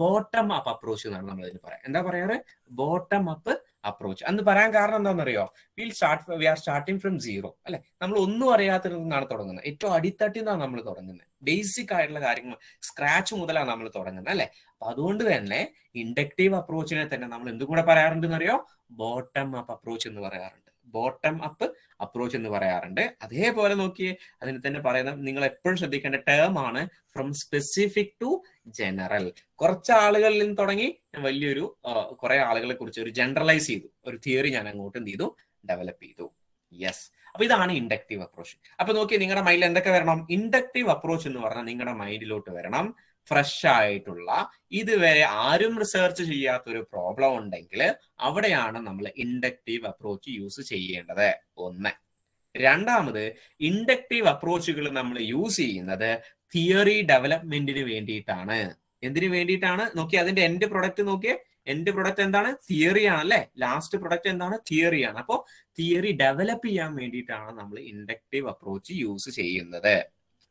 ബോട്ടം അപ്പ് അപ്രോച്ച് എന്നാണ് നമ്മൾ ഇതിന് പറയാം. എന്താ പറയാറ്? ബോട്ടം അപ്പ് അപ്രോച്ച് അന്ന് പറയാൻ കാരണം എന്താണെന്നറിയോ? Will start we are starting from zero അല്ലെ? നമ്മൾ ഒന്നും അറിയാത്തതിൽ നിന്നാണ് തുടങ്ങുന്നത്. ഏറ്റവും അടിത്തട്ടിൽ നിന്നാണ് നമ്മൾ തുടങ്ങുന്നത്. ബേസിക് ആയിട്ടുള്ള കാര്യങ്ങൾ സ്ക്രാച്ച് മുതലാണ് നമ്മൾ തുടങ്ങുന്നത്. അല്ലെ? അപ്പൊ അതുകൊണ്ട് തന്നെ ഇൻഡക്റ്റീവ് അപ്രോച്ചിനെ തന്നെ നമ്മൾ എന്തും കൂടെ പറയാറുണ്ട് അറിയോ ബോട്ടം അപ്പ് അപ്രോച്ച് എന്ന് പറയാറുണ്ട്. ബോട്ടം അപ്പ് അപ്രോച്ച് എന്ന് പറയാറുണ്ട്. അതേപോലെ നോക്കിയേ അതിന് തന്നെ പറയുന്ന നിങ്ങൾ എപ്പോഴും ശ്രദ്ധിക്കേണ്ട ടേം ആണ് ഫ്രം സ്പെസിഫിക് ടു ജനറൽ കുറച്ച് ആളുകളിൽ നിന്ന് തുടങ്ങി ഞാൻ വലിയൊരു കുറെ ആളുകളെ കുറിച്ച് ഒരു ജനറലൈസ് ചെയ്തു. ഒരു തിയറി ഞാൻ അങ്ങോട്ട് എന്ത് ചെയ്തു ഡെവലപ്പ് ചെയ്തു. യെസ് അപ്പൊ ഇതാണ് ഇൻഡക്റ്റീവ് അപ്രോച്ച് അപ്പൊ നോക്കിയേ നിങ്ങളുടെ മൈൻഡിൽ എന്തൊക്കെ വരണം? ഇൻഡക്റ്റീവ് അപ്രോച്ച് എന്ന് പറഞ്ഞാൽ നിങ്ങളുടെ മൈൻഡിലോട്ട് വരണം. ഫ്രഷ് ആയിട്ടുള്ള ഇതുവരെ ആരും റിസർച്ച് ചെയ്യാത്ത ഒരു പ്രോബ്ലം ഉണ്ടെങ്കിൽ അവിടെയാണ് നമ്മൾ ഇൻഡക്റ്റീവ് അപ്രോച്ച് യൂസ് ചെയ്യേണ്ടത്. ഒന്ന്. രണ്ടാമത് ഇൻഡക്റ്റീവ് അപ്രോച്ചുകൾ നമ്മൾ യൂസ് ചെയ്യുന്നത് തിയറി ഡെവലപ്മെന്റിന് വേണ്ടിയിട്ടാണ്. എന്തിനു വേണ്ടിയിട്ടാണ്? നോക്കി അതിന്റെ എൻഡ് പ്രൊഡക്റ്റ് നോക്കിയേ. എൻഡ് പ്രൊഡക്റ്റ് എന്താണ്? തിയറി അല്ലെ? ലാസ്റ്റ് പ്രൊഡക്റ്റ് എന്താണ്? തിയറി ആണ്. അപ്പോൾ തിയറി ഡെവലപ്പ് ചെയ്യാൻ വേണ്ടിയിട്ടാണ് നമ്മൾ ഇൻഡക്റ്റീവ് അപ്രോച്ച് യൂസ് ചെയ്യുന്നത്.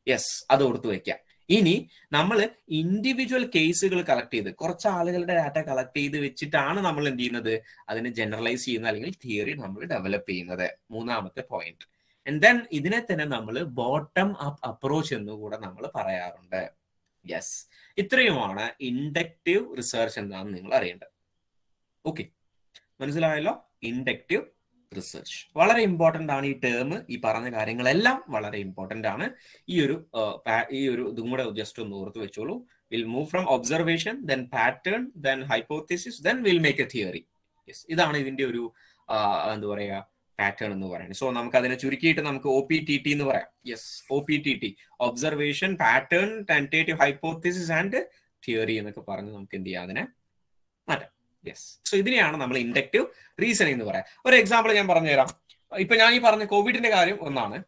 യെസ് അത് ഓർത്തു വെക്കാം ഇനി നമ്മൾ ഇൻഡിവിജ്വൽ കേസുകൾ കളക്ട് ചെയ്ത് കുറച്ച് ആളുകളുടെ ഡാറ്റ കളക്ട് ചെയ്ത് വെച്ചിട്ടാണ് നമ്മൾ എന്ത് ചെയ്യുന്നത്? അതിനെ ജനറലൈസ് ചെയ്യുന്നത് അല്ലെങ്കിൽ തിയറി നമ്മൾ ഡെവലപ്പ് ചെയ്യുന്നത്. മൂന്നാമത്തെ പോയിന്റ് ആൻഡ് ദെൻ ഇതിനെ തന്നെ നമ്മൾ ബോട്ടം അപ്പ് അപ്രോച്ച് എന്ന് കൂടെ നമ്മൾ പറയാറുണ്ട്. യെസ് ഇത്രയുമാണ് ഇൻഡക്റ്റീവ് റിസർച്ച് എന്താണെന്ന് നിങ്ങൾ അറിയേണ്ടത്. ഓക്കെ മനസ്സിലായല്ലോ? ഇൻഡക്റ്റീവ് റിസർച്ച് വളരെ ഇമ്പോർട്ടന്റ് ആണ് ഈ ടേം ഈ പറഞ്ഞ കാര്യങ്ങളെല്ലാം വളരെ ഇമ്പോർട്ടന്റ് ആണ്. ഈ ഒരു ഈ ഒരു ഇതും കൂടെ ജസ്റ്റ് ഒന്ന് ഓർത്ത് വെച്ചോളൂ. Will move from observation then pattern then hypothesis then will make a theory yes ഇതാണ് ഇതിന്റെ ഒരു എന്താ പറയുക പാറ്റേൺ എന്ന് പറയുന്നത്. സോ നമുക്ക് അതിനെ ചുരുക്കിയിട്ട് നമുക്ക് ഒ പി ടി ടി എന്ന് പറയാം. Yes O P T T observation pattern tentative hypothesis and theory എന്നൊക്കെ പറഞ്ഞ് നമുക്ക് എന്ത് ചെയ്യാം അതിനെ മാറ്റാം. യെസ് സോ ഇതിനെയാണ് നമ്മൾ ഇൻഡക്റ്റീവ് റീസണിങ് എന്ന് പറയാം. ഒരു എക്സാമ്പിൾ ഞാൻ പറഞ്ഞുതരാം. ഇപ്പൊ ഞാൻ ഈ പറഞ്ഞ കോവിഡിന്റെ കാര്യം ഒന്നാണ്.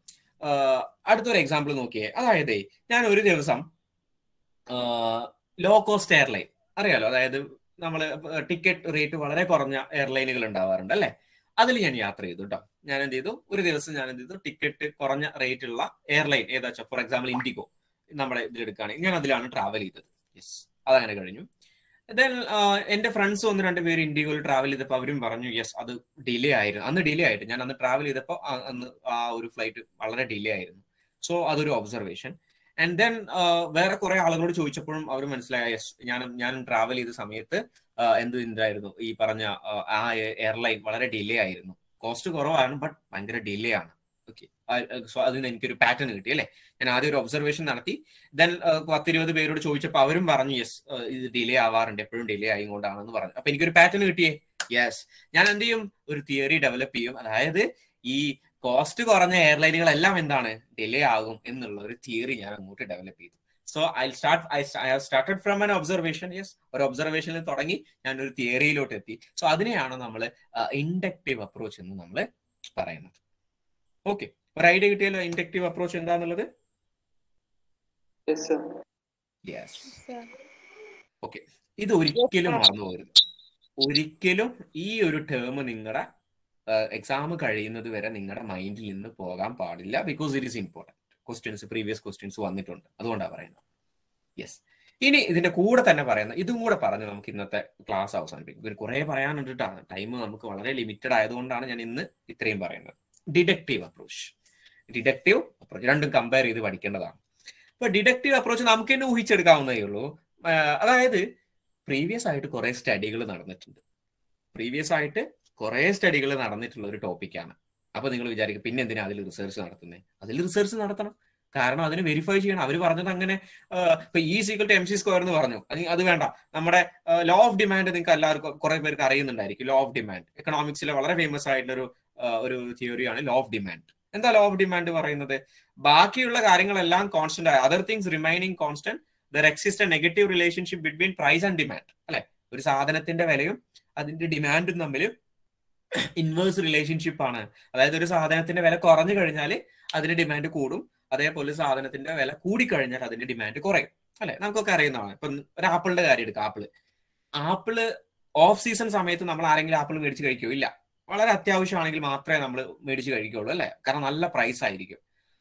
അടുത്തൊരു എക്സാമ്പിൾ നോക്കിയേ. അതായത് ഞാൻ ഒരു ദിവസം ലോ കോസ്റ്റ് എയർലൈൻ അറിയാലോ? അതായത് നമ്മൾ ടിക്കറ്റ് റേറ്റ് വളരെ കുറഞ്ഞ എയർലൈനുകൾ ഉണ്ടാവാറുണ്ട് അല്ലെ? അതിൽ ഞാൻ യാത്ര ചെയ്തു കേട്ടോ ഞാൻ എന്ത് ചെയ്തു? ഒരു ദിവസം ഞാൻ എന്ത് ചെയ്തു? ടിക്കറ്റ് കുറഞ്ഞ റേറ്റ് ഉള്ള എയർലൈൻ ഏതാ ഫോർ എക്സാമ്പിൾ ഇൻഡിഗോ നമ്മുടെ ഇതിലെടുക്കുകയാണെങ്കിൽ ഞാൻ അതിലാണ് ട്രാവൽ ചെയ്തത്. യെസ് അതങ്ങനെ കഴിഞ്ഞു. എന്റെ ഫ്രണ്ട്സ് ഒന്ന് രണ്ട് പേര് ഇൻഡിഗോയിൽ ട്രാവൽ ചെയ്തപ്പോൾ അവരും പറഞ്ഞു യെസ് അത് ഡിലേ ആയിരുന്നു. അന്ന് ഡിലേ ആയിട്ട് ഞാൻ അന്ന് ട്രാവൽ ചെയ്തപ്പോൾ അന്ന് ആ ഒരു ഫ്ലൈറ്റ് വളരെ ഡിലേ ആയിരുന്നു. സോ അതൊരു ഒബ്സർവേഷൻ ആൻഡ് ദെൻ വേറെ കുറെ ആളുകളോട് ചോദിച്ചപ്പോഴും അവർ മനസ്സിലായ യെസ് ഞാൻ ഞാൻ ട്രാവൽ ചെയ്ത സമയത്ത് എന്ത് എന്തായിരുന്നു ഈ പറഞ്ഞ ആ എയർലൈൻ വളരെ ഡിലേ ആയിരുന്നു. കോസ്റ്റ് കുറവാണ് ബട്ട് ഭയങ്കര ഡിലേ ആണ്. ഓക്കെ സോ അതിൽ നിന്ന് എനിക്കൊരു പാറ്റേൺ കിട്ടി അല്ലേ? ഞാൻ ആദ്യം ഒരു ഒബ്സർവേഷൻ നടത്തി. ദെൻ പത്തിരുപത് പേരോട് ചോദിച്ചപ്പോൾ അവരും പറഞ്ഞു യെസ് ഇത് ഡിലേ ആവാറുണ്ട്. എപ്പോഴും ഡിലേ ആയിക്കൊണ്ടാണെന്ന് പറഞ്ഞു. അപ്പൊ എനിക്കൊരു പാറ്റേൺ കിട്ടിയേ? യെസ് ഞാൻ എന്ത് ചെയ്യും? ഒരു തിയറി ഡെവലപ്പ് ചെയ്യും. അതായത് ഈ കോസ്റ്റ് കുറഞ്ഞ എയർലൈനുകളെല്ലാം എന്താണ്? ഡിലേ ആകും എന്നുള്ള ഒരു തിയറി ഞാൻ അങ്ങോട്ട് ഡെവലപ്പ് ചെയ്തു. So I start I have started from an observation yes ഒരു ഒബ്സർവേഷനിൽ തുടങ്ങി ഞാൻ ഒരു തിയറിയിലോട്ട് എത്തി സോ അതിനെയാണ് നമ്മൾ ഇൻഡക്റ്റീവ് അപ്രോച്ച് എന്ന് നമ്മൾ പറയുന്നത്. ഓക്കെ ഒരു ഐഡിയ കിട്ടിയല്ലോ ഇൻഡക്റ്റീവ് അപ്രോച്ച് എന്താന്നുള്ളത്? യെസ് ഓക്കെ ഇത് ഒരിക്കലും മറന്നു പോകരുത് ഒരിക്കലും ഈ ഒരു ടേം നിങ്ങളുടെ എക്സാം കഴിയുന്നത് വരെ നിങ്ങളുടെ മൈൻഡിൽ നിന്ന് പോകാൻ പാടില്ല because it is important questions previous questions വന്നിട്ടുണ്ട്. അതുകൊണ്ടാണ് പറയുന്നത്. യെസ് ഇനി ഇതിന്റെ കൂടെ തന്നെ പറയുന്ന ഇതും കൂടെ പറഞ്ഞ് നമുക്ക് ഇന്നത്തെ ക്ലാസ് അവസാനിപ്പിക്കും. കുറെ പറയാനുണ്ടിട്ടാണ് ടൈം നമുക്ക് വളരെ ലിമിറ്റഡ് ആയതുകൊണ്ടാണ് ഞാൻ ഇന്ന് ഇത്രയും പറയുന്നത്. Deductive approach. ഡിഡക്റ്റീവ് അപ്രോച്ച് രണ്ടും കമ്പയർ ചെയ്ത് പഠിക്കേണ്ടതാണ്. ഇപ്പൊ ഡിഡക്റ്റീവ് അപ്രോച്ച് നമുക്ക് തന്നെ ഊഹിച്ചെടുക്കാവുന്നതേ ഉള്ളൂ. അതായത് പ്രീവിയസ് ആയിട്ട് കുറെ സ്റ്റഡികൾ നടന്നിട്ടുണ്ട്. പ്രീവിയസ് ആയിട്ട് കുറെ സ്റ്റഡികൾ നടന്നിട്ടുള്ള ഒരു ടോപ്പിക്കാണ് അപ്പൊ നിങ്ങൾ വിചാരിക്കും പിന്നെ എന്തിനാ അതിൽ റിസർച്ച് നടത്തുന്നത് അതിൽ റിസർച്ച് നടത്തണം. കാരണം അതിന് വെരിഫൈ ചെയ്യണം. അവർ പറഞ്ഞത് അങ്ങനെ ഇപ്പൊ ഈ equal to M C square എന്ന് പറഞ്ഞു. അത് വേണ്ട. നമ്മുടെ ലോ ഓഫ് ഡിമാൻഡ് നിങ്ങൾക്ക് എല്ലാവർക്കും കുറെ പേർക്ക് അറിയുന്നുണ്ടായിരിക്കും. ലോ ഓഫ് ഡിമാൻഡ് എക്കണോമിക്സിലെ വളരെ ഫേമസ് ആയിട്ടുള്ള ഒരു ഒരു തിയറിയാണ് ലോ ഓഫ് ഡിമാൻഡ് എന്താ ലോ ഓഫ് ഡിമാൻഡ് പറയുന്നത്? ബാക്കിയുള്ള കാര്യങ്ങളെല്ലാം കോൺസ്റ്റന്റ് ആയ. Other things remaining constant there exist a negative relationship between price and demand അല്ലെ? ഒരു സാധനത്തിന്റെ വിലയും അതിന്റെ ഡിമാൻഡും തമ്മിൽ ഇൻവേഴ്സ് റിലേഷൻഷിപ്പ് ആണ്. അതായത് ഒരു സാധനത്തിന്റെ വില കുറഞ്ഞു കഴിഞ്ഞാൽ അതിന്റെ ഡിമാൻഡ് കൂടും. അതേപോലെ സാധനത്തിന്റെ വില കൂടിക്കഴിഞ്ഞാൽ അതിന്റെ ഡിമാൻഡ് കുറയും. അല്ലെ? നമുക്കൊക്കെ അറിയുന്നതാണ്. ഇപ്പൊ ഒരു ആപ്പിളിന്റെ കാര്യം എടുക്കാം. ആപ്പിൾ. ആപ്പിൾ ഓഫ് സീസൺ സമയത്ത് നമ്മൾ ആരെങ്കിലും ആപ്പിൾ മേടിച്ച് കഴിക്കുമോ ഇല്ല. വളരെ അത്യാവശ്യമാണെങ്കിൽ മാത്രമേ നമ്മൾ മേടിച്ച് കഴിക്കുള്ളൂ അല്ലെ? കാരണം നല്ല പ്രൈസ് ആയിരിക്കും.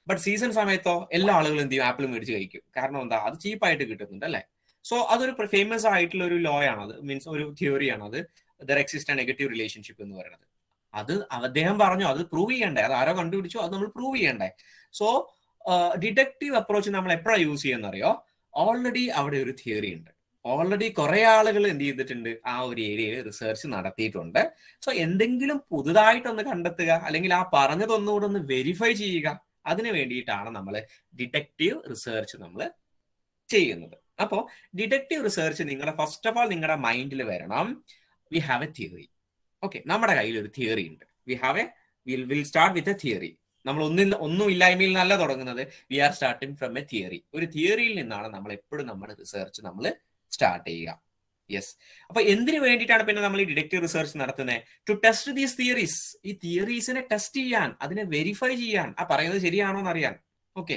ബട്ട് സീസൺ സമയത്തോ എല്ലാ ആളുകളും എന്ത് ചെയ്യും? ആപ്പിൾ മേടിച്ച് കഴിക്കും. കാരണം എന്താ? അത് ചീപ്പായിട്ട് കിട്ടുന്നുണ്ട് അല്ലെ? സോ അതൊരു ഫേമസ് ആയിട്ടുള്ള ഒരു ലോ ആണത് മീൻസ് ഒരു തിയറിയാണ് അത്. ദർ എക്സിസ്റ്റ് നെഗറ്റീവ് റിലേഷൻഷിപ്പ് എന്ന് പറയുന്നത്. അത് അദ്ദേഹം പറഞ്ഞു. അത് പ്രൂവ് ചെയ്യണ്ടേ. അത് ആരോ കണ്ടുപിടിച്ചു. അത് നമ്മൾ പ്രൂവ് ചെയ്യണ്ടേ. സോ ഡിഡക്റ്റീവ് അപ്രോച്ച് നമ്മൾ എപ്പോഴാണ് യൂസ് ചെയ്യുന്നറിയോ? ഓൾറെഡി അവിടെ ഒരു തിയറി ഉണ്ട്. ഓൾറെഡി കുറെ ആളുകൾ എന്ത് ചെയ്തിട്ടുണ്ട്? ആ ഒരു ഏരിയയിൽ റിസർച്ച് നടത്തിയിട്ടുണ്ട്. സോ എന്തെങ്കിലും പുതുതായിട്ടൊന്ന് കണ്ടെത്തുക അല്ലെങ്കിൽ ആ പറഞ്ഞതൊന്നുകൂടെ ഒന്ന് വെരിഫൈ ചെയ്യുക അതിനു വേണ്ടിയിട്ടാണ് നമ്മൾ ഡിറ്റക്റ്റീവ് റിസർച്ച് നമ്മൾ ചെയ്യുന്നത്. അപ്പോൾ ഡിറ്റക്റ്റീവ് റിസർച്ച് നിങ്ങളുടെ ഫസ്റ്റ് ഓഫ് ഓൾ നിങ്ങളുടെ മൈൻഡിൽ വരണം. We have a theory okay നമ്മുടെ കയ്യിൽ ഒരു തിയറി ഉണ്ട്. We have a will will start with a theory നമ്മൾ ഒന്നിൽ ഒന്നും ഇല്ലായ്മയിൽ നല്ല തുടങ്ങുന്നത്. We are starting from a theory ഒരു തിയറിയിൽ നിന്നാണ് നമ്മൾ എപ്പോഴും നമ്മുടെ റിസർച്ച് നമ്മൾ സ്റ്റാർട്ട് ചെയ്യുക. യെസ് അപ്പൊ എന്തിനു വേണ്ടിയിട്ടാണ് പിന്നെ നമ്മൾ ഈ ഡിഡക്റ്റീവ് റിസർച്ച് നടത്തുന്നത് ടു ടെസ്റ്റ് ദീസ് തിയറീസ് ഈ തിയറീസിനെ ടെസ്റ്റ് ചെയ്യാൻ അതിനെ വെരിഫൈ ചെയ്യാൻ. ആ പറയുന്നത് ശരിയാണോ എന്ന് അറിയാൻ ഓക്കെ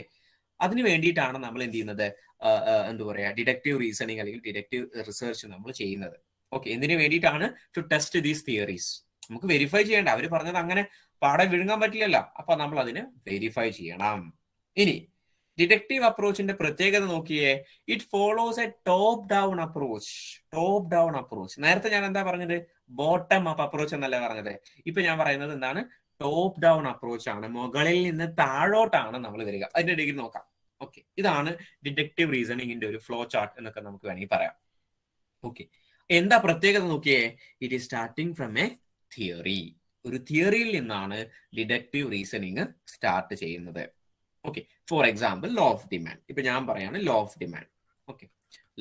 അതിനു വേണ്ടിയിട്ടാണ് നമ്മൾ എന്ത് ചെയ്യുന്നത്? എന്താ പറയാ? ഡിഡക്റ്റീവ് റീസണിങ് അല്ലെങ്കിൽ ഡിഡക്റ്റീവ് റിസർച്ച് നമ്മൾ ചെയ്യുന്നത്. ഓക്കെ എന്തിനു വേണ്ടിയിട്ടാണ്? ടു ടെസ്റ്റ് ദീസ് തിയറീസ് നമുക്ക് വെരിഫൈ ചെയ്യേണ്ട. അവർ പറഞ്ഞത് അങ്ങനെ പാടെ വിഴുങ്ങാൻ പറ്റില്ലല്ലോ. അപ്പൊ നമ്മൾ അതിനെ വെരിഫൈ ചെയ്യണം. ഇനി ഡിഡക്റ്റീവ് അപ്രോച്ചിന്റെ പ്രത്യേകത നോക്കിയേ it follows a top down approach top down approach നേരത്തെ ഞാൻ എന്താ പറഞ്ഞത്? ബോട്ടം അപ്പ് അപ്രോച്ച് എന്നല്ല പറഞ്ഞത്? ഇപ്പൊ ഞാൻ പറയുന്നത് എന്താണ്? ടോപ്പ് ഡൗൺ അപ്രോച്ച് ആണ്. മുകളിൽ നിന്ന് താഴോട്ടാണ് നമ്മൾ വരിക. അതിന്റെ ഡിഗ്രി നോക്കാം. ഓക്കെ ഇതാണ് ഡിഡക്റ്റീവ് റീസണിങ്ങിന്റെ ഒരു ഫ്ലോ ചാർട്ട് എന്നൊക്കെ നമുക്ക് വേണമെങ്കിൽ പറയാം. ഓക്കെ എന്താ പ്രത്യേകത നോക്കിയേ? It is starting from a theory ഒരു തിയറിയിൽ നിന്നാണ് ഡിഡക്റ്റീവ് റീസണിങ് സ്റ്റാർട്ട് ചെയ്യുന്നത്. Okay for example law of demand ഇപ്പൊ ഞാൻ പറയാണ് law of demand okay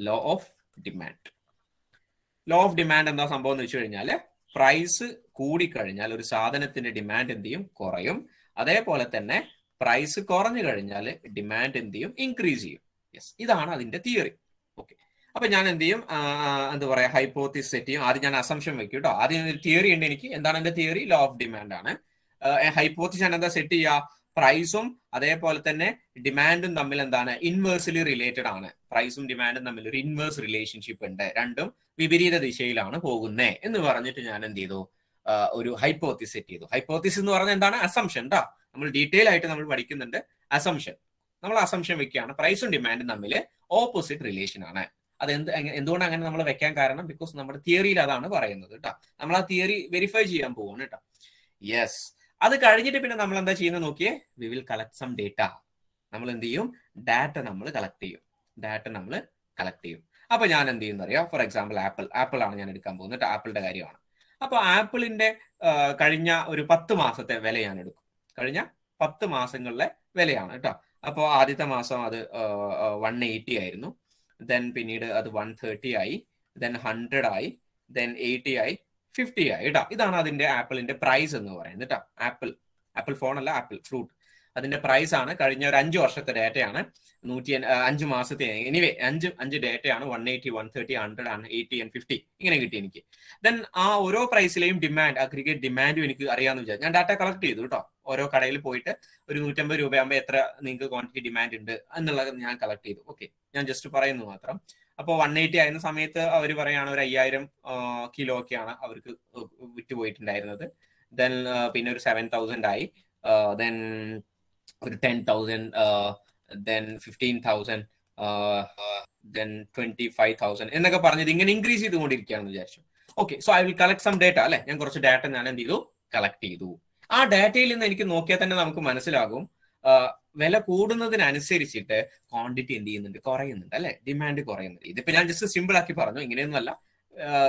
law of demand law of demand എന്താ സംഭവം എന്ന് വെച്ച് കഴിഞ്ഞാൽ പ്രൈസ് കൂടിക്കഴിഞ്ഞാൽ ഒരു സാധനത്തിന്റെ ഡിമാൻഡ് എന്ത് ചെയ്യും? കുറയും. അതേപോലെ തന്നെ പ്രൈസ് കുറഞ്ഞു കഴിഞ്ഞാൽ ഡിമാൻഡ് എന്ത് ചെയ്യും? ഇൻക്രീസ് ചെയ്യും. യെസ് ഇതാണ് അതിന്റെ തിയറി ഓക്കെ അപ്പൊ ഞാൻ എന്ത് ചെയ്യും? എന്താ പറയാ ഹൈപ്പോത്തിസ് സെറ്റ് ചെയ്യും. ആദ്യം ഞാൻ അസംഷൻ വെക്കും കേട്ടോ. ആദ്യം ഒരു തിയറി ഉണ്ട് എനിക്ക്. എന്താണ് എന്റെ തിയറി ലോ ഓഫ് ഡിമാൻഡ് ആണ്. ഹൈപ്പോത്തിസ് ഞാൻ എന്താ സെറ്റ് ചെയ്യുക പ്രൈസും അതേപോലെ തന്നെ ഡിമാൻഡും തമ്മിൽ എന്താണ്? ഇൻവേഴ്സ്ലി റിലേറ്റഡ് ആണ്. പ്രൈസും ഡിമാൻഡും തമ്മിൽ ഒരു ഇൻവേഴ്സ് റിലേഷൻഷിപ്പ് ഉണ്ട്. രണ്ടും വിപരീത ദിശയിലാണ് പോകുന്നത് എന്ന് പറഞ്ഞിട്ട് ഞാൻ എന്ത് ചെയ്തു? ഒരു ഹൈപ്പോത്തിസ് സെറ്റ് ചെയ്തു. ഹൈപ്പോത്തിസ് എന്ന് പറഞ്ഞാൽ എന്താണ്? അസംഷൻ ട്ടാ. നമ്മൾ ഡീറ്റെയിൽ ആയിട്ട് നമ്മൾ പഠിക്കുന്നുണ്ട്. അസംഷൻ നമ്മൾ അസംഷൻ വെക്കുകയാണ്. പ്രൈസും ഡിമാൻഡും തമ്മിൽ ഓപ്പോസിറ്റ് റിലേഷൻ ആണ്. അത് എന്ത് എന്തുകൊണ്ട് അങ്ങനെ നമ്മൾ വെക്കാൻ കാരണം? ബിക്കോസ് നമ്മുടെ തിയറിയിൽ അതാണ് പറയുന്നത് കേട്ടോ നമ്മൾ ആ തിയറി വെരിഫൈ ചെയ്യാൻ പോവാണ് കേട്ടോ യെസ് അത് കഴിഞ്ഞിട്ട് പിന്നെ നമ്മൾ എന്താ ചെയ്യുന്നത് നോക്കിയേ? We will collect some data നമ്മൾ എന്ത് ചെയ്യും? ഡാറ്റ നമ്മൾ കളക്ട് ചെയ്യും. ഡാറ്റ നമ്മൾ കളക്ട് ചെയ്യും. അപ്പൊ ഞാൻ എന്ത് ചെയ്യുന്ന അറിയാം? ഫോർ എക്സാമ്പിൾ ആപ്പിൾ ആപ്പിൾ ആണ് ഞാൻ എടുക്കാൻ പോകുന്നത്. ആപ്പിളിന്റെ കാര്യമാണ്. അപ്പൊ ആപ്പിളിന്റെ കഴിഞ്ഞ ഒരു പത്ത് മാസത്തെ വില ഞാൻ എടുക്കും. കഴിഞ്ഞ പത്ത് മാസങ്ങളിലെ വിലയാണ് കേട്ടോ. അപ്പോൾ ആദ്യത്തെ മാസം അത് വൺ എയ്റ്റി ആയിരുന്നു. ദെൻ പിന്നീട് അത് വൺ തേർട്ടി ആയി. ദെൻ ഹൺഡ്രഡ് ആയി. ദെൻ എയ്റ്റി ആയി. ഫിഫ്റ്റി ആയി കേട്ടോ. ഇതാണ് അതിന്റെ ആപ്പിളിന്റെ പ്രൈസ് എന്ന് പറയുന്നത് കേട്ടോ. ആപ്പിൾ ആപ്പിൾ ഫോൺ അല്ല ആപ്പിൾ ഫ്രൂട്ട് അതിന്റെ പ്രൈസ് ആണ് കഴിഞ്ഞ ഒരു അഞ്ച് വർഷത്തെ ഡേറ്റയാണ് നൂറ്റി അഞ്ച് മാസത്തെ എനിവേ അഞ്ച് അഞ്ച് ഡേറ്റയാണ് one eighty one thirty hundred ആണ്. എയ്റ്റി ആൻഡ് ഫിഫ്റ്റി ഇങ്ങനെ കിട്ടി എനിക്ക്. ദെൻ ആ ഓരോ പ്രൈസിലെയും ഡിമാൻഡ് അഗ്രിഗേറ്റ് ഡിമാൻഡും എനിക്ക് അറിയാമെന്ന് വിചാരിച്ചു. ഞാൻ ഡാറ്റ കളക്ട് ചെയ്തു കേട്ടോ. ഓരോ കടയിൽ പോയിട്ട് ഒരു നൂറ്റമ്പത് രൂപയാകുമ്പോൾ എത്ര നിങ്ങൾക്ക് ക്വാണ്ടിറ്റി ഡിമാൻഡ് ഉണ്ട് എന്നുള്ളത് ഞാൻ കളക്ട് ചെയ്തു. ഓക്കെ ഞാൻ ജസ്റ്റ് പറയുന്നു മാത്രം. അപ്പോൾ വൺ എയ്റ്റി ആയിരുന്ന സമയത്ത് അവർ പറയുകയാണ് ഒരു അയ്യായിരം കിലോ ഒക്കെയാണ് അവർക്ക് വിറ്റുപോയിട്ടുണ്ടായിരുന്നത്. ദെൻ പിന്നെ ഒരു സെവൻ തൗസൻഡ് ആയി. ദെൻ ഒരു ten thousand then fifteen thousand then twenty five thousand എന്നൊക്കെ പറഞ്ഞത് ഇങ്ങനെ ഇൻക്രീസ് ചെയ്തുകൊണ്ടിരിക്കുകയാണെന്ന് വിചാരിച്ചു. Okay so I will collect some data അല്ലെ? ഞാൻ കുറച്ച് ഡാറ്റ ഞാൻ എന്ത് ചെയ്തു? കളക്ട് ചെയ്തു. ആ ഡാറ്റയിൽ നിന്ന് എനിക്ക് നോക്കിയാൽ തന്നെ നമുക്ക് മനസ്സിലാകും. വില കൂടുന്നതിനനുസരിച്ചിട്ട് ക്വാണ്ടിറ്റി എന്ത് ചെയ്യുന്നുണ്ട്? കുറയുന്നുണ്ട് അല്ലെ? ഡിമാൻഡ് കുറയുന്നുണ്ട്. ഇതിപ്പോ ഞാൻ ജസ്റ്റ് സിമ്പിൾ ആക്കി പറഞ്ഞു. ഇങ്ങനെയൊന്നുമല്ല.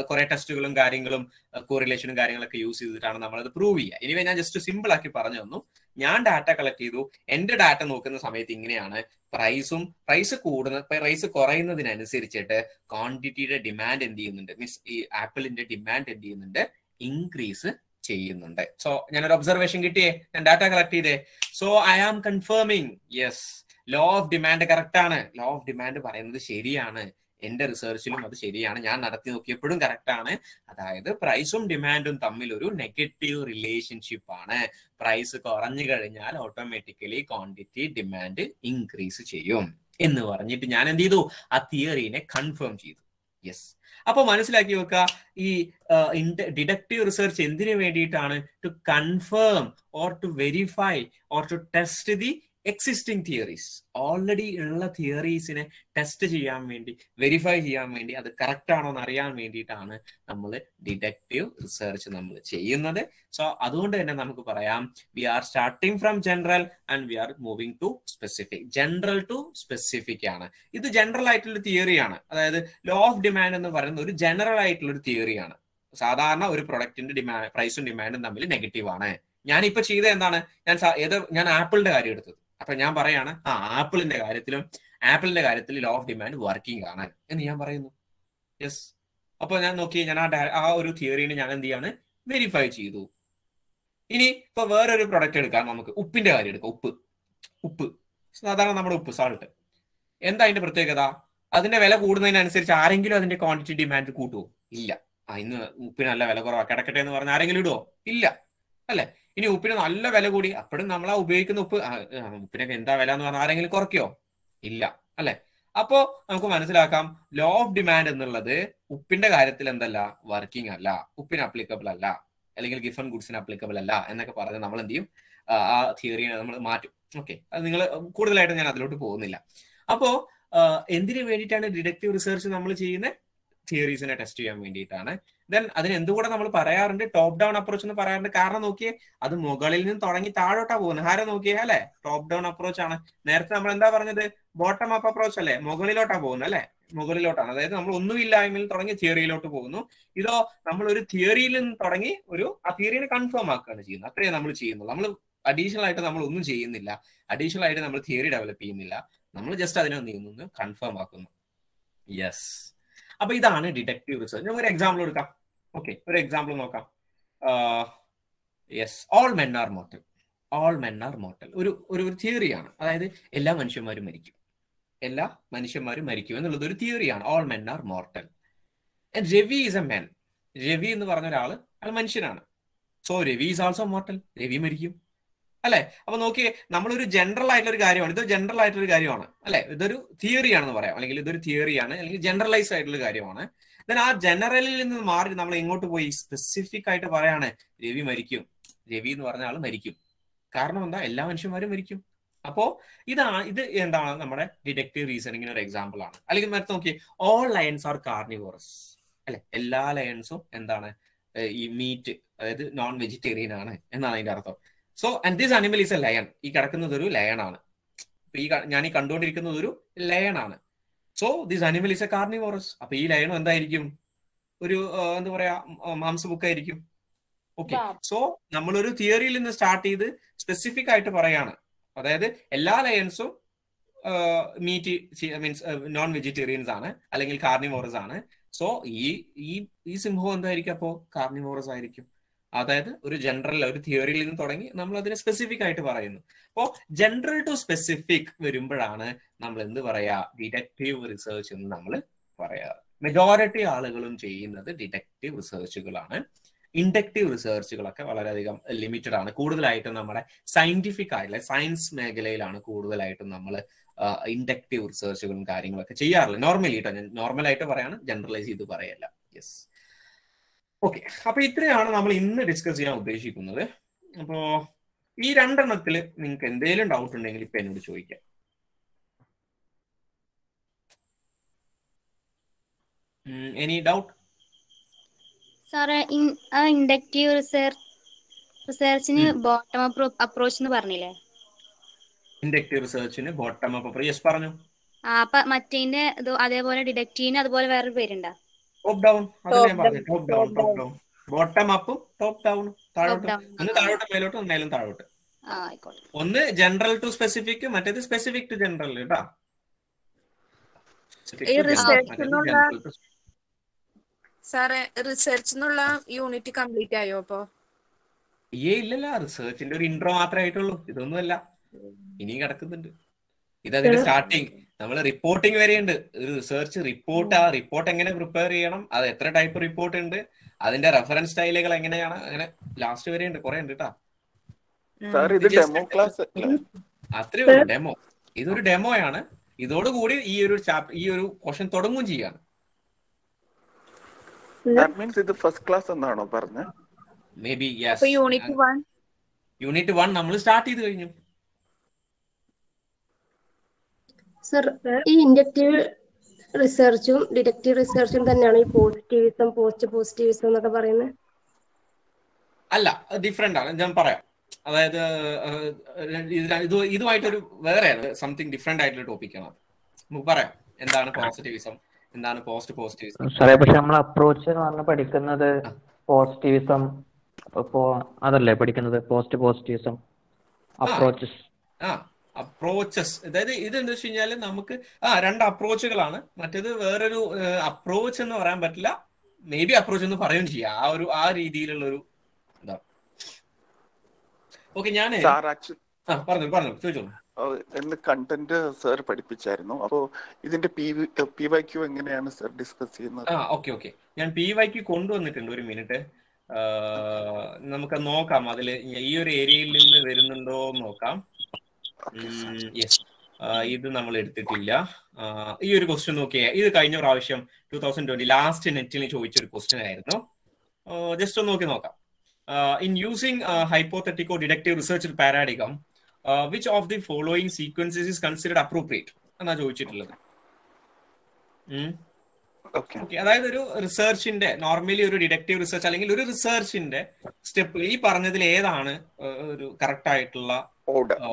കുറെ ടെസ്റ്റുകളും കാര്യങ്ങളും കോറിലേഷനും കാര്യങ്ങളൊക്കെ യൂസ് ചെയ്തിട്ടാണ് നമ്മളത് പ്രൂവ് ചെയ്യുക. ഇനിവേ ഞാൻ ജസ്റ്റ് സിമ്പിൾ ആക്കി പറഞ്ഞു തന്നു. ഞാൻ ഡാറ്റ കളക്ട് ചെയ്തു. എന്റെ ഡാറ്റ നോക്കുന്ന സമയത്ത് ഇങ്ങനെയാണ്. പ്രൈസും പ്രൈസ് കൂടുന്ന പ്രൈസ് കുറയുന്നതിനനുസരിച്ചിട്ട് ക്വാണ്ടിറ്റിയുടെ ഡിമാൻഡ് എന്ത് ചെയ്യുന്നുണ്ട്? മീൻസ് ഈ ആപ്പിളിന്റെ ഡിമാൻഡ് എന്ത് ചെയ്യുന്നുണ്ട്? ഇൻക്രീസ് ചെയ്യുന്നുണ്ട്. സോ ഞാനൊരു ഒബ്സർവേഷൻ കിട്ടിയേ? ഞാൻ ഡാറ്റ കളക്ട് ചെയ്തേ. So I am confirming yes law of demand correct ആണ്. ലോ ഓഫ് ഡിമാൻഡ് പറയുന്നത് ശരിയാണ്. എന്റെ റിസർച്ചിലും അത് ശരിയാണ്. ഞാൻ നടത്തി നോക്കിയപ്പോഴും കറക്റ്റ് ആണ്. അതായത് പ്രൈസും ഡിമാൻഡും തമ്മിൽ ഒരു നെഗറ്റീവ് റിലേഷൻഷിപ്പ് ആണ്. പ്രൈസ് കുറഞ്ഞു കഴിഞ്ഞാൽ ഓട്ടോമാറ്റിക്കലി ക്വാണ്ടിറ്റി ഡിമാൻഡ് ഇൻക്രീസ് ചെയ്യും. എന്ന് പറഞ്ഞിട്ട് ഞാൻ എന്ത് ചെയ്തു? ആ തിയറീനെ കൺഫേം ചെയ്തു. യെസ് അപ്പൊ മനസ്സിലാക്കി വെക്കുക ഈ ഡിഡക്റ്റീവ് റിസർച്ച് എന്തിനു വേണ്ടിയിട്ടാണ് to confirm or to verify or to test the existing theories already ഉള്ള തിയറീസിനെ ടെസ്റ്റ് ചെയ്യാൻ വേണ്ടി വെരിഫൈ ചെയ്യാൻ വേണ്ടി അത് കറക്റ്റ് ആണോ എന്ന് അറിയാൻ വേണ്ടിയിട്ടാണ് നമ്മൾ ഡിഡക്റ്റീവ് റിസർച്ച് നമ്മൾ ചെയ്യുന്നത്. സോ അതുകൊണ്ട് തന്നെ നമുക്ക് പറയാം we are starting from general and we are moving to specific general to specific ആണ്. ഇത് ജനറൽ ആയിട്ടുള്ള തിയറിയാണ് അതായത് ലോ ഓഫ് ഡിമാൻഡ് എന്ന് പറയുന്ന ഒരു ജനറൽ ആയിട്ടുള്ള ഒരു തിയറിയാണ് സാധാരണ ഒരു പ്രൊഡക്റ്റിന്റെ ഡിമാൻഡ് പ്രൈസും ഡിമാൻഡും തമ്മിൽ നെഗറ്റീവ് ആണ്. ഞാൻ ഇപ്പൊ ചെയ്ത എന്താണ്? ഞാൻ ഏത് ഞാൻ ആപ്പിളിന്റെ കാര്യം എടുത്തത്. അപ്പൊ ഞാൻ പറയാണ് ആ ആപ്പിളിന്റെ കാര്യത്തിലും ആപ്പിളിന്റെ കാര്യത്തിൽ ലോ ഓഫ് ഡിമാൻഡ് വർക്കിംഗ് ആണ് എന്ന് ഞാൻ പറയുന്നു. യെസ് അപ്പൊ ഞാൻ നോക്കി ഞാൻ ആ ആ ഒരു തിയറിനെ ഞാൻ എന്ത് ചെയ്യാണ്? വെരിഫൈ ചെയ്തു. ഇനി ഇപ്പൊ വേറൊരു പ്രൊഡക്റ്റ് എടുക്കാം നമുക്ക്. ഉപ്പിന്റെ കാര്യം എടുക്കാം. ഉപ്പ്. ഉപ്പ്. സാധാരണ നമ്മുടെ ഉപ്പ് സാൾട്ട് എന്താ അതിന്റെ പ്രത്യേകത? അതിന്റെ വില കൂടുന്നതിനനുസരിച്ച് ആരെങ്കിലും അതിന്റെ ക്വാണ്ടിറ്റി ഡിമാൻഡ് കൂട്ടുമോ ഇല്ല. ഇന്ന് ഉപ്പിന് നല്ല വില കുറവാ. കിടക്കട്ടെ എന്ന് പറഞ്ഞാൽ ആരെങ്കിലും ഇടുവോ? ഇല്ല. അല്ലെ? ഇനി ഉപ്പിന് നല്ല വില കൂടി. അപ്പോഴും നമ്മൾ ആ ഉപയോഗിക്കുന്ന ഉപ്പ്. ഉപ്പിനൊക്കെ എന്താ വില എന്ന് പറഞ്ഞാൽ ആരെങ്കിലും കുറയ്ക്കോ? ഇല്ല. അല്ലെ? അപ്പോ നമുക്ക് മനസ്സിലാക്കാം ലോ ഓഫ് ഡിമാൻഡ് എന്നുള്ളത് ഉപ്പിന്റെ കാര്യത്തിൽ എന്തല്ല? വർക്കിംഗ് അല്ല. ഉപ്പിന് അപ്ലിക്കബിൾ അല്ല. അല്ലെങ്കിൽ ഗിഫൺ ഗുഡ്സിന് അപ്ലിക്കബിൾ അല്ല എന്നൊക്കെ പറഞ്ഞ് നമ്മൾ എന്ത് ചെയ്യും? ആ, ആ തിയറിയെ നമ്മൾ മാറ്റും. ഓക്കെ അത് നിങ്ങൾ കൂടുതലായിട്ട് ഞാൻ അതിലോട്ട് പോകുന്നില്ല. അപ്പോ എന്തിനു വേണ്ടിയിട്ടാണ് ഡിഡക്റ്റീവ് റിസർച്ച് നമ്മൾ ചെയ്യുന്നത്? തിയറീസിനെ ടെസ്റ്റ് ചെയ്യാൻ വേണ്ടിയിട്ടാണ്. ദെൻ അതിന് എന്തുകൂടെ നമ്മൾ പറയാറുണ്ട്? ടോപ്പ് ഡൗൺ അപ്രോച്ച് എന്ന് പറയാറുണ്ട്. കാരണം നോക്കിയേ അത് മുകളിൽ നിന്ന് തുടങ്ങി താഴോട്ടാ പോകുന്നത്. ആരെ നോക്കിയേ? അല്ലെ? ടോപ്പ് ഡൗൺ അപ്രോച്ച് ആണ്. നേരത്തെ നമ്മൾ എന്താ പറഞ്ഞത്? ബോട്ടം അപ്പ് അപ്രോച്ച് അല്ലേ? മുകളിലോട്ടാ പോകുന്നത് അല്ലെ? മുകളിലോട്ടാണ്. അതായത് നമ്മൾ ഒന്നുമില്ലായ്മയിൽ തുടങ്ങി തിയറിയിലോട്ട് പോകുന്നു. ഇതോ നമ്മൾ ഒരു തിയറിയിൽ നിന്ന് തുടങ്ങി ഒരു ആ തിയറിനെ കൺഫേം ആക്കുകയാണ് ചെയ്യുന്നത്. അത്രയേ നമ്മൾ ചെയ്യുന്നത് നമ്മൾ അഡീഷണൽ ആയിട്ട് നമ്മൾ ഒന്നും ചെയ്യുന്നില്ല. അഡീഷണൽ ആയിട്ട് നമ്മൾ തിയറി ഡെവലപ്പ് ചെയ്യുന്നില്ല. നമ്മൾ ജസ്റ്റ് അതിനെ ചെയ്യുന്നു കൺഫേം ആക്കുന്നു. യെസ് അപ്പൊ ഇതാണ് ഡിറ്റക്റ്റീവ് റിസർച്ച് നമുക്ക് ഒരു എക്സാമ്പിൾ എടുക്കാം. ഓക്കെ ഒരു എക്സാമ്പിൾ നോക്കാം. Yes all men are mortal all men are mortal ഒരു ഒരു തിയറിയാണ് അതായത് എല്ലാ മനുഷ്യന്മാരും മരിക്കും. എല്ലാ മനുഷ്യന്മാരും മരിക്കും എന്നുള്ളത് ഒരു തിയറിയാണ് all men are mortal Ravi is a men Ravi എന്ന് പറഞ്ഞ ഒരാൾ അയാൾ മനുഷ്യനാണ്. So Ravi is also mortal Ravi മരിക്കും. അല്ലെ? അപ്പൊ നോക്കിയേ നമ്മളൊരു ജനറൽ ആയിട്ടുള്ള ഒരു കാര്യമാണ്. ഇത് ജനറൽ ആയിട്ടുള്ള ഒരു കാര്യമാണ്. അല്ലെ? ഇതൊരു തിയറിയാണെന്ന് പറയാം. അല്ലെങ്കിൽ ഇതൊരു തിയറിയാണ് അല്ലെങ്കിൽ ജനറലൈസ് ആയിട്ടുള്ള കാര്യമാണ്. ദെൻ ആ ജനറലിൽ നിന്ന് മാറി നമ്മൾ എങ്ങോട്ട് പോയി? സ്പെസിഫിക് ആയിട്ട് പറയാണ് രവി മരിക്കും. രവി എന്ന് പറഞ്ഞ ആൾ മരിക്കും. കാരണം എന്താ? എല്ലാ മനുഷ്യന്മാരും മരിക്കും. അപ്പോ ഇതാണ് ഇത് എന്താണ് നമ്മുടെ ഡിഡക്റ്റീവ് റീസണിങ്ങിന് ഒരു എക്സാമ്പിൾ ആണ്. അല്ലെങ്കിൽ മറ്റു നോക്കി ഓൾ ലയൺസ് ആർ കാർണിവോറസ് അല്ലെ? എല്ലാ ലയൺസും എന്താണ് ഈ മീറ്റ് അതായത് നോൺ വെജിറ്റേറിയൻ ആണ് എന്നാണ് അതിന്റെ അർത്ഥം. So and this animal is a lion ഈ കിടക്കുന്നത് ഒരു ലയൺ ആണ് ഈ ഞാൻ ഈ കണ്ടുകൊണ്ടിരിക്കുന്നത് ഒരു ലയൺ ആണ്. So this animal is a carnivorous അപ്പൊ ഈ ലയണും എന്തായിരിക്കും? ഒരു എന്താ പറയാ മാംസബുക്കായിരിക്കും ഓക്കെ സോ നമ്മളൊരു തിയറിയിൽ നിന്ന് സ്റ്റാർട്ട് ചെയ്ത് സ്പെസിഫിക് ആയിട്ട് പറയാണ്. അതായത് എല്ലാ ലയൺസും മീറ്റ് മീൻസ് നോൺ വെജിറ്റേറിയൻസ് ആണ്. അല്ലെങ്കിൽ കാർണിവോറസ് ആണ്. സോ ഈ ഈ ഈ സിംഹം എന്തായിരിക്കും അപ്പോ? കാർണിവോറസ് ആയിരിക്കും. അതായത് ഒരു ജനറൽ ഒരു തിയറിയിൽ നിന്ന് തുടങ്ങി നമ്മൾ അതിനെ സ്പെസിഫിക് ആയിട്ട് പറയുന്നു. അപ്പോ ജനറൽ ടു സ്പെസിഫിക് വരുമ്പോഴാണ് നമ്മൾ എന്ത് പറയാ? ഡിഡക്റ്റീവ് റിസർച്ച് എന്ന് നമ്മൾ പറയാറ് മെജോറിറ്റി ആളുകളും ചെയ്യുന്നത് ഡിഡക്റ്റീവ് റിസർച്ചുകളാണ് ഇൻഡക്റ്റീവ് റിസർച്ചുകളൊക്കെ വളരെയധികം ലിമിറ്റഡ് ആണ്. കൂടുതലായിട്ടും നമ്മുടെ സയന്റിഫിക് ആയിട്ടുള്ള സയൻസ് മേഖലയിലാണ് കൂടുതലായിട്ടും നമ്മൾ ഇൻഡക്റ്റീവ് റിസർച്ചുകളും കാര്യങ്ങളൊക്കെ ചെയ്യാറുള്ളത്. നോർമലി കേട്ടോ ഞാൻ നോർമലായിട്ട് പറയാണ് ജനറലൈസ് ചെയ്ത് പറയല്ല. യെസ് ഓക്കെ അപ്പൊ ഇത്രയാണ് നമ്മൾ ഇന്ന് ഡിസ്കസ് ചെയ്യാൻ ഉദ്ദേശിക്കുന്നത്. അപ്പോ ഈ രണ്ടെണ്ണത്തിൽ നിങ്ങൾക്ക് എന്തെങ്കിലും ഡൗട്ട് ഉണ്ടെങ്കിൽ ഇപ്പൊ എന്നോട് ചോദിക്കാം. എനി ഡൗട്ട് സാറേ ആ ഇൻഡക്റ്റീവ് റിസർച്ച് റിസർച്ചിന് ബോട്ടം അപ്രോച്ച് എന്ന് പറഞ്ഞില്ലേ? ഇൻഡക്റ്റീവ് റിസർച്ചിന് ബോട്ടം അപ്പ് യെസ് പറഞ്ഞു. ആ അപ്പൊ മറ്റേന്റെ അതേപോലെ ഡിഡക്റ്റീവിന് അതുപോലെ വേറൊരു പേരുണ്ടോ? ടോപ്പ് ഡൗൺ അത് Top ഞാൻ പറഞ്ഞു. down, top down top top down bottom അപ്പും top down താഴോട്ട്. ഒന്ന് താഴോട്ട് മേലോട്ട് ഒന്നേലും താഴോട്ട്. ഒന്ന് ജനറൽ ടു സ്പെസിഫിക് മറ്റേത് സ്പെസിഫിക് ടു ജനറൽ കേട്ടാ. സാറേ റിസർച്ച് യൂണിറ്റ് കംപ്ലീറ്റ് ആയോ അപ്പോ? ഏ ഇല്ലല്ല. റിസർച്ചിന്റെ ഒരു ഇൻട്രോ മാത്രമേ ആയിട്ടുള്ളൂ. ഇതൊന്നുമല്ല. ഇനിയും കിടക്കുന്നുണ്ട്. ഇതതിന്റെ സ്റ്റാർട്ടിങ് നമ്മൾ റിപ്പോർട്ടിംഗ് വരെയുണ്ട് ഒരു റിസർച്ച് റിപ്പോർട്ട് ആ റിപ്പോർട്ട് എങ്ങനെ പ്രിപ്പയർ ചെയ്യണം അത് എത്ര ടൈപ്പ് റിപ്പോർട്ട് ഉണ്ട് അതിന്റെ റെഫറൻസ് സ്റ്റൈലുകൾ എങ്ങനെയാണ് അങ്ങനെ ലാസ്റ്റ് വരെ ഉണ്ട് കുറെ ഉണ്ട് കേട്ടോ സാർ ഇത് ഇത് ഡെമോ ക്ലാസ് അല്ലേ? അത്രേ ഉള്ളൂ ഡെമോ ഇതൊരു ഡെമോയാണ് ഇതോടുകൂടി ഈ ഒരു ചാപ്റ്റർ ഈ ഒരു ക്വസ്റ്റൻ തുടങ്ങും ചെയ്യാണ്. ഇത് ഫസ്റ്റ് ക്ലാസ് എന്നാണോ പറഞ്ഞത് മേ ബി അപ്പൊ യൂണിറ്റ് വൺ യൂണിറ്റ് വൺ നമ്മൾ സ്റ്റാർട്ട് ചെയ്ത് കഴിഞ്ഞു. സർ ഈ ഇൻഡക്റ്റീവ് റിസർച്ചും ഡിഡക്റ്റീവ് റിസർച്ചും തന്നെയാണ് ഈ പോസിറ്റിവിസം പോസ്റ്റ് പോസിറ്റിവിസം എന്നൊക്കെ പറയുന്നത് അല്ല ഡിഫറെന്റ് ആണ്. ഞാൻ പറയാം. അതായത് ഇത് ഇത് ഇതുമായിട്ടൊരു വേറെ സംതിങ് ഡിഫറെന്റ് ആയിട്ടുള്ള ടോപ്പിക്കാണ് അത്. നമുക്ക് പറയാം. എന്താണ് പോസിറ്റിവിസം? എന്താണ് പോസ്റ്റ് പോസിറ്റിവിസം സാറേ പക്ഷെ നമ്മൾ അപ്രോച്ച് എന്ന് പറഞ്ഞ പഠിക്കുന്നത് പോസിറ്റിവിസം അപ്പോ അതല്ലേ പഠിക്കുന്നത്? പോസ്റ്റ് പോസിറ്റിവിസം അപ്രോച്ചസ് ആ. അപ്രോച്ചസ് അതായത് ഇത് എന്താ വെച്ച് കഴിഞ്ഞാൽ നമുക്ക് ആ രണ്ട് അപ്രോച്ചുകളാണ് മറ്റേത് വേറൊരു അപ്രോച്ച് എന്ന് പറയാൻ പറ്റില്ല. മേ ബി അപ്രോച്ച് എന്ന് പറയുകയും ചെയ്യാം. ആ ഒരു ആ രീതിയിലുള്ള ഒരു ഇതാ ഓക്കെ ഞാൻ പറഞ്ഞു പറഞ്ഞു ചോദിച്ചോളൂ. എന്ന് കണ്ടന്റ് സർ പഠിപ്പിച്ചായിരുന്നു. അപ്പോ ഇതിന്റെ പി വൈ ക്യൂ എങ്ങനെയാണ് സർ ഡിസ്കസ് ചെയ്യുന്നത്? ആ ഓക്കെ ഓക്കെ ഞാൻ പി വൈ ക്യൂ കൊണ്ടുവന്നിട്ടുണ്ട് ഒരു മിനിറ്റ് നമുക്ക് നോക്കാം. അതിൽ ഈ ഒരു ഏരിയയിൽ നിന്ന് വരുന്നുണ്ടോ നോക്കാം. ഇത് നമ്മൾ എടുത്തിട്ടില്ല. ഈ ഒരു ക്വസ്റ്റ്യൻ നോക്കിയേ. ഇത് കഴിഞ്ഞ പ്രാവശ്യം ടൂ തൗസൻഡ് ട്വന്റി ലാസ്റ്റ് നെറ്റിൽ ചോദിച്ച ഒരു ക്വസ്റ്റ്യൻ ആയിരുന്നു ജസ്റ്റ് ഒന്ന് നോക്കി നോക്കാം. In using hypothetico deductive research paradigm which of the following sequences is considered appropriate എന്നാ ചോദിച്ചിട്ടുള്ളത്. അതായത് ഒരു റിസർച്ചിന്റെ നോർമലി ഒരു ഡിഡക്റ്റീവ് റിസർച്ച് അല്ലെങ്കിൽ ഒരു റിസർച്ചിന്റെ സ്റ്റെപ്പ് ഈ പറഞ്ഞതിൽ ഏതാണ് ഒരു കറക്റ്റ് ആയിട്ടുള്ള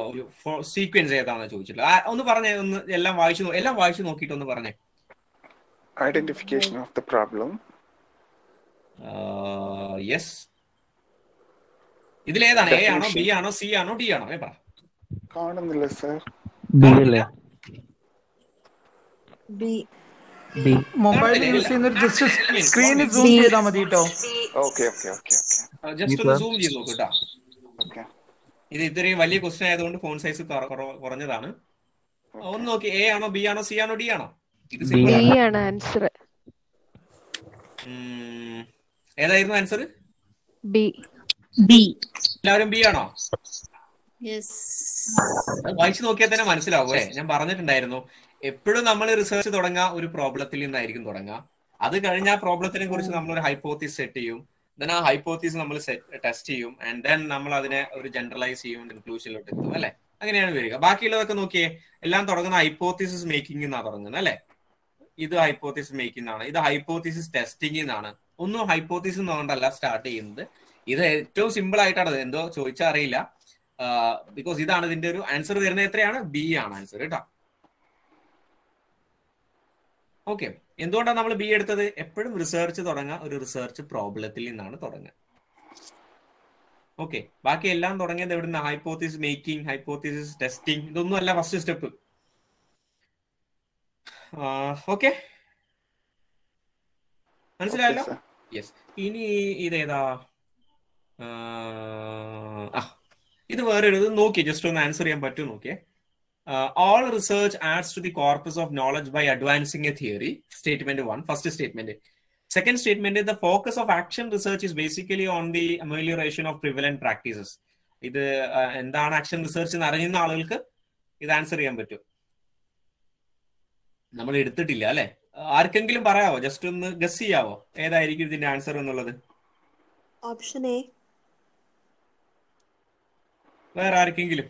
ഒരു സീക്വൻസ് ഏതാണെന്ന് ചോദിച്ചിട്ടുള്ളത്? ഒന്ന് പറഞ്ഞേ ഒന്ന് എല്ലാം വായിച്ചു നോ- എല്ലാം വായിച്ചു നോക്കിയിട്ട് ഒന്ന് പറഞ്ഞേ. Identification of the problem yes ഇതിലേതാണ് എ ആണോ ബി ആണോ സി ആണോ ഡി ആണോ? ഏ പറ. കാണുന്നില്ല സർ ബി അല്ലേ? B B. മൊബൈൽ യൂസ് ചെയ്യുന്നവർ ജസ്റ്റ് സ്ക്രീനിൽ സൂം ചെയ്താൽ മതി കേട്ടോ okay okay okay okay. Just ഒന്ന് സൂം ചെയ്ത് നോക്കൂ കേട്ടോ ഇത് ഇത്രയും വലിയ ക്വസ്റ്റ്യൻ ആയതുകൊണ്ട് ഫോൺ സൈസ് കുറഞ്ഞതാണ്. ഒന്ന് നോക്കി എ ആണോ ബി ആണോ സി ആണോ ഡി ആണോ? ബി ആണ്. ആൻസർ ഏതായിരുന്നു ആൻസർ ബി ബി എല്ലാവരും ബി ആണോ? വായിച്ചു നോക്കിയാൽ തന്നെ മനസ്സിലാവൂ ഞാൻ പറഞ്ഞിട്ടുണ്ടായിരുന്നു. എപ്പോഴും നമ്മൾ റിസർച്ച് തുടങ്ങുക ഒരു പ്രോബ്ലത്തിൽ നിന്നായിരിക്കും തുടങ്ങുക അത് കഴിഞ്ഞ ആ പ്രോബ്ലത്തിനെ കുറിച്ച് നമ്മൾ ഒരു ഹൈപ്പോത്തിസ് സെറ്റ് ചെയ്യും. ദെൻ ആ ഹൈപ്പോത്തിസ് നമ്മൾ ടെസ്റ്റ് ചെയ്യും. ആൻഡ് ദെൻ നമ്മൾ അതിനെ ഒരു ജനറലൈസ് ചെയ്യും കൺക്ലൂഷനിലോട്ട് എത്തും അല്ലെ? അങ്ങനെയാണ് വരിക. ബാക്കിയുള്ളതൊക്കെ നോക്കിയേ എല്ലാം തുടങ്ങുന്ന ഹൈപ്പോത്തിസിസ് മേക്കിംഗ് എന്നാണ് തുടങ്ങുന്നത് അല്ലെ? ഇത് ഹൈപ്പോത്തിസിസ് മേക്കിംഗ് ആണ് ഇത് ഹൈപ്പോത്തിസിസ് ടെസ്റ്റിംഗ് എന്നാണ് ഒന്നും ഹൈപ്പോത്തിസിസ് എന്നുകൊണ്ടല്ല സ്റ്റാർട്ട് ചെയ്യുന്നത്. ഇത് ഏറ്റവും സിമ്പിൾ ആയിട്ടാണ്. എന്തോ ചോദിച്ചാൽ അറിയില്ല. ബിക്കോസ് ഇതാണ് ഇതിന്റെ ഒരു ആൻസർ വരുന്നത് എത്രയാണ്? ബി ആണ് ആൻസർ കേട്ടോ. ഓക്കെ എന്തുകൊണ്ടാണ് നമ്മൾ ബി എടുത്തത്? എപ്പോഴും റിസർച്ച് തുടങ്ങുക ഒരു റിസർച്ച് പ്രോബ്ലത്തിൽ നിന്നാണ് തുടങ്ങുക. ഓക്കെ ബാക്കി എല്ലാം തുടങ്ങിയത് എവിടുന്ന? ഹൈപ്പോത്തിസ് മേക്കിംഗ് ഹൈപ്പോത്തിസിസ് ടെസ്റ്റിംഗ് ഇതൊന്നും അല്ല ഫസ്റ്റ് സ്റ്റെപ്പ് ഓക്കെ മനസ്സിലായല്ലോ? യെസ് ഇനി ഇതേതാ? ആ ഇത് വേറെ ഇത് നോക്കി. ജസ്റ്റ് ഒന്ന് ആൻസർ ചെയ്യാൻ പറ്റുമോ? നോക്കിയേ. All research adds to the corpus of knowledge by advancing a theory statement one first statement second statement the focus of action research is basically on the amelioration of prevalent practices ഇത് ആ, എന്താണ് action research എന്ന് അറിയുന്ന ആളുകൾക്ക് ഇത് answer ചെയ്യാൻ പറ്റും. നമ്മൾ എടുത്തിട്ടില്ല അല്ലെ? ആർക്കെങ്കിലും പറയാവോ? ജസ്റ്റ് ഒന്ന് ഗസ് ചെയ്യാവോ? ഏതായിരിക്കും ഇതിന്റെ ആൻസർ എന്നുള്ളത്? ഓപ്ഷൻ എ വേറെ ആർക്കെങ്കിലും?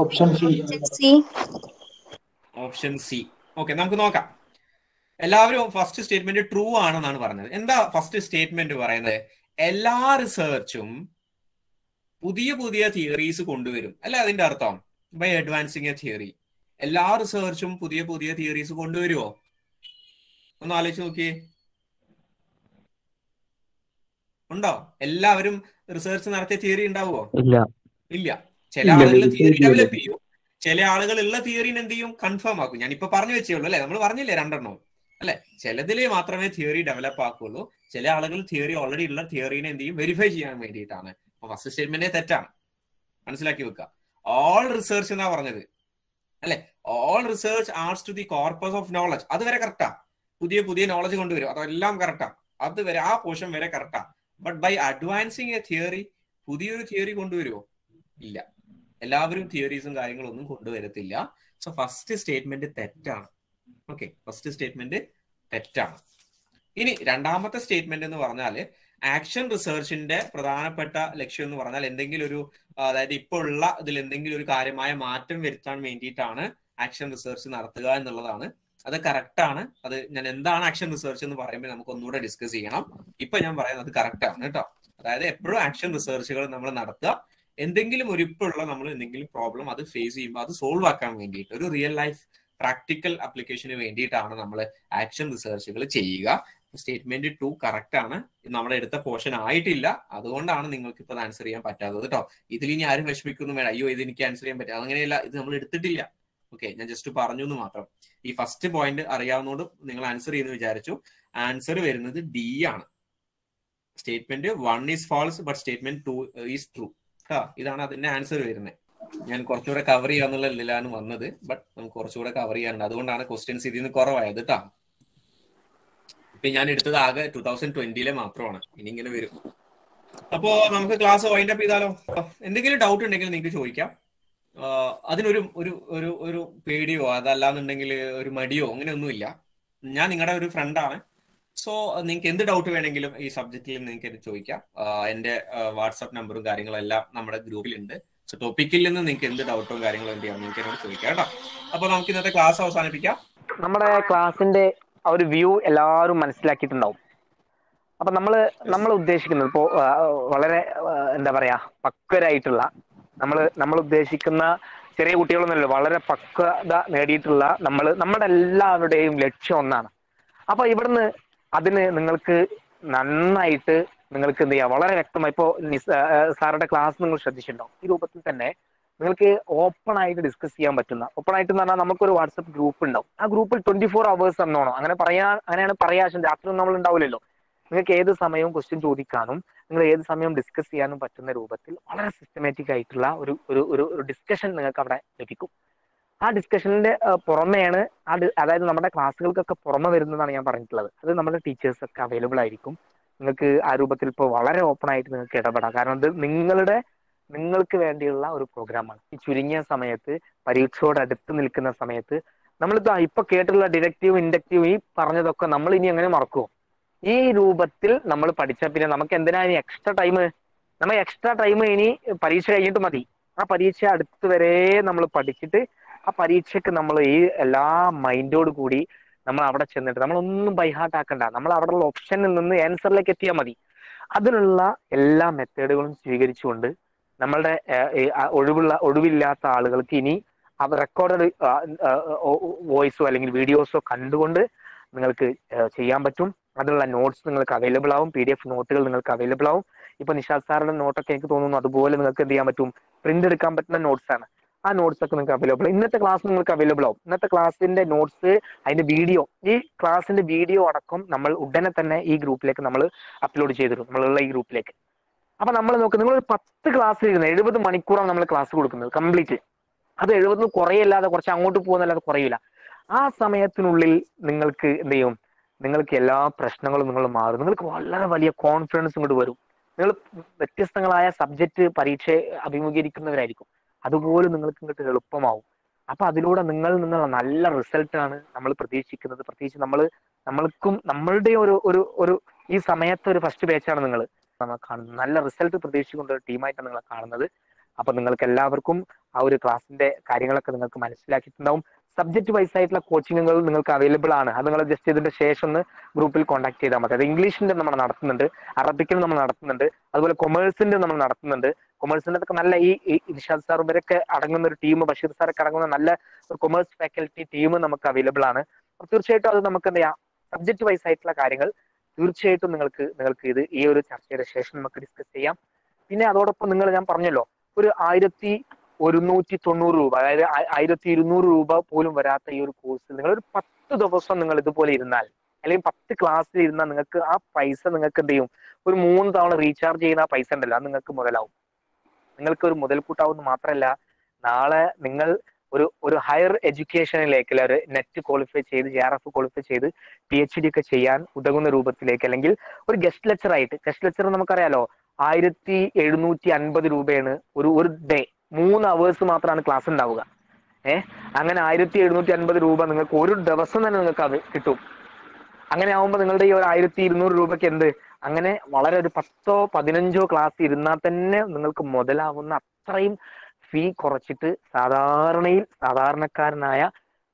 Option C option C okay നമുക്ക് നോക്കാം. എല്ലാവരും ഫസ്റ്റ് സ്റ്റേറ്റ്മെന്റ് ട്രൂ ആണെന്നാണ് പറഞ്ഞത്. എന്താ ഫസ്റ്റ് സ്റ്റേറ്റ്മെന്റ് പറയുന്നത്? എല്ലാ റിസർച്ചും പുതിയ പുതിയ തിയറീസ് കൊണ്ടുവരും. അല്ല അതിന്റെ അർത്ഥം? ബൈ അഡ്വാൻസിങ് എ തിയറി എല്ലാ റിസർച്ചും പുതിയ പുതിയ തിയറീസ് കൊണ്ടുവരുമോ ഒന്ന് ആലോചിച്ച് നോക്കിയേ. ഉണ്ടോ? എല്ലാവരും റിസർച്ച് നടത്തിയ തിയറി ഉണ്ടാവുമോ ഇല്ല. ഇല്ല. ചില ആളുകൾ തിയറി ഡെവലപ്പ് ചെയ്യും. ചില ആളുകൾ ഉള്ള തിയറിനെ എന്ത് ചെയ്യും കൺഫേം ആക്കും. ഞാൻ ഇപ്പൊ പറഞ്ഞു വെച്ചേ ഉള്ളൂ അല്ലെ? നമ്മൾ പറഞ്ഞില്ലേ രണ്ടെണ്ണം? അല്ലെ? ചിലതിലെ മാത്രമേ തിയറി ഡെവലപ്പ് ആക്കുള്ളൂ. ചില ആളുകൾ തിയറി ഓൾറെഡി ഉള്ള തിയറിനെ എന്ത് ചെയ്യും വെരിഫൈ ചെയ്യാൻ വേണ്ടിയിട്ടാണ്. അപ്പൊ ഫസ്റ്റ് സ്റ്റേറ്റ്മെന്റ് തെറ്റാണ്. മനസ്സിലാക്കി വെക്കുക ഓൾ റിസർച്ച് എന്നാ പറഞ്ഞത്? അല്ലെ? All research adds to the corpus of knowledge അത് വരെ കറക്റ്റാ പുതിയ പുതിയ നോളജ് കൊണ്ടുവരും. അതെല്ലാം കറക്റ്റാ അത് വരെ ആ പോർഷൻ വരെ correct but by advancing a theory പുതിയൊരു തിയറി കൊണ്ടുവരുമോ ഇല്ല. എല്ലാവരും തിയറീസും കാര്യങ്ങളും ഒന്നും കൊണ്ടുവരത്തില്ല. സോ ഫസ്റ്റ് സ്റ്റേറ്റ്മെന്റ് തെറ്റാണ്. ഓക്കെ ഫസ്റ്റ് സ്റ്റേറ്റ്മെന്റ് തെറ്റാണ്. ഇനി രണ്ടാമത്തെ സ്റ്റേറ്റ്മെന്റ് എന്ന് പറഞ്ഞാൽ ആക്ഷൻ റിസർച്ചിന്റെ പ്രധാനപ്പെട്ട ലക്ഷ്യം എന്ന് പറഞ്ഞാൽ എന്തെങ്കിലും ഒരു അതായത് ഇപ്പോൾ ഉള്ള ഇതിൽ എന്തെങ്കിലും ഒരു കാര്യമായ മാറ്റം വരുത്താൻ വേണ്ടിയിട്ടാണ് ആക്ഷൻ റിസർച്ച് നടത്തുക എന്നുള്ളതാണ്. അത് കറക്റ്റ് ആണ്. അത് ഞാൻ എന്താണ് ആക്ഷൻ റിസർച്ച് എന്ന് പറയുമ്പോൾ നമുക്ക് ഒന്നുകൂടെ ഡിസ്കസ് ചെയ്യണം. ഇപ്പൊ ഞാൻ പറയുന്നത് കറക്റ്റ് ആണ് കേട്ടോ. അതായത് എപ്പോഴും ആക്ഷൻ റിസർച്ചുകൾ നമ്മൾ നടത്തുക. എന്തെങ്കിലും ഒരു ഇപ്പോഴുള്ള നമ്മൾ എന്തെങ്കിലും പ്രോബ്ലം അത് ഫേസ് ചെയ്യുമ്പോൾ അത് സോൾവ് ആക്കാൻ വേണ്ടിയിട്ട് ഒരു റിയൽ ലൈഫ് പ്രാക്ടിക്കൽ അപ്ലിക്കേഷന് വേണ്ടിയിട്ടാണ് നമ്മൾ ആക്ഷൻ റിസർച്ചുകൾ ചെയ്യുക. സ്റ്റേറ്റ്മെന്റ് ടു കറക്റ്റ് ആണ്. നമ്മൾ എടുത്ത പോർഷൻ ആയിട്ടില്ല. അതുകൊണ്ടാണ് നിങ്ങൾക്ക് ഇപ്പോൾ ആൻസർ ചെയ്യാൻ പറ്റാത്തത് കേട്ടോ ഇതിൽ ഇനി ആരും വിഷമിക്കുന്നു വേണം അയ്യോ ഇത് എനിക്ക് ആൻസർ ചെയ്യാൻ പറ്റില്ല അങ്ങനെയല്ല ഇത് നമ്മൾ എടുത്തിട്ടില്ല. ഓക്കെ ഞാൻ ജസ്റ്റ് പറഞ്ഞു എന്ന് മാത്രം. ഈ ഫസ്റ്റ് പോയിന്റ് അറിയാവുന്നതുകൊണ്ട് നിങ്ങൾ ആൻസർ ചെയ്യുന്നു വിചാരിച്ചു. ആൻസർ വരുന്നത് ഡി ആണ്. Statement one is false but statement two is true കേട്ടോ ഇതാണ് അതിന്റെ ആൻസർ വരുന്നത് ഞാൻ കുറച്ചുകൂടെ കവർ ചെയ്യാന്നുള്ള ഇതിലാണ് വന്നത് ബട്ട് നമുക്ക് കുറച്ചുകൂടെ കവർ ചെയ്യാനുണ്ട്. അതുകൊണ്ടാണ് ക്വസ്റ്റ്യൻസ് ഇതിൽ നിന്ന് കുറവായത് കേട്ടോ ഇപ്പൊ ഞാൻ എടുത്തത് ആകെ ടൂ തൗസൻഡ് ട്വന്റിയിലെ മാത്രമാണ്. ഇനി ഇങ്ങനെ വരും. അപ്പോ നമുക്ക് ക്ലാസ് വൈൻഡ് അപ്പ് ചെയ്താലോ? എന്തെങ്കിലും ഡൗട്ട് ഉണ്ടെങ്കിൽ നിങ്ങൾക്ക് ചോദിക്കാം. അതിനൊരു ഒരു ഒരു ഒരു പേടിയോ അതല്ലാന്നുണ്ടെങ്കിൽ ഒരു മടിയോ അങ്ങനെയൊന്നുമില്ല. ഞാൻ നിങ്ങളുടെ ഒരു ഫ്രണ്ടാണ് സോ നിങ്ങൾക്ക് എന്ത് ഡൗട്ട് വേണമെങ്കിലും ഈ സബ്ജക്റ്റിൽ നിങ്ങൾക്ക് എന്നെ ചോദിക്കാം. എന്റെ വാട്സാപ്പ് നമ്പറും കാര്യങ്ങളും എല്ലാം നമ്മുടെ ഗ്രൂപ്പിലുണ്ട് സോ ടോപ്പിക്കിൽ നിന്ന് നിങ്ങൾക്ക് എന്ത് ഡൗട്ടും കാര്യങ്ങളും എന്ത് ചെയ്യാം നിങ്ങൾക്ക് എന്നോട് ചോദിക്കാം കേട്ടോ. അപ്പൊ നമുക്ക് ഇന്നത്തെ ക്ലാസ് അവസാനിപ്പിക്കാം. നമ്മുടെ ക്ലാസിന്റെ ആ ഒരു വ്യൂ എല്ലാവരും മനസ്സിലാക്കിയിട്ടുണ്ടാവും. അപ്പൊ നമ്മൾ നമ്മൾ ഉദ്ദേശിക്കുന്നത് ഇപ്പോ വളരെ എന്താ പറയാ പക്വരായിട്ടുള്ള നമ്മൾ നമ്മൾ ഉദ്ദേശിക്കുന്ന ചെറിയ കുട്ടികളൊന്നുമല്ല വളരെ പക്വത നേടിയിട്ടുള്ള നമ്മൾ നമ്മുടെ എല്ലാവരുടെയും ലക്ഷ്യം ഒന്നാണ്. അപ്പൊ ഇവിടുന്ന് അതിന് നിങ്ങൾക്ക് നന്നായിട്ട് നിങ്ങൾക്ക് എന്ത് ചെയ്യാം? വളരെ വ്യക്തമായി ഇപ്പോ സാറുടെ ക്ലാസ് നിങ്ങൾ ശ്രദ്ധിച്ചിട്ടുണ്ടോ? ഈ രൂപത്തിൽ തന്നെ നിങ്ങൾക്ക് ഓപ്പൺ ആയിട്ട് ഡിസ്കസ് ചെയ്യാൻ പറ്റുന്ന ഓപ്പൺ ആയിട്ട് എന്ന് പറഞ്ഞാൽ നമുക്കൊരു വാട്സപ്പ് ഗ്രൂപ്പ് ഉണ്ടാവും. ആ ഗ്രൂപ്പിൽ ട്വന്റി ഫോർ അവേഴ്സ് എന്നോണം അങ്ങനെ പറയാ അങ്ങനെയാണ് പറയാ രാത്രി നമ്മൾ ഉണ്ടാവില്ലല്ലോ. നിങ്ങൾക്ക് ഏത് സമയവും ക്വസ്റ്റ്യൻ ചോദിക്കാനും നിങ്ങൾ ഏത് സമയവും ഡിസ്കസ് ചെയ്യാനും പറ്റുന്ന രൂപത്തിൽ വളരെ സിസ്റ്റമാറ്റിക് ആയിട്ടുള്ള ഒരു ഒരു ഡിസ്കഷൻ നിങ്ങൾക്ക് അവിടെ ലഭിക്കും. ആ ഡിസ്കഷനിന്റെ പുറമെയാണ് അതായത് നമ്മുടെ ക്ലാസ്സുകൾക്കൊക്കെ പുറമെ വരുന്നതാണ് ഞാൻ പറഞ്ഞിട്ടുള്ളത്. അത് നമ്മുടെ ടീച്ചേഴ്സ് ഒക്കെ അവൈലബിൾ ആയിരിക്കും. നിങ്ങൾക്ക് ആ രൂപത്തിൽ ഇപ്പോൾ വളരെ ഓപ്പൺ ആയിട്ട് നിങ്ങൾക്ക് ഇടപെടാം. കാരണം അത് നിങ്ങളുടെ നിങ്ങൾക്ക് വേണ്ടിയുള്ള ഒരു പ്രോഗ്രാമാണ് ഈ ചുരുങ്ങിയ സമയത്ത് പരീക്ഷയോട് അടുത്ത് നിൽക്കുന്ന സമയത്ത് നമ്മൾ ഇപ്പൊ കേട്ടുള്ള ഡിഡക്റ്റീവ് ഇൻഡക്റ്റീവ് ഈ പറഞ്ഞതൊക്കെ നമ്മൾ ഇനി എങ്ങനെ മറക്കുമോ ഈ രൂപത്തിൽ നമ്മൾ പഠിച്ച പിന്നെ നമുക്ക് എന്തിനാ ഇനി എക്സ്ട്രാ ടൈം നമ്മൾ എക്സ്ട്രാ ടൈം ഇനി പരീക്ഷ കഴിഞ്ഞിട്ട് മതി. ആ പരീക്ഷ അടുത്ത് വരെ നമ്മൾ പഠിച്ചിട്ട് ആ പരീക്ഷക്ക് നമ്മൾ ഈ എല്ലാ മൈൻഡോട് കൂടി നമ്മൾ അവിടെ ചെന്നിട്ട് നമ്മൾ നമ്മളൊന്നും ബൈഹാർട്ട് ആക്കണ്ട. നമ്മൾ അവിടെയുള്ള ഓപ്ഷനിൽ നിന്ന് ആൻസറിലേക്ക് എത്തിയാൽ മതി. അതിനുള്ള എല്ലാ മെത്തേഡുകളും സ്വീകരിച്ചുകൊണ്ട് നമ്മളുടെ ഒഴിവുള്ള ഒഴിവില്ലാത്ത ആളുകൾക്ക് ഇനി റെക്കോർഡഡ് വോയിസോ അല്ലെങ്കിൽ വീഡിയോസോ കണ്ടുകൊണ്ട് നിങ്ങൾക്ക് ചെയ്യാൻ പറ്റും. അതിനുള്ള നോട്ട്സ് നിങ്ങൾക്ക് അവൈലബിൾ ആവും. പി ഡി എഫ് നോട്ടുകൾ നിങ്ങൾക്ക് അവൈലബിൾ ആവും. ഇപ്പൊ നിഷാദ് സാറുടെ നോട്ടൊക്കെ എനിക്ക് തോന്നുന്നു അതുപോലെ നിങ്ങൾക്ക് എന്ത് ചെയ്യാൻ പറ്റും? പ്രിന്റ് എടുക്കാൻ പറ്റുന്ന നോട്ട്സ് ആണ്. ആ നോട്ട്സ് ഒക്കെ നിങ്ങൾക്ക് അവൈലബിൾ ഇന്നത്തെ ക്ലാസ് നിങ്ങൾക്ക് അവൈലബിൾ ആവും. ഇന്നത്തെ ക്ലാസ്സിന്റെ നോട്ട്സ് അതിന്റെ വീഡിയോ ഈ ക്ലാസ്സിന്റെ വീഡിയോ അടക്കം നമ്മൾ ഉടനെ തന്നെ ഈ ഗ്രൂപ്പിലേക്ക് നമ്മൾ അപ്ലോഡ് ചെയ്തിടും. നമ്മളുള്ള ഈ ഗ്രൂപ്പിലേക്ക് അപ്പൊ നമ്മൾ നോക്ക് നിങ്ങൾ ഒരു പത്ത് ക്ലാസ് ഇരുന്ന് എഴുപത് മണിക്കൂറാണ് നമ്മൾ ക്ലാസ് കൊടുക്കുന്നത് കംപ്ലീറ്റ് അത് എഴുപത് കുറയല്ലാതെ കുറച്ച് അങ്ങോട്ട് പോകുന്നല്ലാതെ കുറയില്ല ആ സമയത്തിനുള്ളിൽ നിങ്ങൾക്ക് എന്ത് ചെയ്യും? നിങ്ങൾക്ക് എല്ലാ പ്രശ്നങ്ങളും നിങ്ങൾ മാറും. നിങ്ങൾക്ക് വളരെ വലിയ കോൺഫിഡൻസ് ഇങ്ങോട്ട് വരും. നിങ്ങൾ വ്യത്യസ്തങ്ങളായ സബ്ജക്റ്റ് പരീക്ഷ അഭിമുഖീകരിക്കുന്നവരായിരിക്കും. അതുപോലെ നിങ്ങൾക്ക് ഇങ്ങോട്ട് എളുപ്പമാവും. അപ്പൊ അതിലൂടെ നിങ്ങളിൽ നിന്നുള്ള നല്ല റിസൾട്ടാണ് നമ്മൾ പ്രതീക്ഷിക്കുന്നത്. പ്രത്യേകിച്ച് നമ്മൾ നമ്മൾക്കും നമ്മളുടെ ഒരു ഒരു ഒരു ഈ സമയത്ത് ഒരു ഫസ്റ്റ് ബാച്ചാണ് നിങ്ങൾ നമ്മൾ കാണുന്നത്. നല്ല റിസൾട്ട് പ്രതീക്ഷിക്കുന്ന ഒരു ടീമായിട്ടാണ് നിങ്ങളെ കാണുന്നത്. അപ്പൊ നിങ്ങൾക്ക് എല്ലാവർക്കും ആ ഒരു ക്ലാസ്സിന്റെ കാര്യങ്ങളൊക്കെ നിങ്ങൾക്ക് മനസ്സിലാക്കിയിട്ടുണ്ടാവും. സബ്ജക്ട് വൈസ് ആയിട്ടുള്ള കോച്ചിങ്ങുകൾ നിങ്ങൾക്ക് അവൈലബിൾ ആണ്. അത് നിങ്ങൾ ജസ്റ്റ് ഇതിന്റെ ശേഷം ഒന്ന് ഗ്രൂപ്പിൽ കോൺടാക്ട് ചെയ്താൽ മതി. അത് ഇംഗ്ലീഷിന്റെ നമ്മൾ നടത്തുന്നുണ്ട്. അറബിക്കിൽ നമ്മൾ നടത്തുന്നുണ്ട്. അതുപോലെ കൊമേഴ്സിന്റെ നമ്മൾ നടത്തുന്നുണ്ട്. കൊമേഴ്സിന്റെ അതൊക്കെ നല്ല ഈ നിഷാദ് സാർ ഇവരൊക്കെ അടങ്ങുന്ന ഒരു ടീം ബഷീർ സാറൊക്കെ അടങ്ങുന്ന നല്ല ഒരു കൊമേഴ്സ് ഫാക്കൽറ്റി ടീം നമുക്ക് അവൈലബിൾ ആണ്. തീർച്ചയായിട്ടും അത് നമുക്ക് എന്താ സബ്ജക്ട് വൈസ് ആയിട്ടുള്ള കാര്യങ്ങൾ തീർച്ചയായിട്ടും നിങ്ങൾക്ക് നിങ്ങൾക്ക് ഇത് ഈ ഒരു ചർച്ചയുടെ ശേഷം നമുക്ക് ഡിസ്കസ് ചെയ്യാം. പിന്നെ അതോടൊപ്പം നിങ്ങൾ ഞാൻ പറഞ്ഞല്ലോ ഒരു ആയിരത്തി ഒരുന്നൂറ്റി തൊണ്ണൂറ് രൂപ അതായത് ആയിരത്തി ഇരുന്നൂറ് രൂപ പോലും വരാത്ത ഈ ഒരു കോഴ്സിൽ നിങ്ങൾ ഒരു പത്ത് ദിവസം നിങ്ങൾ ഇതുപോലെ ഇരുന്നാൽ അല്ലെങ്കിൽ പത്ത് ക്ലാസ്സിൽ ഇരുന്നാൽ നിങ്ങൾക്ക് ആ പൈസ നിങ്ങൾക്ക് എന്ത് ചെയ്യും ഒരു മൂന്ന് തവണ റീചാർജ് ചെയ്യുന്ന ആ പൈസ ഉണ്ടല്ലോ അത് നിങ്ങൾക്ക് മുതലാവും. നിങ്ങൾക്ക് ഒരു മുതൽക്കൂട്ടാവുന്ന മാത്രമല്ല നാളെ നിങ്ങൾ ഒരു ഒരു ഹയർ എഡ്യൂക്കേഷനിലേക്ക് അല്ലെ ഒരു നെറ്റ് ക്വാളിഫൈ ചെയ്ത് ജെ ആർ എഫ് ക്വാളിഫൈ ചെയ്ത് പി എച്ച് ഡി ഒക്കെ ചെയ്യാൻ ഉതകുന്ന രൂപത്തിലേക്ക് അല്ലെങ്കിൽ ഒരു ഗസ്റ്റ് ലെക്ചർ ആയിട്ട് ഗസ്റ്റ് ലെക്ചർ നമുക്കറിയാലോ ആയിരത്തി എഴുന്നൂറ്റി അൻപത് രൂപയാണ് ഒരു ഒരു ഡേ മൂന്ന് അവേഴ്സ് മാത്രമാണ് ക്ലാസ് ഉണ്ടാവുക. ഏഹ് അങ്ങനെ ആയിരത്തി എഴുന്നൂറ്റി അൻപത് രൂപ നിങ്ങൾക്ക് ഒരു ദിവസം തന്നെ നിങ്ങൾക്ക് അത് കിട്ടും. അങ്ങനെ ആവുമ്പോൾ നിങ്ങളുടെ ഈ ഒരു ആയിരത്തി ഇരുന്നൂറ് രൂപയ്ക്ക് എന്ത് അങ്ങനെ വളരെ ഒരു പത്തോ പതിനഞ്ചോ ക്ലാസ് ഇരുന്നാൽ തന്നെ നിങ്ങൾക്ക് മുതലാവുന്ന അത്രയും ഫീ കുറച്ചിട്ട് സാധാരണയിൽ സാധാരണക്കാരനായ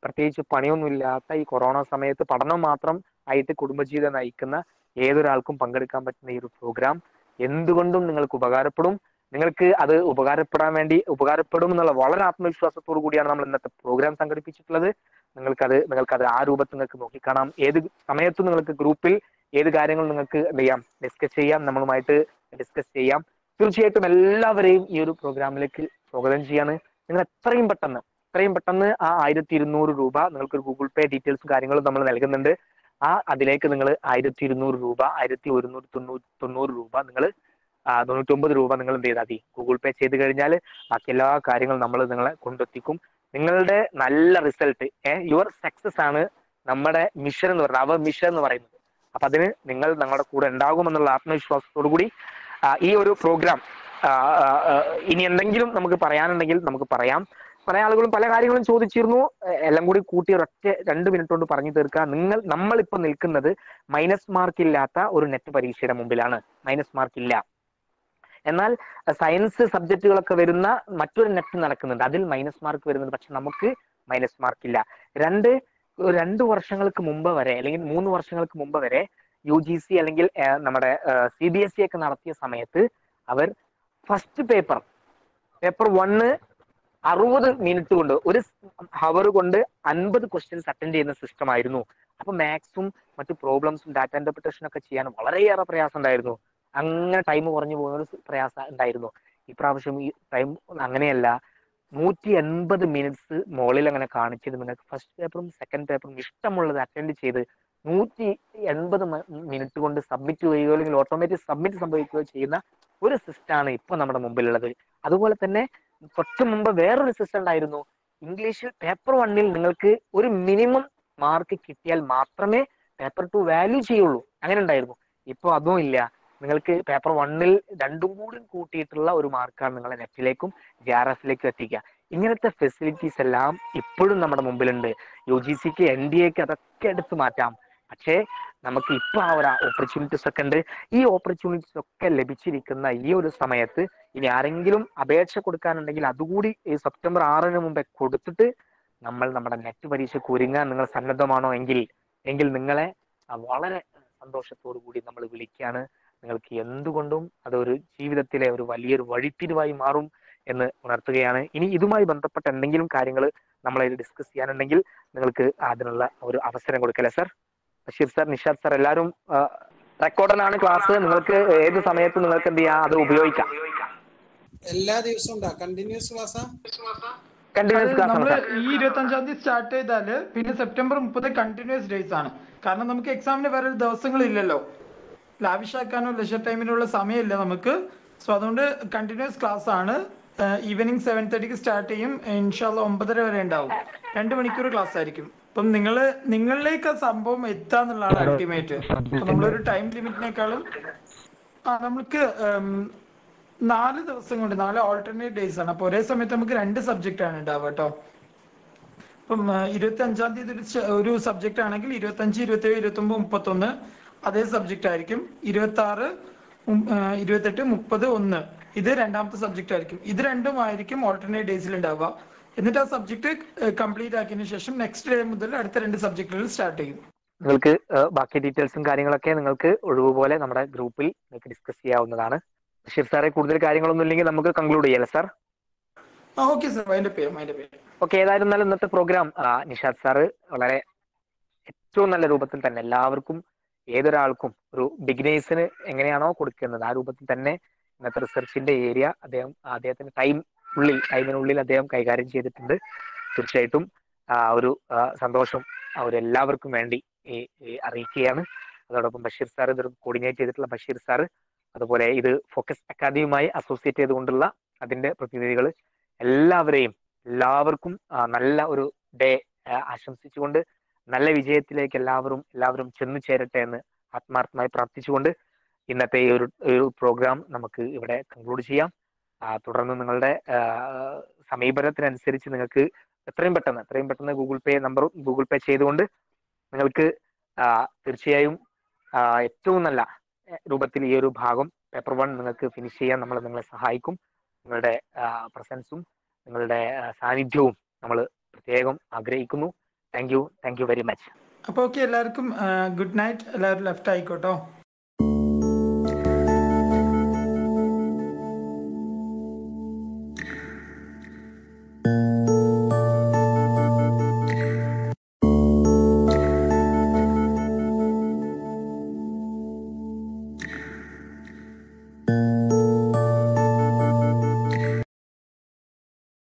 പ്രത്യേകിച്ച് പണിയൊന്നുമില്ലാത്ത ഈ കൊറോണ സമയത്ത് പഠനം മാത്രം ആയിട്ട് കുടുംബജീവിതം നയിക്കുന്ന ഏതൊരാൾക്കും പങ്കെടുക്കാൻ പറ്റുന്ന ഈ ഒരു പ്രോഗ്രാം എന്തുകൊണ്ടും നിങ്ങൾക്ക് ഉപകാരപ്പെടും. നിങ്ങൾക്ക് അത് ഉപകാരപ്പെടാൻ വേണ്ടി ഉപകാരപ്പെടും എന്നുള്ള വളരെ ആത്മവിശ്വാസത്തോടു കൂടിയാണ് നമ്മൾ ഇന്നത്തെ പ്രോഗ്രാം സംഘടിപ്പിച്ചിട്ടുള്ളത്. നിങ്ങൾക്കത് നിങ്ങൾക്കത് ആ രൂപത്തിൽ നിങ്ങൾക്ക് നോക്കിക്കാണാം. ഏത് സമയത്തും നിങ്ങൾക്ക് ഗ്രൂപ്പിൽ ഏത് കാര്യങ്ങൾ നിങ്ങൾക്ക് എന്ത് ചെയ്യാം? ഡിസ്കസ് ചെയ്യാം. നമ്മളുമായിട്ട് ഡിസ്കസ് ചെയ്യാം. തീർച്ചയായിട്ടും എല്ലാവരെയും ഈ ഒരു പ്രോഗ്രാമിലേക്ക് സ്വാഗതം ചെയ്യാണ്. നിങ്ങൾ എത്രയും പെട്ടെന്ന് എത്രയും പെട്ടെന്ന് ആ ആയിരത്തി ഇരുന്നൂറ് രൂപ നിങ്ങൾക്ക് ഗൂഗിൾ പേ ഡീറ്റെയിൽസും കാര്യങ്ങളും നമ്മൾ നൽകുന്നുണ്ട്. ആ അതിലേക്ക് നിങ്ങൾ ആയിരത്തി ഇരുന്നൂറ് രൂപ ആയിരത്തി ഒരുന്നൂറ്റി തൊണ്ണൂറ്റി തൊണ്ണൂറ് രൂപ നിങ്ങൾ തൊണ്ണൂറ്റൊമ്പത് രൂപ നിങ്ങൾ എന്ത് ചെയ്താൽ മതി. ഗൂഗിൾ പേ ചെയ്ത് കഴിഞ്ഞാൽ ബാക്കി എല്ലാ കാര്യങ്ങളും നമ്മൾ നിങ്ങളെ കൊണ്ടെത്തിക്കും. നിങ്ങളുടെ നല്ല റിസൾട്ട് യുവർ സക്സസ് ആണ് നമ്മുടെ മിഷൻ എന്ന് പറയുന്നത്. അവർ മിഷൻ എന്ന് പറയുന്നത്. അപ്പൊ അതിന് നിങ്ങൾ ഞങ്ങളുടെ കൂടെ ഉണ്ടാകുമെന്നുള്ള ആത്മവിശ്വാസത്തോടു കൂടി ഈ ഒരു പ്രോഗ്രാം ഇനി എന്തെങ്കിലും നമുക്ക് പറയാനുണ്ടെങ്കിൽ നമുക്ക് പറയാം. പല ആളുകളും പല കാര്യങ്ങളും ചോദിച്ചിരുന്നു. എല്ലാം കൂടി കൂട്ടി ഒരൊറ്റ രണ്ട് മിനിറ്റ് കൊണ്ട് പറഞ്ഞു തീർക്കുക. നിങ്ങൾ നമ്മൾ നമ്മളിപ്പോ നിൽക്കുന്നത് മൈനസ് മാർക്ക് ഇല്ലാത്ത ഒരു നെറ്റ് പരീക്ഷയുടെ മുമ്പിലാണ്. മൈനസ് മാർക്ക് ഇല്ല. എന്നാൽ സയൻസ് സബ്ജക്റ്റുകളൊക്കെ വരുന്ന മറ്റൊരു നെറ്റ് നടക്കുന്നുണ്ട്. അതിൽ മൈനസ് മാർക്ക് വരുന്നുണ്ട്. പക്ഷെ നമുക്ക് മൈനസ് മാർക്ക് ഇല്ല. രണ്ട് രണ്ട് വർഷങ്ങൾക്ക് മുമ്പ് വരെ അല്ലെങ്കിൽ മൂന്ന് വർഷങ്ങൾക്ക് മുമ്പ് വരെ യു ജി സി അല്ലെങ്കിൽ നമ്മുടെ സി ബി എസ് ഇ ഒക്കെ നടത്തിയ സമയത്ത് അവർ ഫസ്റ്റ് പേപ്പർ പേപ്പർ വണ്ണ് അറുപത് മിനിറ്റ് കൊണ്ട് ഒരു ഹവർ കൊണ്ട് അൻപത് ക്വസ്റ്റ്യൻസ് അറ്റൻഡ് ചെയ്യുന്ന സിസ്റ്റം ആയിരുന്നു. അപ്പൊ മാത്സും മറ്റു പ്രോബ്ലംസും ഡാറ്റ ഇന്റർപ്രിട്ടേഷൻ ഒക്കെ ചെയ്യാൻ വളരെയേറെ പ്രയാസം ഉണ്ടായിരുന്നു. അങ്ങനെ ടൈം കുറഞ്ഞു പോകുന്ന ഒരു പ്രയാസം ഉണ്ടായിരുന്നു. ഇപ്രാവശ്യം ഈ ടൈം അങ്ങനെയല്ല. നൂറ്റി എൺപത് മിനിറ്റ്സ് മുകളിൽ അങ്ങനെ കാണിച്ചിട്ട് നിങ്ങൾക്ക് ഫസ്റ്റ് പേപ്പറും സെക്കൻഡ് പേപ്പറും ഇഷ്ടമുള്ളത് അറ്റൻഡ് ചെയ്ത് നൂറ്റി എൺപത് മിനിറ്റ് കൊണ്ട് സബ്മിറ്റ് ചെയ്യുകയോ അല്ലെങ്കിൽ ഓട്ടോമാറ്റിക് സബ്മിറ്റ് സംഭവിക്കുകയോ ചെയ്യുന്ന ഒരു സിസ്റ്റമാണ് ഇപ്പൊ നമ്മുടെ മുമ്പിലുള്ളത്. അതുപോലെ തന്നെ തൊട്ട് മുമ്പ് വേറൊരു സിസ്റ്റം ഉണ്ടായിരുന്നു. ഇംഗ്ലീഷിൽ പേപ്പർ വണ്ണിൽ നിങ്ങൾക്ക് ഒരു മിനിമം മാർക്ക് കിട്ടിയാൽ മാത്രമേ പേപ്പർ ടു വാല്യൂ ചെയ്യുള്ളൂ. അങ്ങനെ ഉണ്ടായിരുന്നു. ഇപ്പൊ അതും ഇല്ല. നിങ്ങൾക്ക് പേപ്പർ വണ്ണിൽ രണ്ടും കൂടി കൂട്ടിയിട്ടുള്ള ഒരു മാർക്കാണ് നിങ്ങളെ നെറ്റിലേക്കും ജെ ആർ എഫിലേക്കും എത്തിക്കുക. ഇങ്ങനത്തെ ഫെസിലിറ്റീസ് എല്ലാം ഇപ്പോഴും നമ്മുടെ മുമ്പിലുണ്ട്. യു ജി സിക്ക് എൻ ഡി എക്ക് അതൊക്കെ എടുത്തു മാറ്റാം. പക്ഷേ നമുക്ക് ഇപ്പൊ ആ ഒരു ഓപ്പർച്യൂണിറ്റീസ് ഒക്കെ ഉണ്ട്. ഈ ഓപ്പർച്യൂണിറ്റീസ് ഒക്കെ ലഭിച്ചിരിക്കുന്ന ഈ ഒരു സമയത്ത് ഇനി ആരെങ്കിലും അപേക്ഷ കൊടുക്കാനുണ്ടെങ്കിൽ അതുകൂടി ഈ സെപ്റ്റംബർ ആറിന് മുമ്പേ കൊടുത്തിട്ട് നമ്മൾ നമ്മുടെ നെറ്റ് പരീക്ഷയ്ക്ക് ഒരുങ്ങാൻ നിങ്ങൾ സന്നദ്ധമാണോ എങ്കിൽ എങ്കിൽ നിങ്ങളെ വളരെ സന്തോഷത്തോടു കൂടി നമ്മൾ വിളിക്കുകയാണ്. നിങ്ങൾക്ക് എന്തുകൊണ്ടും അതൊരു ജീവിതത്തിലെ ഒരു വലിയൊരു വഴിത്തിരിവായി മാറും എന്ന് ഉണർത്തുകയാണ്. ഇനി ഇതുമായി ബന്ധപ്പെട്ട എന്തെങ്കിലും കാര്യങ്ങൾ നമ്മളെ ഡിസ്കസ് ചെയ്യാനുണ്ടെങ്കിൽ നിങ്ങൾക്ക് അതിനുള്ള ഒരു അവസരം കൊടുക്കല്ലേ sir Basheer sir Nishad sir എല്ലാവരും റെക്കോർഡിലാണ് ക്ലാസ് നിങ്ങൾക്ക് ഏത് സമയത്ത് നിങ്ങൾക്ക് എന്ത് ചെയ്യാം? അത് ഉപയോഗിക്കാം. എല്ലാ ദിവസവും കണ്ടിന്യൂസ് ആണ് നമ്മൾ ഈ ഇരുപത്തി അഞ്ചാം തീയതി സ്റ്റാർട്ട് ചെയ്താൽ പിന്നെ സെപ്റ്റംബർ മുപ്പത് കണ്ടിന്യൂസ് ഡേയ്സ് ആണ്. കാരണം നമുക്ക് എക്സാമിന് വേറെ ദിവസങ്ങൾ ഇല്ലല്ലോ ലാവിഷാക്കാനോ ലെഷർ ടൈമിനുള്ള സമയമില്ല നമുക്ക്. സോ അതുകൊണ്ട് കണ്ടിന്യൂസ് ക്ലാസ് ആണ്. ഈവനിങ് സെവൻ തേർട്ടിക്ക് സ്റ്റാർട്ട് ചെയ്യും. ഇൻഷാല്ല ഒമ്പതര വരെ ഉണ്ടാവും. രണ്ട് മണിക്കൂർ ക്ലാസ് ആയിരിക്കും. അപ്പം നിങ്ങൾ നിങ്ങളിലേക്ക് ആ സംഭവം എത്താന്നുള്ളതാണ് അൾട്ടിമേറ്റ് നമ്മളൊരു ടൈം ലിമിറ്റിനേക്കാളും ആ നമുക്ക് നാല് ദിവസം കൊണ്ട് നാല് ഓൾട്ടർനേറ്റ് ഡേയ്സ് ആണ്. അപ്പൊ ഒരേ സമയത്ത് നമുക്ക് രണ്ട് സബ്ജക്റ്റ് ആണ് ഉണ്ടാവുക കേട്ടോ. അപ്പം ഇരുപത്തി അഞ്ചാം തീയതി ഒരു സബ്ജക്റ്റ് ആണെങ്കിൽ ഇരുപത്തി അഞ്ച് ഇരുപത്തി ഏഴ് ഇരുപത്തി ഒമ്പത് മുപ്പത്തൊന്ന് അതേ സബ്ജക്റ്റ് ആയിരിക്കും. ഇരുപത്തി ആറ് ഇരുപത്തെട്ട് മുപ്പത് ഒന്ന്. ഇത് രണ്ടാമത്തെ സബ്ജക്റ്റ് ആയിരിക്കും. ഇത് രണ്ടും ആയിരിക്കും ഓൾട്ടർനേറ്റ് ഡേയ്സിൽ ഉണ്ടാവുക. എന്നിട്ട് ആ സബ്ജക്ട് കംപ്ലീറ്റ് ആക്കിയതിനു ശേഷം നെക്സ്റ്റ് ഡേ മുതൽ അടുത്ത രണ്ട് സബ്ജക്റ്റുകൾ സ്റ്റാർട്ട് ചെയ്യും. നിങ്ങൾക്ക് ബാക്കി ഡീറ്റെയിൽസും കാര്യങ്ങളൊക്കെ നിങ്ങൾക്ക് ഒഴിവുപോലെ നമ്മുടെ ഗ്രൂപ്പിൽ നിങ്ങൾക്ക് ഡിസ്കസ് ചെയ്യാവുന്നതാണ്. ബഷീർ സാറെ കൂടുതൽ കാര്യങ്ങളൊന്നും ഇല്ലെങ്കിൽ നമുക്ക് കൺക്ലൂഡ് ചെയ്യാം സാർ ഓക്കെ സാർ അതിന്റെ പേര് അതിന്റെ പേര്. ഓക്കെ ഏതായിരുന്നാലും ഇന്നത്തെ പ്രോഗ്രാം നിഷാദ് സാറ് വളരെ ഏറ്റവും നല്ല രൂപത്തിൽ തന്നെ എല്ലാവർക്കും ഏതൊരാൾക്കും ഒരു ബിഗിനേഴ്സിന് എങ്ങനെയാണോ കൊടുക്കുന്നത് ആ രൂപത്തിൽ തന്നെ ഇന്നത്തെ റിസർച്ചിന്റെ ഏരിയ അദ്ദേഹം അദ്ദേഹത്തിന്റെ ടൈം ഉള്ളിൽ ടൈമിനുള്ളിൽ അദ്ദേഹം കൈകാര്യം ചെയ്തിട്ടുണ്ട്. തീർച്ചയായിട്ടും ആ ഒരു സന്തോഷം അവരെല്ലാവർക്കും വേണ്ടി അറിയിക്കുകയാണ്. അതോടൊപ്പം ബഷീർ സാർ ഇത് കോർഡിനേറ്റ് ചെയ്തിട്ടുള്ള ബഷീർ സാർ അതുപോലെ ഇത് ഫോക്കസ് അക്കാദമിയുമായി അസോസിയേറ്റ് ചെയ്തുകൊണ്ടുള്ള അതിന്റെ പ്രതിനിധികൾ എല്ലാവരെയും എല്ലാവർക്കും നല്ല ഒരു ഡേ ആശംസിച്ചുകൊണ്ട് നല്ല വിജയത്തിലേക്ക് എല്ലാവരും എല്ലാവരും ചെന്നു ചേരട്ടെ എന്ന് ആത്മാർത്ഥമായി പ്രാർത്ഥിച്ചുകൊണ്ട് ഇന്നത്തെ ഈ ഒരു ഒരു പ്രോഗ്രാം നമുക്ക് ഇവിടെ കൺക്ലൂഡ് ചെയ്യാം. തുടർന്ന് നിങ്ങളുടെ സമീപനത്തിനനുസരിച്ച് നിങ്ങൾക്ക് എത്രയും പെട്ടെന്ന് എത്രയും പെട്ടെന്ന് Google Pay number Google Pay ചെയ്തുകൊണ്ട് നിങ്ങൾക്ക് തീർച്ചയായും ഏറ്റവും നല്ല രൂപത്തിൽ ഈ ഒരു ഭാഗം പേപ്പർ വൺ നിങ്ങൾക്ക് ഫിനിഷ് ചെയ്യാൻ നമ്മൾ നിങ്ങളെ സഹായിക്കും. നിങ്ങളുടെ പ്രസൻസും നിങ്ങളുടെ സാന്നിധ്യവും നമ്മൾ പ്രത്യേകം ആഗ്രഹിക്കുന്നു. Thank you thank you very much അപ്പൊ ഓക്കെ എല്ലാവർക്കും ഗുഡ് നൈറ്റ് എല്ലാവരും ലെഫ്റ്റ് ആയിക്കോട്ടോ.